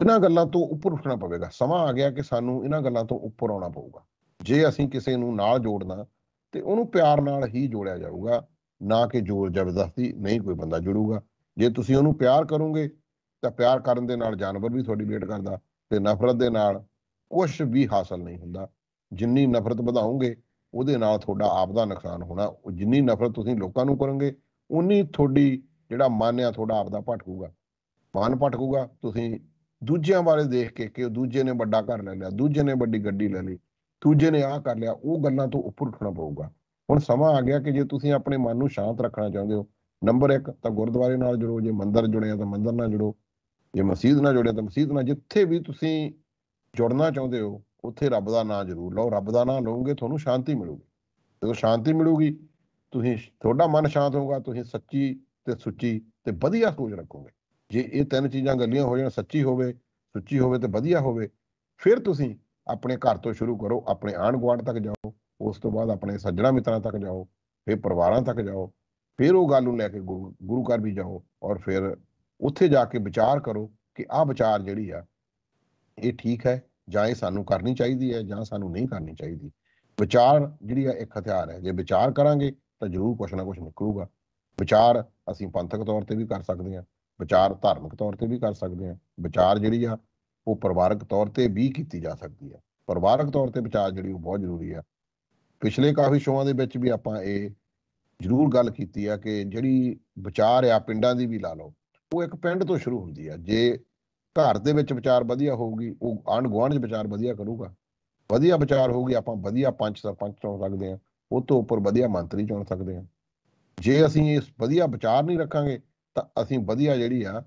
[SPEAKER 1] ਇਹਨਾਂ ਗੱਲਾਂ ਤੋਂ ਉੱਪਰ ਉੱਠਣਾ ਪਵੇਗਾ। ਸਮਾਂ ਆ ਗਿਆ ਕਿ ਸਾਨੂੰ ਇਹਨਾਂ ਗੱਲਾਂ ਤੋਂ ਉੱਪਰ ਆਉਣਾ ਪਊਗਾ। ਜੇ ਅਸੀਂ ਕਿਸੇ ਨੂੰ ਨਾਲ ਜੋੜਨਾ ਤੇ ਉਹਨੂੰ ਪਿਆਰ ਨਾਲ ਹੀ ਜੋੜਿਆ ਜਾਊਗਾ, ਨਾ ਕਿ ਜ਼ੋਰ ਜ਼ਬਰਦਸਤੀ ਨਹੀਂ ਕੋਈ ਬੰਦਾ ਜੁੜੂਗਾ। ਜੇ ਤੁਸੀਂ ਉਹਨੂੰ ਪਿਆਰ ਕਰੋਗੇ, ਤਾਂ ਪਿਆਰ ਕਰਨ ਦੇ ਨਾਲ ਜਾਨਵਰ ਵੀ ਤੁਹਾਡੀ ਵੇਟ ਕਰਦਾ ਤੇ ਨਫ਼ਰਤ ਦੇ ਨਾਲ ਕੁਝ ਵੀ ਹਾਸਲ ਨਹੀਂ ਹੁੰਦਾ। ਜਿੰਨੀ ਨਫ਼ਰਤ ਵਧਾਓਗੇ, ਉਹਦੇ ਨਾਲ ਤੁਹਾਡਾ ਆਪ ਦਾ ਨੁਕਸਾਨ ਹੋਣਾ ਜਿੰਨੀ ਨਫ਼ਰਤ ਤੁਸੀਂ ਲੋਕਾਂ ਨੂੰ ਕਰੋਗੇ ਉਨੀ ਤੁਹਾਡੀ ਜਿਹੜਾ ਮਨ ਆ, ਤੁਹਾਡਾ ਆਪਦਾ ਭਟਕੂਗਾ। ਮਨ ਭਟਕੂਗਾ, ਤੁਸੀਂ ਦੂਜਿਆਂ ਬਾਰੇ ਦੇਖ ਕੇ ਕਿ ਦੂਜੇ ਨੇ ਵੱਡਾ ਘਰ ਲੈ ਲਿਆ, ਦੂਜੇ ਨੇ ਵੱਡੀ ਗੱਡੀ ਲੈ ਲਈ, ਦੂਜੇ ਨੇ ਆਹ ਕਰ ਲਿਆ, ਉਹ ਗੱਲਾਂ ਤੋਂ ਉੱਪਰ ਉੱਠਣਾ ਪਊਗਾ। ਹੁਣ ਸਮਾਂ ਆ ਗਿਆ ਕਿ ਜੇ ਤੁਸੀਂ ਆਪਣੇ ਮਨ ਨੂੰ ਸ਼ਾਂਤ ਰੱਖਣਾ ਚਾਹੁੰਦੇ ਹੋ, ਨੰਬਰ 1 ਤਾਂ ਗੁਰਦੁਆਰੇ ਨਾਲ ਜੁੜੋ, ਜੇ ਮੰਦਰ ਜੁੜਿਆ ਤਾਂ ਮੰਦਿਰ ਨਾਲ ਜੁੜੋ, ਜੇ ਮਸਜਿਦ ਨਾਲ ਜੁੜਿਆ ਤਾਂ ਮਸਜਿਦ ਨਾਲ, ਜਿੱਥੇ ਵੀ ਤੁਸੀਂ ਜੁੜਨਾ ਚਾਹੁੰਦੇ ਹੋ, ਉੱਥੇ ਰੱਬ ਦਾ ਨਾਮ ਜ਼ਰੂਰ ਲਓ, ਰੱਬ ਦਾ ਨਾਮ ਲਓਗੇ, ਤੁਹਾਨੂੰ ਸ਼ਾਂਤੀ ਮਿਲੂਗੀ। ਜਦੋਂ ਸ਼ਾਂਤੀ ਮਿਲੂਗੀ ਤੁਸੀਂ ਤੁਹਾਡਾ ਮਨ ਸ਼ਾਂਤ ਹੋਊਗਾ, ਤੁਸੀਂ ਸੱਚੀ ਤੇ ਸੁੱਚੀ ਤੇ ਵਧੀਆ ਸੋਚ ਰੱਖੋਗੇ। ਜੇ ਇਹ ਤਿੰਨ ਚੀਜ਼ਾਂ ਗੱਲੀਆਂ ਹੋ ਜਾਣ, ਸੱਚੀ ਹੋਵੇ, ਸੁੱਚੀ ਹੋਵੇ ਤੇ ਵਧੀਆ ਹੋਵੇ, ਫਿਰ ਤੁਸੀਂ ਆਪਣੇ ਘਰ ਤੋਂ ਸ਼ੁਰੂ ਕਰੋ, ਆਪਣੇ ਆਂਢ ਗੁਆਂਢ ਤੱਕ ਜਾਓ, ਉਸ ਤੋਂ ਬਾਅਦ ਆਪਣੇ ਸੱਜਣਾ ਮਿੱਤਰਾਂ ਤੱਕ ਜਾਓ, ਫਿਰ ਪਰਿਵਾਰਾਂ ਤੱਕ ਜਾਓ, ਫਿਰ ਉਹ ਗੱਲ ਨੂੰ ਲੈ ਕੇ ਗੁਰੂ ਗੁਰੂ ਘਰ ਵੀ ਜਾਓ ਔਰ ਫਿਰ ਉੱਥੇ ਜਾ ਕੇ ਵਿਚਾਰ ਕਰੋ ਕਿ ਆਹ ਵਿਚਾਰ ਜਿਹੜੀ ਆ, ਇਹ ਠੀਕ ਹੈ ਜਾਂ ਇਹ ਸਾਨੂੰ ਕਰਨੀ ਚਾਹੀਦੀ ਹੈ ਜਾਂ ਸਾਨੂੰ ਨਹੀਂ ਕਰਨੀ ਚਾਹੀਦੀ। ਵਿਚਾਰ ਜਿਹੜੀ ਆ, ਇੱਕ ਹਥਿਆਰ ਹੈ। ਜੇ ਵਿਚਾਰ ਕਰਾਂਗੇ ਤਾਂ ਜ਼ਰੂਰ ਕੁਛ ਨਾ ਕੁਛ ਨਿਕਲੂਗਾ। ਵਿਚਾਰ ਅਸੀਂ ਪੰਥਕ ਤੌਰ ਤੇ ਵੀ ਕਰ ਸਕਦੇ ਹਾਂ, ਵਿਚਾਰ ਧਾਰਮਿਕ ਤੌਰ ਤੇ ਵੀ ਕਰ ਸਕਦੇ ਹਾਂ, ਵਿਚਾਰ ਜਿਹੜੀ ਆ ਉਹ ਪਰਿਵਾਰਕ ਤੌਰ ਤੇ ਵੀ ਕੀਤੀ ਜਾ ਸਕਦੀ ਹੈ। ਪਰਿਵਾਰਕ ਤੌਰ ਤੇ ਵਿਚਾਰ ਜਿਹੜੀ ਉਹ ਬਹੁਤ ਜ਼ਰੂਰੀ ਆ। ਪਿਛਲੇ ਕਾਫੀ ਸ਼ੋਆਂ ਦੇ ਵਿੱਚ ਵੀ ਆਪਾਂ ਇਹ ਜ਼ਰੂਰ ਗੱਲ ਕੀਤੀ ਆ ਕਿ ਜਿਹੜੀ ਵਿਚਾਰ ਆ ਪਿੰਡਾਂ ਦੀ ਵੀ ਲਾ ਲਓ, ਉਹ ਇੱਕ ਪਿੰਡ ਤੋਂ ਸ਼ੁਰੂ ਹੁੰਦੀ ਆ। ਜੇ ਘਰ ਦੇ ਵਿੱਚ ਵਿਚਾਰ ਵਧੀਆ ਹੋਊਗੀ, ਉਹ ਆਂਢ ਗੁਆਂਢ 'ਚ ਵਿਚਾਰ ਵਧੀਆ ਕਰੂਗਾ। ਵਧੀਆ ਵਿਚਾਰ ਹੋਊਗੀ, ਆਪਾਂ ਵਧੀਆ ਪੰਚ ਸਰਪੰਚ ਚੁਣ ਸਕਦੇ ਹਾਂ। ਉਹ ਤੋਂ ਉੱਪਰ ਵਧੀਆ ਮੰਤਰੀ ਚੁਣ ਸਕਦੇ ਹਾਂ। ਜੇ ਅਸੀਂ ਇਸ ਵਧੀਆ ਵਿਚਾਰ ਨਹੀਂ ਰੱਖਾਂਗੇ, ਤਾਂ ਅਸੀਂ ਵਧੀਆ ਜਿਹੜੀ ਆ,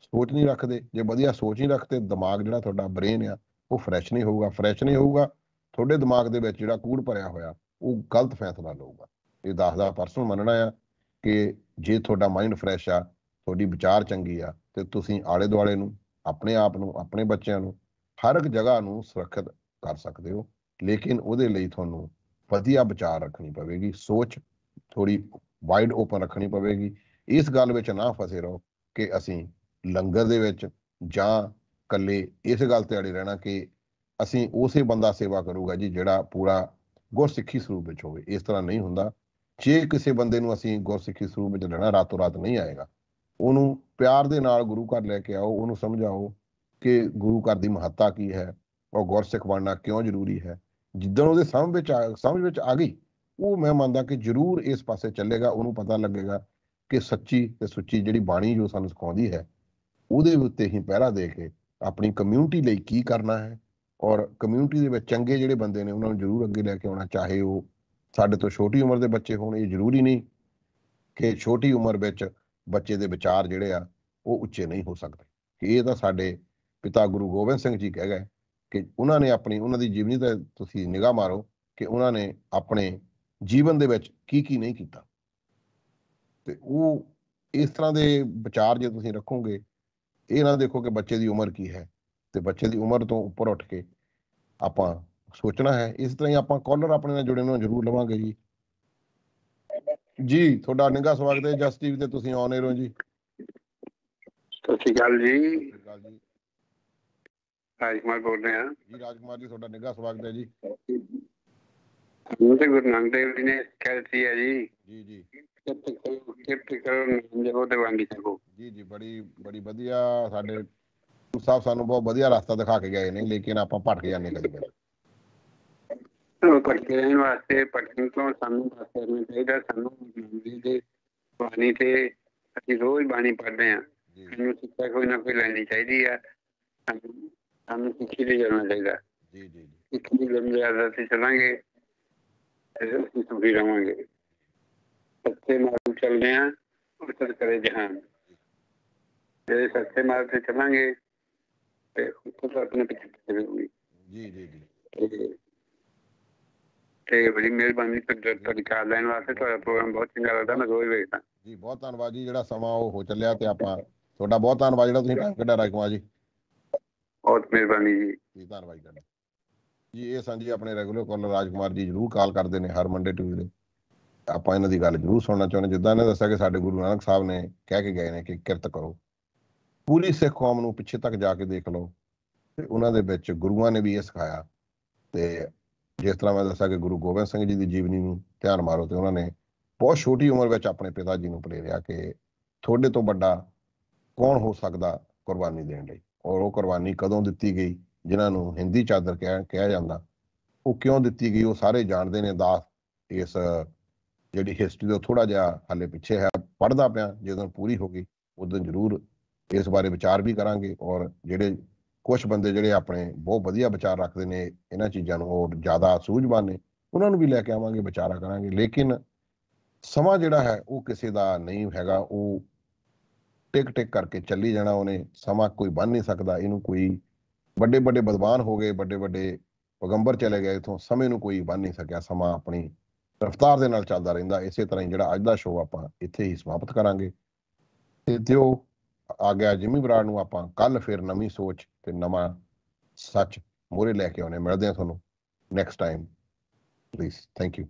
[SPEAKER 1] ਸੋਚ ਨਹੀਂ ਰੱਖਦੇ। ਜੇ ਵਧੀਆ ਸੋਚ ਨਹੀਂ ਰੱਖਦੇ, ਦਿਮਾਗ ਜਿਹੜਾ ਤੁਹਾਡਾ ਬ੍ਰੇਨ ਆ, ਉਹ ਫਰੈਸ਼ ਨਹੀਂ ਹੋਊਗਾ। ਫਰੈਸ਼ ਨਹੀਂ ਹੋਊਗਾ, ਤੁਹਾਡੇ ਦਿਮਾਗ ਦੇ ਵਿੱਚ ਜਿਹੜਾ ਕੂੜ ਭਰਿਆ ਹੋਇਆ, ਉਹ ਗਲਤ ਫੈਸਲਾ ਲਊਗਾ। ਇਹ ਦੱਸਦਾ ਪਰਸਨਲ ਮੰਨਣਾ ਆ ਕਿ ਜੇ ਤੁਹਾਡਾ ਮਾਈਂਡ ਫਰੈਸ਼ ਆ, ਤੁਹਾਡੀ ਵਿਚਾਰ ਚੰਗੀ ਆ, ਤੇ ਤੁਸੀਂ ਆਲੇ ਦੁਆਲੇ ਨੂੰ, ਆਪਣੇ ਆਪ ਨੂੰ, ਆਪਣੇ ਬੱਚਿਆਂ ਨੂੰ, ਹਰ ਇੱਕ ਜਗ੍ਹਾ ਨੂੰ ਸੁਰੱਖਿਅਤ ਕਰ ਸਕਦੇ ਹੋ। ਲੇਕਿਨ ਉਹਦੇ ਲਈ ਤੁਹਾਨੂੰ ਵਧੀਆ ਵਿਚਾਰ ਰੱਖਣੀ ਪਵੇਗੀ, ਸੋਚ ਥੋੜੀ ਵਾਈਡ ਓਪਨ ਰੱਖਣੀ ਪਵੇਗੀ। ਇਸ ਗੱਲ ਵਿੱਚ ਨਾ ਫਸੇ ਰਹੋ ਕਿ ਅਸੀਂ ਲੰਗਰ ਦੇ ਵਿੱਚ ਜਾਂ ਕੱਲੇ ਇਸ ਗੱਲ ਤੇ ਅੜੇ ਰਹਿਣਾ ਕਿ ਅਸੀਂ ਉਸੇ ਬੰਦਾ ਸੇਵਾ ਕਰੂਗਾ ਜੀ ਜਿਹੜਾ ਪੂਰਾ ਗੁਰਸਿੱਖੀ ਸਰੂਪ ਵਿੱਚ ਹੋਵੇ। ਇਸ ਤਰ੍ਹਾਂ ਨਹੀਂ ਹੁੰਦਾ। ਜੇ ਕਿਸੇ ਬੰਦੇ ਨੂੰ ਅਸੀਂ ਗੁਰਸਿੱਖੀ ਸਰੂਪ ਵਿੱਚ ਲੈਣਾ ਰਾਤੋਂ ਰਾਤ ਨਹੀਂ ਆਏਗਾ, ਉਹਨੂੰ ਪਿਆਰ ਦੇ ਨਾਲ ਗੁਰੂ ਘਰ ਲੈ ਕੇ ਆਓ, ਉਹਨੂੰ ਸਮਝਾਓ ਕਿ ਗੁਰੂ ਘਰ ਦੀ ਮਹੱਤਤਾ ਕੀ ਹੈ ਔਰ ਗੁਰਸਿੱਖ ਬਣਨਾ ਕਿਉਂ ਜ਼ਰੂਰੀ ਹੈ। ਜਿੱਦਣ ਉਹਦੇ ਸਮਝ ਵਿੱਚ ਆ- ਸਮਝ ਵਿੱਚ ਆ ਗਈ, ਉਹ ਮੈਂ ਮੰਨਦਾ ਕਿ ਜ਼ਰੂਰ ਇਸ ਪਾਸੇ ਚੱਲੇਗਾ, ਉਹਨੂੰ ਪਤਾ ਲੱਗੇਗਾ ਕਿ ਸੱਚੀ ਤੇ ਸੁੱਚੀ ਜਿਹੜੀ ਬਾਣੀ ਜੋ ਸਾਨੂੰ ਸਿਖਾਉਂਦੀ ਹੈ, ਉਹਦੇ ਉੱਤੇ ਹੀ ਪਹਿਰਾ ਦੇ ਕੇ ਆਪਣੀ ਕਮਿਊਨਿਟੀ ਲਈ ਕੀ ਕਰਨਾ ਹੈ ਔਰ ਕਮਿਊਨਿਟੀ ਦੇ ਵਿੱਚ ਚੰਗੇ ਜਿਹੜੇ ਬੰਦੇ ਨੇ, ਉਹਨਾਂ ਨੂੰ ਜ਼ਰੂਰ ਅੱਗੇ ਲੈ ਕੇ ਆਉਣਾ, ਚਾਹੇ ਉਹ ਸਾਡੇ ਤੋਂ ਛੋਟੀ ਉਮਰ ਦੇ ਬੱਚੇ ਹੋਣ, ਇਹ ਜ਼ਰੂਰੀ ਨਹੀਂ ਕਿ ਛੋਟੀ ਉਮਰ ਵਿੱਚ ਬੱਚੇ ਦੇ ਵਿਚਾਰ ਜਿਹੜੇ ਆ, ਉਹ ਉੱਚੇ ਨਹੀਂ ਹੋ ਸਕਦੇ। ਕਿ ਇਹ ਤਾਂ ਸਾਡੇ ਪਿਤਾ ਗੁਰੂ ਗੋਬਿੰਦ ਸਿੰਘ ਜੀ ਕਹਿ ਗਏ ਕਿ ਉਹਨਾਂ ਨੇ ਆਪਣੀ ਉਹਨਾਂ ਦੀ ਜੀਵਨੀ ਤੇ ਤੁਸੀਂ ਨਿਗਾਹ ਮਾਰੋ ਕਿ ਉਹਨਾਂ ਨੇ ਆਪਣੇ ਜੀਵਨ ਦੇ ਵਿੱਚ ਕੀ ਕੀ ਨਹੀਂ ਕੀਤਾ। ਤੇ ਉਹ ਇਸ ਤਰ੍ਹਾਂ ਦੇ ਵਿਚਾਰ ਜੇ ਤੁਸੀਂ ਰੱਖੋਗੇ ਇਹ ਨਾ ਦੇਖੋ ਕਿ ਬੱਚੇ ਦੀ ਉਮਰ ਕੀ ਹੈ। ਤੇ ਬੱਚੇ ਦੀ ਉਮਰ ਤੋਂ ਉੱਪਰ ਉੱਠ ਕੇ ਆਪਾਂ ਸੋਚਣਾ ਹੈ। ਇਸ ਤਰ੍ਹਾਂ ਹੀ ਆਪਾਂ ਕਾਲਰ ਆਪਣੇ ਨਾਲ ਜੁੜੇ ਨੂੰ ਜ਼ਰੂਰ ਲਵਾਂਗੇ ਜੀ। ਜੀ ਤੁਹਾਡਾ ਨਿੱਘਾ ਸਵਾਗਤ ਹੈ ਜਸ ਟੀਵੀ ਤੇ ਤੁਸੀਂ ਆਨ 에ਅਰ ਹੋ ਜੀ।
[SPEAKER 5] ਸਤਿ ਸ਼੍ਰੀ ਅਕਾਲ ਜੀ।
[SPEAKER 1] ਸਤਿ ਸ਼੍ਰੀ ਅਕਾਲ ਜੀ
[SPEAKER 5] ਰਾਜ ਕੁਮਾਰ ਬੋਲ ਰਹੇ।
[SPEAKER 1] ਜੀ ਰਾਜਕੁਮਾਰ ਜੀ ਤੁਹਾਡਾ ਨਿੱਘਾ ਸਵਾਗਤ ਹੈ ਜੀ।
[SPEAKER 5] ਸਾਨੂੰ ਤੇ ਗੁਰੂ ਨਾਨਕ ਦੇਵ ਜੀ ਨੇ ਕਹਿ ਦਿੱਤੀ ਹੈ ਜੀ।
[SPEAKER 1] ਜੀ ਜੀ। ਜੀ ਜੀ ਬੜੀ ਬੜੀ ਵਧੀਆ ਸਾਡੇ ਗੁਰੂ ਸਾਹਿਬ ਸਾਨੂੰ ਬਹੁਤ ਵਧੀਆ ਰਸਤਾ ਦਿਖਾ ਕੇ ਗਏ ਨੇ ਲੇਕਿਨ ਆਪਾਂ ਭਟਕ ਜਾਂਦੇ ਕਦੇ ਕਦੇ।
[SPEAKER 5] ਉਹ ਭਟਕੇ ਰਹਿਣ ਵਾਸਤੇ ਭਟਕਣ ਤੋਂ ਸਾਨੂੰ ਕਰਨਾ ਚਾਹੀਦਾ। ਸਾਨੂੰ ਜੀ ਦੇ ਬਾਣੀ ਤੇ ਅਸੀਂ ਰੋਜ਼ ਬਾਣੀ ਪੜ੍ਹਦੇ ਹਾਂ।
[SPEAKER 1] ਜੀ।
[SPEAKER 5] ਸਾਨੂੰ ਸਿੱਖਿਆ ਕੋਈ ਨਾ ਕੋਈ ਲੈਣੀ ਚਾਹੀਦੀ ਸਾਨੂੰ ਸਾਨੂੰ ਸਿੱਖੀ ਤੇ ਜਾਣਾ ਚਾਹੀਦਾ?
[SPEAKER 1] ਜੀ ਜੀ ਜੀ।
[SPEAKER 5] ਸਿੱਖੀ ਦੀ ਲੰਮੀ ਆਦਤ ਤੇ ਚੱਲਾਂਗੇ? ਤੇ ਅਸੀਂ ਸੁਖੀ ਰਵਾਂਗੇ ਸੱਚੇ ਮਾਰਗ ਚੱਲਦੇ ਹਾਂ ਉਸਤ ਕਰੇ ਜਹਾਨ। ਜੇ ਸੱਚੇ ਮਾਰਗ ਤੇ ਚੱਲਾਂਗੇ ਤੇ ਉੱਥੇ ਤਾਂ ਆਪਣੇ ਪਿੱਛੇ ਪਿੱਛੇ ਰਹੂਗੀ
[SPEAKER 1] ਜੀ ਜੀ ਜੀ।
[SPEAKER 5] ਤੇ- ਤੇ ਬੜੀ ਮਿਹਰਬਾਨੀ ਤੁਹਾਡੀ ਤੁਹਾਡੀ ਕਾਰ ਲੈਣ ਵਾਸਤੇ ਤੁਹਾਡਾ ਪ੍ਰੋਗਰਾਮ ਬਹੁਤ ਚੰਗਾ ਲੱਗਦਾ ਮੈਂ ਰੋਜ਼ ਵੇਖਦਾ।
[SPEAKER 1] ਜੀ ਬਹੁਤ ਧੰਨਵਾਦ ਜੀ ਜਿਹੜਾ ਸਮਾਂ ਉਹ ਹੋ ਚੱਲਿਆ ਤੇ ਆਪਾਂ ਤੁਹਾਡਾ ਬਹੁਤ ਧੰਨਵਾਦ ਜਿਹੜਾ ਤੁਸੀਂ ਟਾਈਮ ਕੱਢਿਆ ਰਾਜਕੁਮਾਰ ਜੀ?
[SPEAKER 5] ਬਹੁਤ ਮਿਹਰਬਾਨੀ ਜੀ।
[SPEAKER 1] ਜੀ, ਧੰਨਵਾਦ ਜੀ। ਤੁਹਾਡਾ ਜੀ, ਇਹ ਸਾਂਝੀ ਆਪਣੇ ਰੈਗੂਲਰ ਕਾਲਰ ਰਾਜਕੁਮਾਰ ਜੀ ਜਰੂਰ ਕਾਲ ਕਰਦੇ ਨੇ ਹਰ ਮੰਡੇ ਟਿਊਜ਼ਡੇ ਆਪਾਂ ਇਹਨਾਂ ਦੀ ਗੱਲ ਜ਼ਰੂਰ ਸੁਣਨਾ ਚਾਹੁੰਦੇ ਜਿੱਦਾਂ ਇਹਨੇ ਦੱਸਿਆ ਕਿ ਸਾਡੇ ਗੁਰੂ ਨਾਨਕ ਸਾਹਿਬ ਨੇ ਕਹਿ ਕੇ ਗਏ ਨੇ ਕਿ ਕਿਰਤ ਕਰੋ। ਪੂਰੀ ਸਿੱਖ ਕੌਮ ਨੂੰ ਪਿੱਛੇ ਤੱਕ ਜਾ ਕੇ ਦੇਖ ਲਓ। ਤੇ ਉਹਨਾਂ ਦੇ ਵਿੱਚ ਗੁਰੂਆਂ ਨੇ ਵੀ ਇਹ ਸਿਖਾਇਆ। ਤੇ ਜਿਸ ਤਰ੍ਹਾਂ ਮੈਂ ਦੱਸਿਆ ਕਿ ਗੁਰੂ ਗੋਬਿੰਦ ਸਿੰਘ ਜੀ ਦੀ ਜੀਵਨੀ ਨੂੰ ਧਿਆਨ ਮਾਰੋ ਤੇ ਉਹਨਾਂ ਨੇ ਬਹੁਤ ਛੋਟੀ ਉਮਰ ਵਿੱਚ ਆਪਣੇ ਪਿਤਾ ਜੀ ਨੂੰ ਪ੍ਰੇਰਿਆ ਕਿ ਤੁਹਾਡੇ ਤੋਂ ਵੱਡਾ ਕੌਣ ਹੋ ਸਕਦਾ ਕੁਰਬਾਨੀ ਦੇਣ ਲਈ। ਔਰ ਉਹ ਕੁਰਬਾਨੀ ਕਦੋਂ ਦਿੱਤੀ ਗਈ, ਜਿਨ੍ਹਾਂ ਨੂੰ ਹਿੰਦੀ ਚਾਦਰ ਕਿਹਾ ਕਿਹਾ ਜਾਂਦਾ, ਉਹ ਕਿਉਂ ਦਿੱਤੀ ਗਈ? ਉਹ ਸਾਰੇ ਜਾਣਦੇ ਨੇ ਦਾਸ ਇਸ, ਜਿਹੜੀ ਹਿਸਟਰੀ ਤੋਂ ਥੋੜਾ ਜਿਹਾ ਹਾਲੇ ਪਿੱਛੇ ਹੈ ਪੜਦਾ ਪਿਆ, ਜਦੋਂ ਪੂਰੀ ਹੋ ਗਈ ਉਦੋਂ ਜ਼ਰੂਰ ਇਸ ਬਾਰੇ ਵਿਚਾਰ ਵੀ ਕਰਾਂਗੇ ਔਰ ਜਿਹੜੇ ਕੁਝ ਬੰਦੇ ਜਿਹੜੇ ਆਪਣੇ ਬਹੁਤ ਵਧੀਆ ਵਿਚਾਰ ਰੱਖਦੇ ਨੇ, ਇਹਨਾਂ ਚੀਜ਼ਾਂ ਨੂੰ ਉਹ ਜ਼ਿਆਦਾ ਸੂਝਵਾਨ ਨੇ, ਉਹਨਾਂ ਨੂੰ ਵੀ ਲੈ ਕੇ ਆਵਾਂਗੇ, ਵਿਚਾਰਾ ਕਰਾਂਗੇ, ਲੇਕਿਨ ਸਮਾਂ ਜਿਹੜਾ ਹੈ, ਉਹ ਕਿਸੇ ਦਾ ਨਹੀਂ ਹੈਗਾ, ਉਹ ਟਿਕ ਟਿਕ ਕਰਕੇ ਚੱਲੀ ਜਾਣਾ ਉਹਨੇ, ਸਮਾਂ ਕੋਈ ਬੰਨ ਨਹੀਂ ਸਕਦਾ, ਇਹਨੂੰ ਕੋਈ ਵੱਡੇ ਵੱਡੇ ਬਦਬਾਨ ਹੋ ਗਏ, ਵੱਡੇ ਵੱਡੇ ਪਗੰਬਰ ਚਲੇ ਗਏ, ਇਥੋਂ ਸਮੇਂ ਨੂੰ ਕੋਈ ਬੰਨ ਨਹੀਂ ਸਕਿਆ, ਸਮਾਂ ਆਪਣੀ ਰਫ਼ਤਾਰ ਦੇ ਨਾਲ ਚੱਲਦਾ ਰਹਿੰਦਾ, ਇਸੇ ਤਰ੍ਹਾਂ ਹੀ ਜਿਹੜਾ ਅੱਜ ਦਾ ਸ਼ੋਅ ਆਪਾਂ ਇੱਥੇ ਹੀ ਸਮਾਪਤ ਕਰਾਂਗੇ। ਤੇ ਦਿਓ, ਆ ਗਿਆ ਜਿਮੀ ਬਰਾੜ ਨੂੰ ਆਪਾਂ ਕੱਲ ਫਿਰ ਨਵੀਂ ਸੋਚ ਤੇ ਨਵਾਂ ਸੱਚ ਮੋਰੇ ਲੈ ਕੇ ਆਉਣੇ ਮਿਲਦੇ ਆ ਤੁਹਾਨੂੰ next time please thank you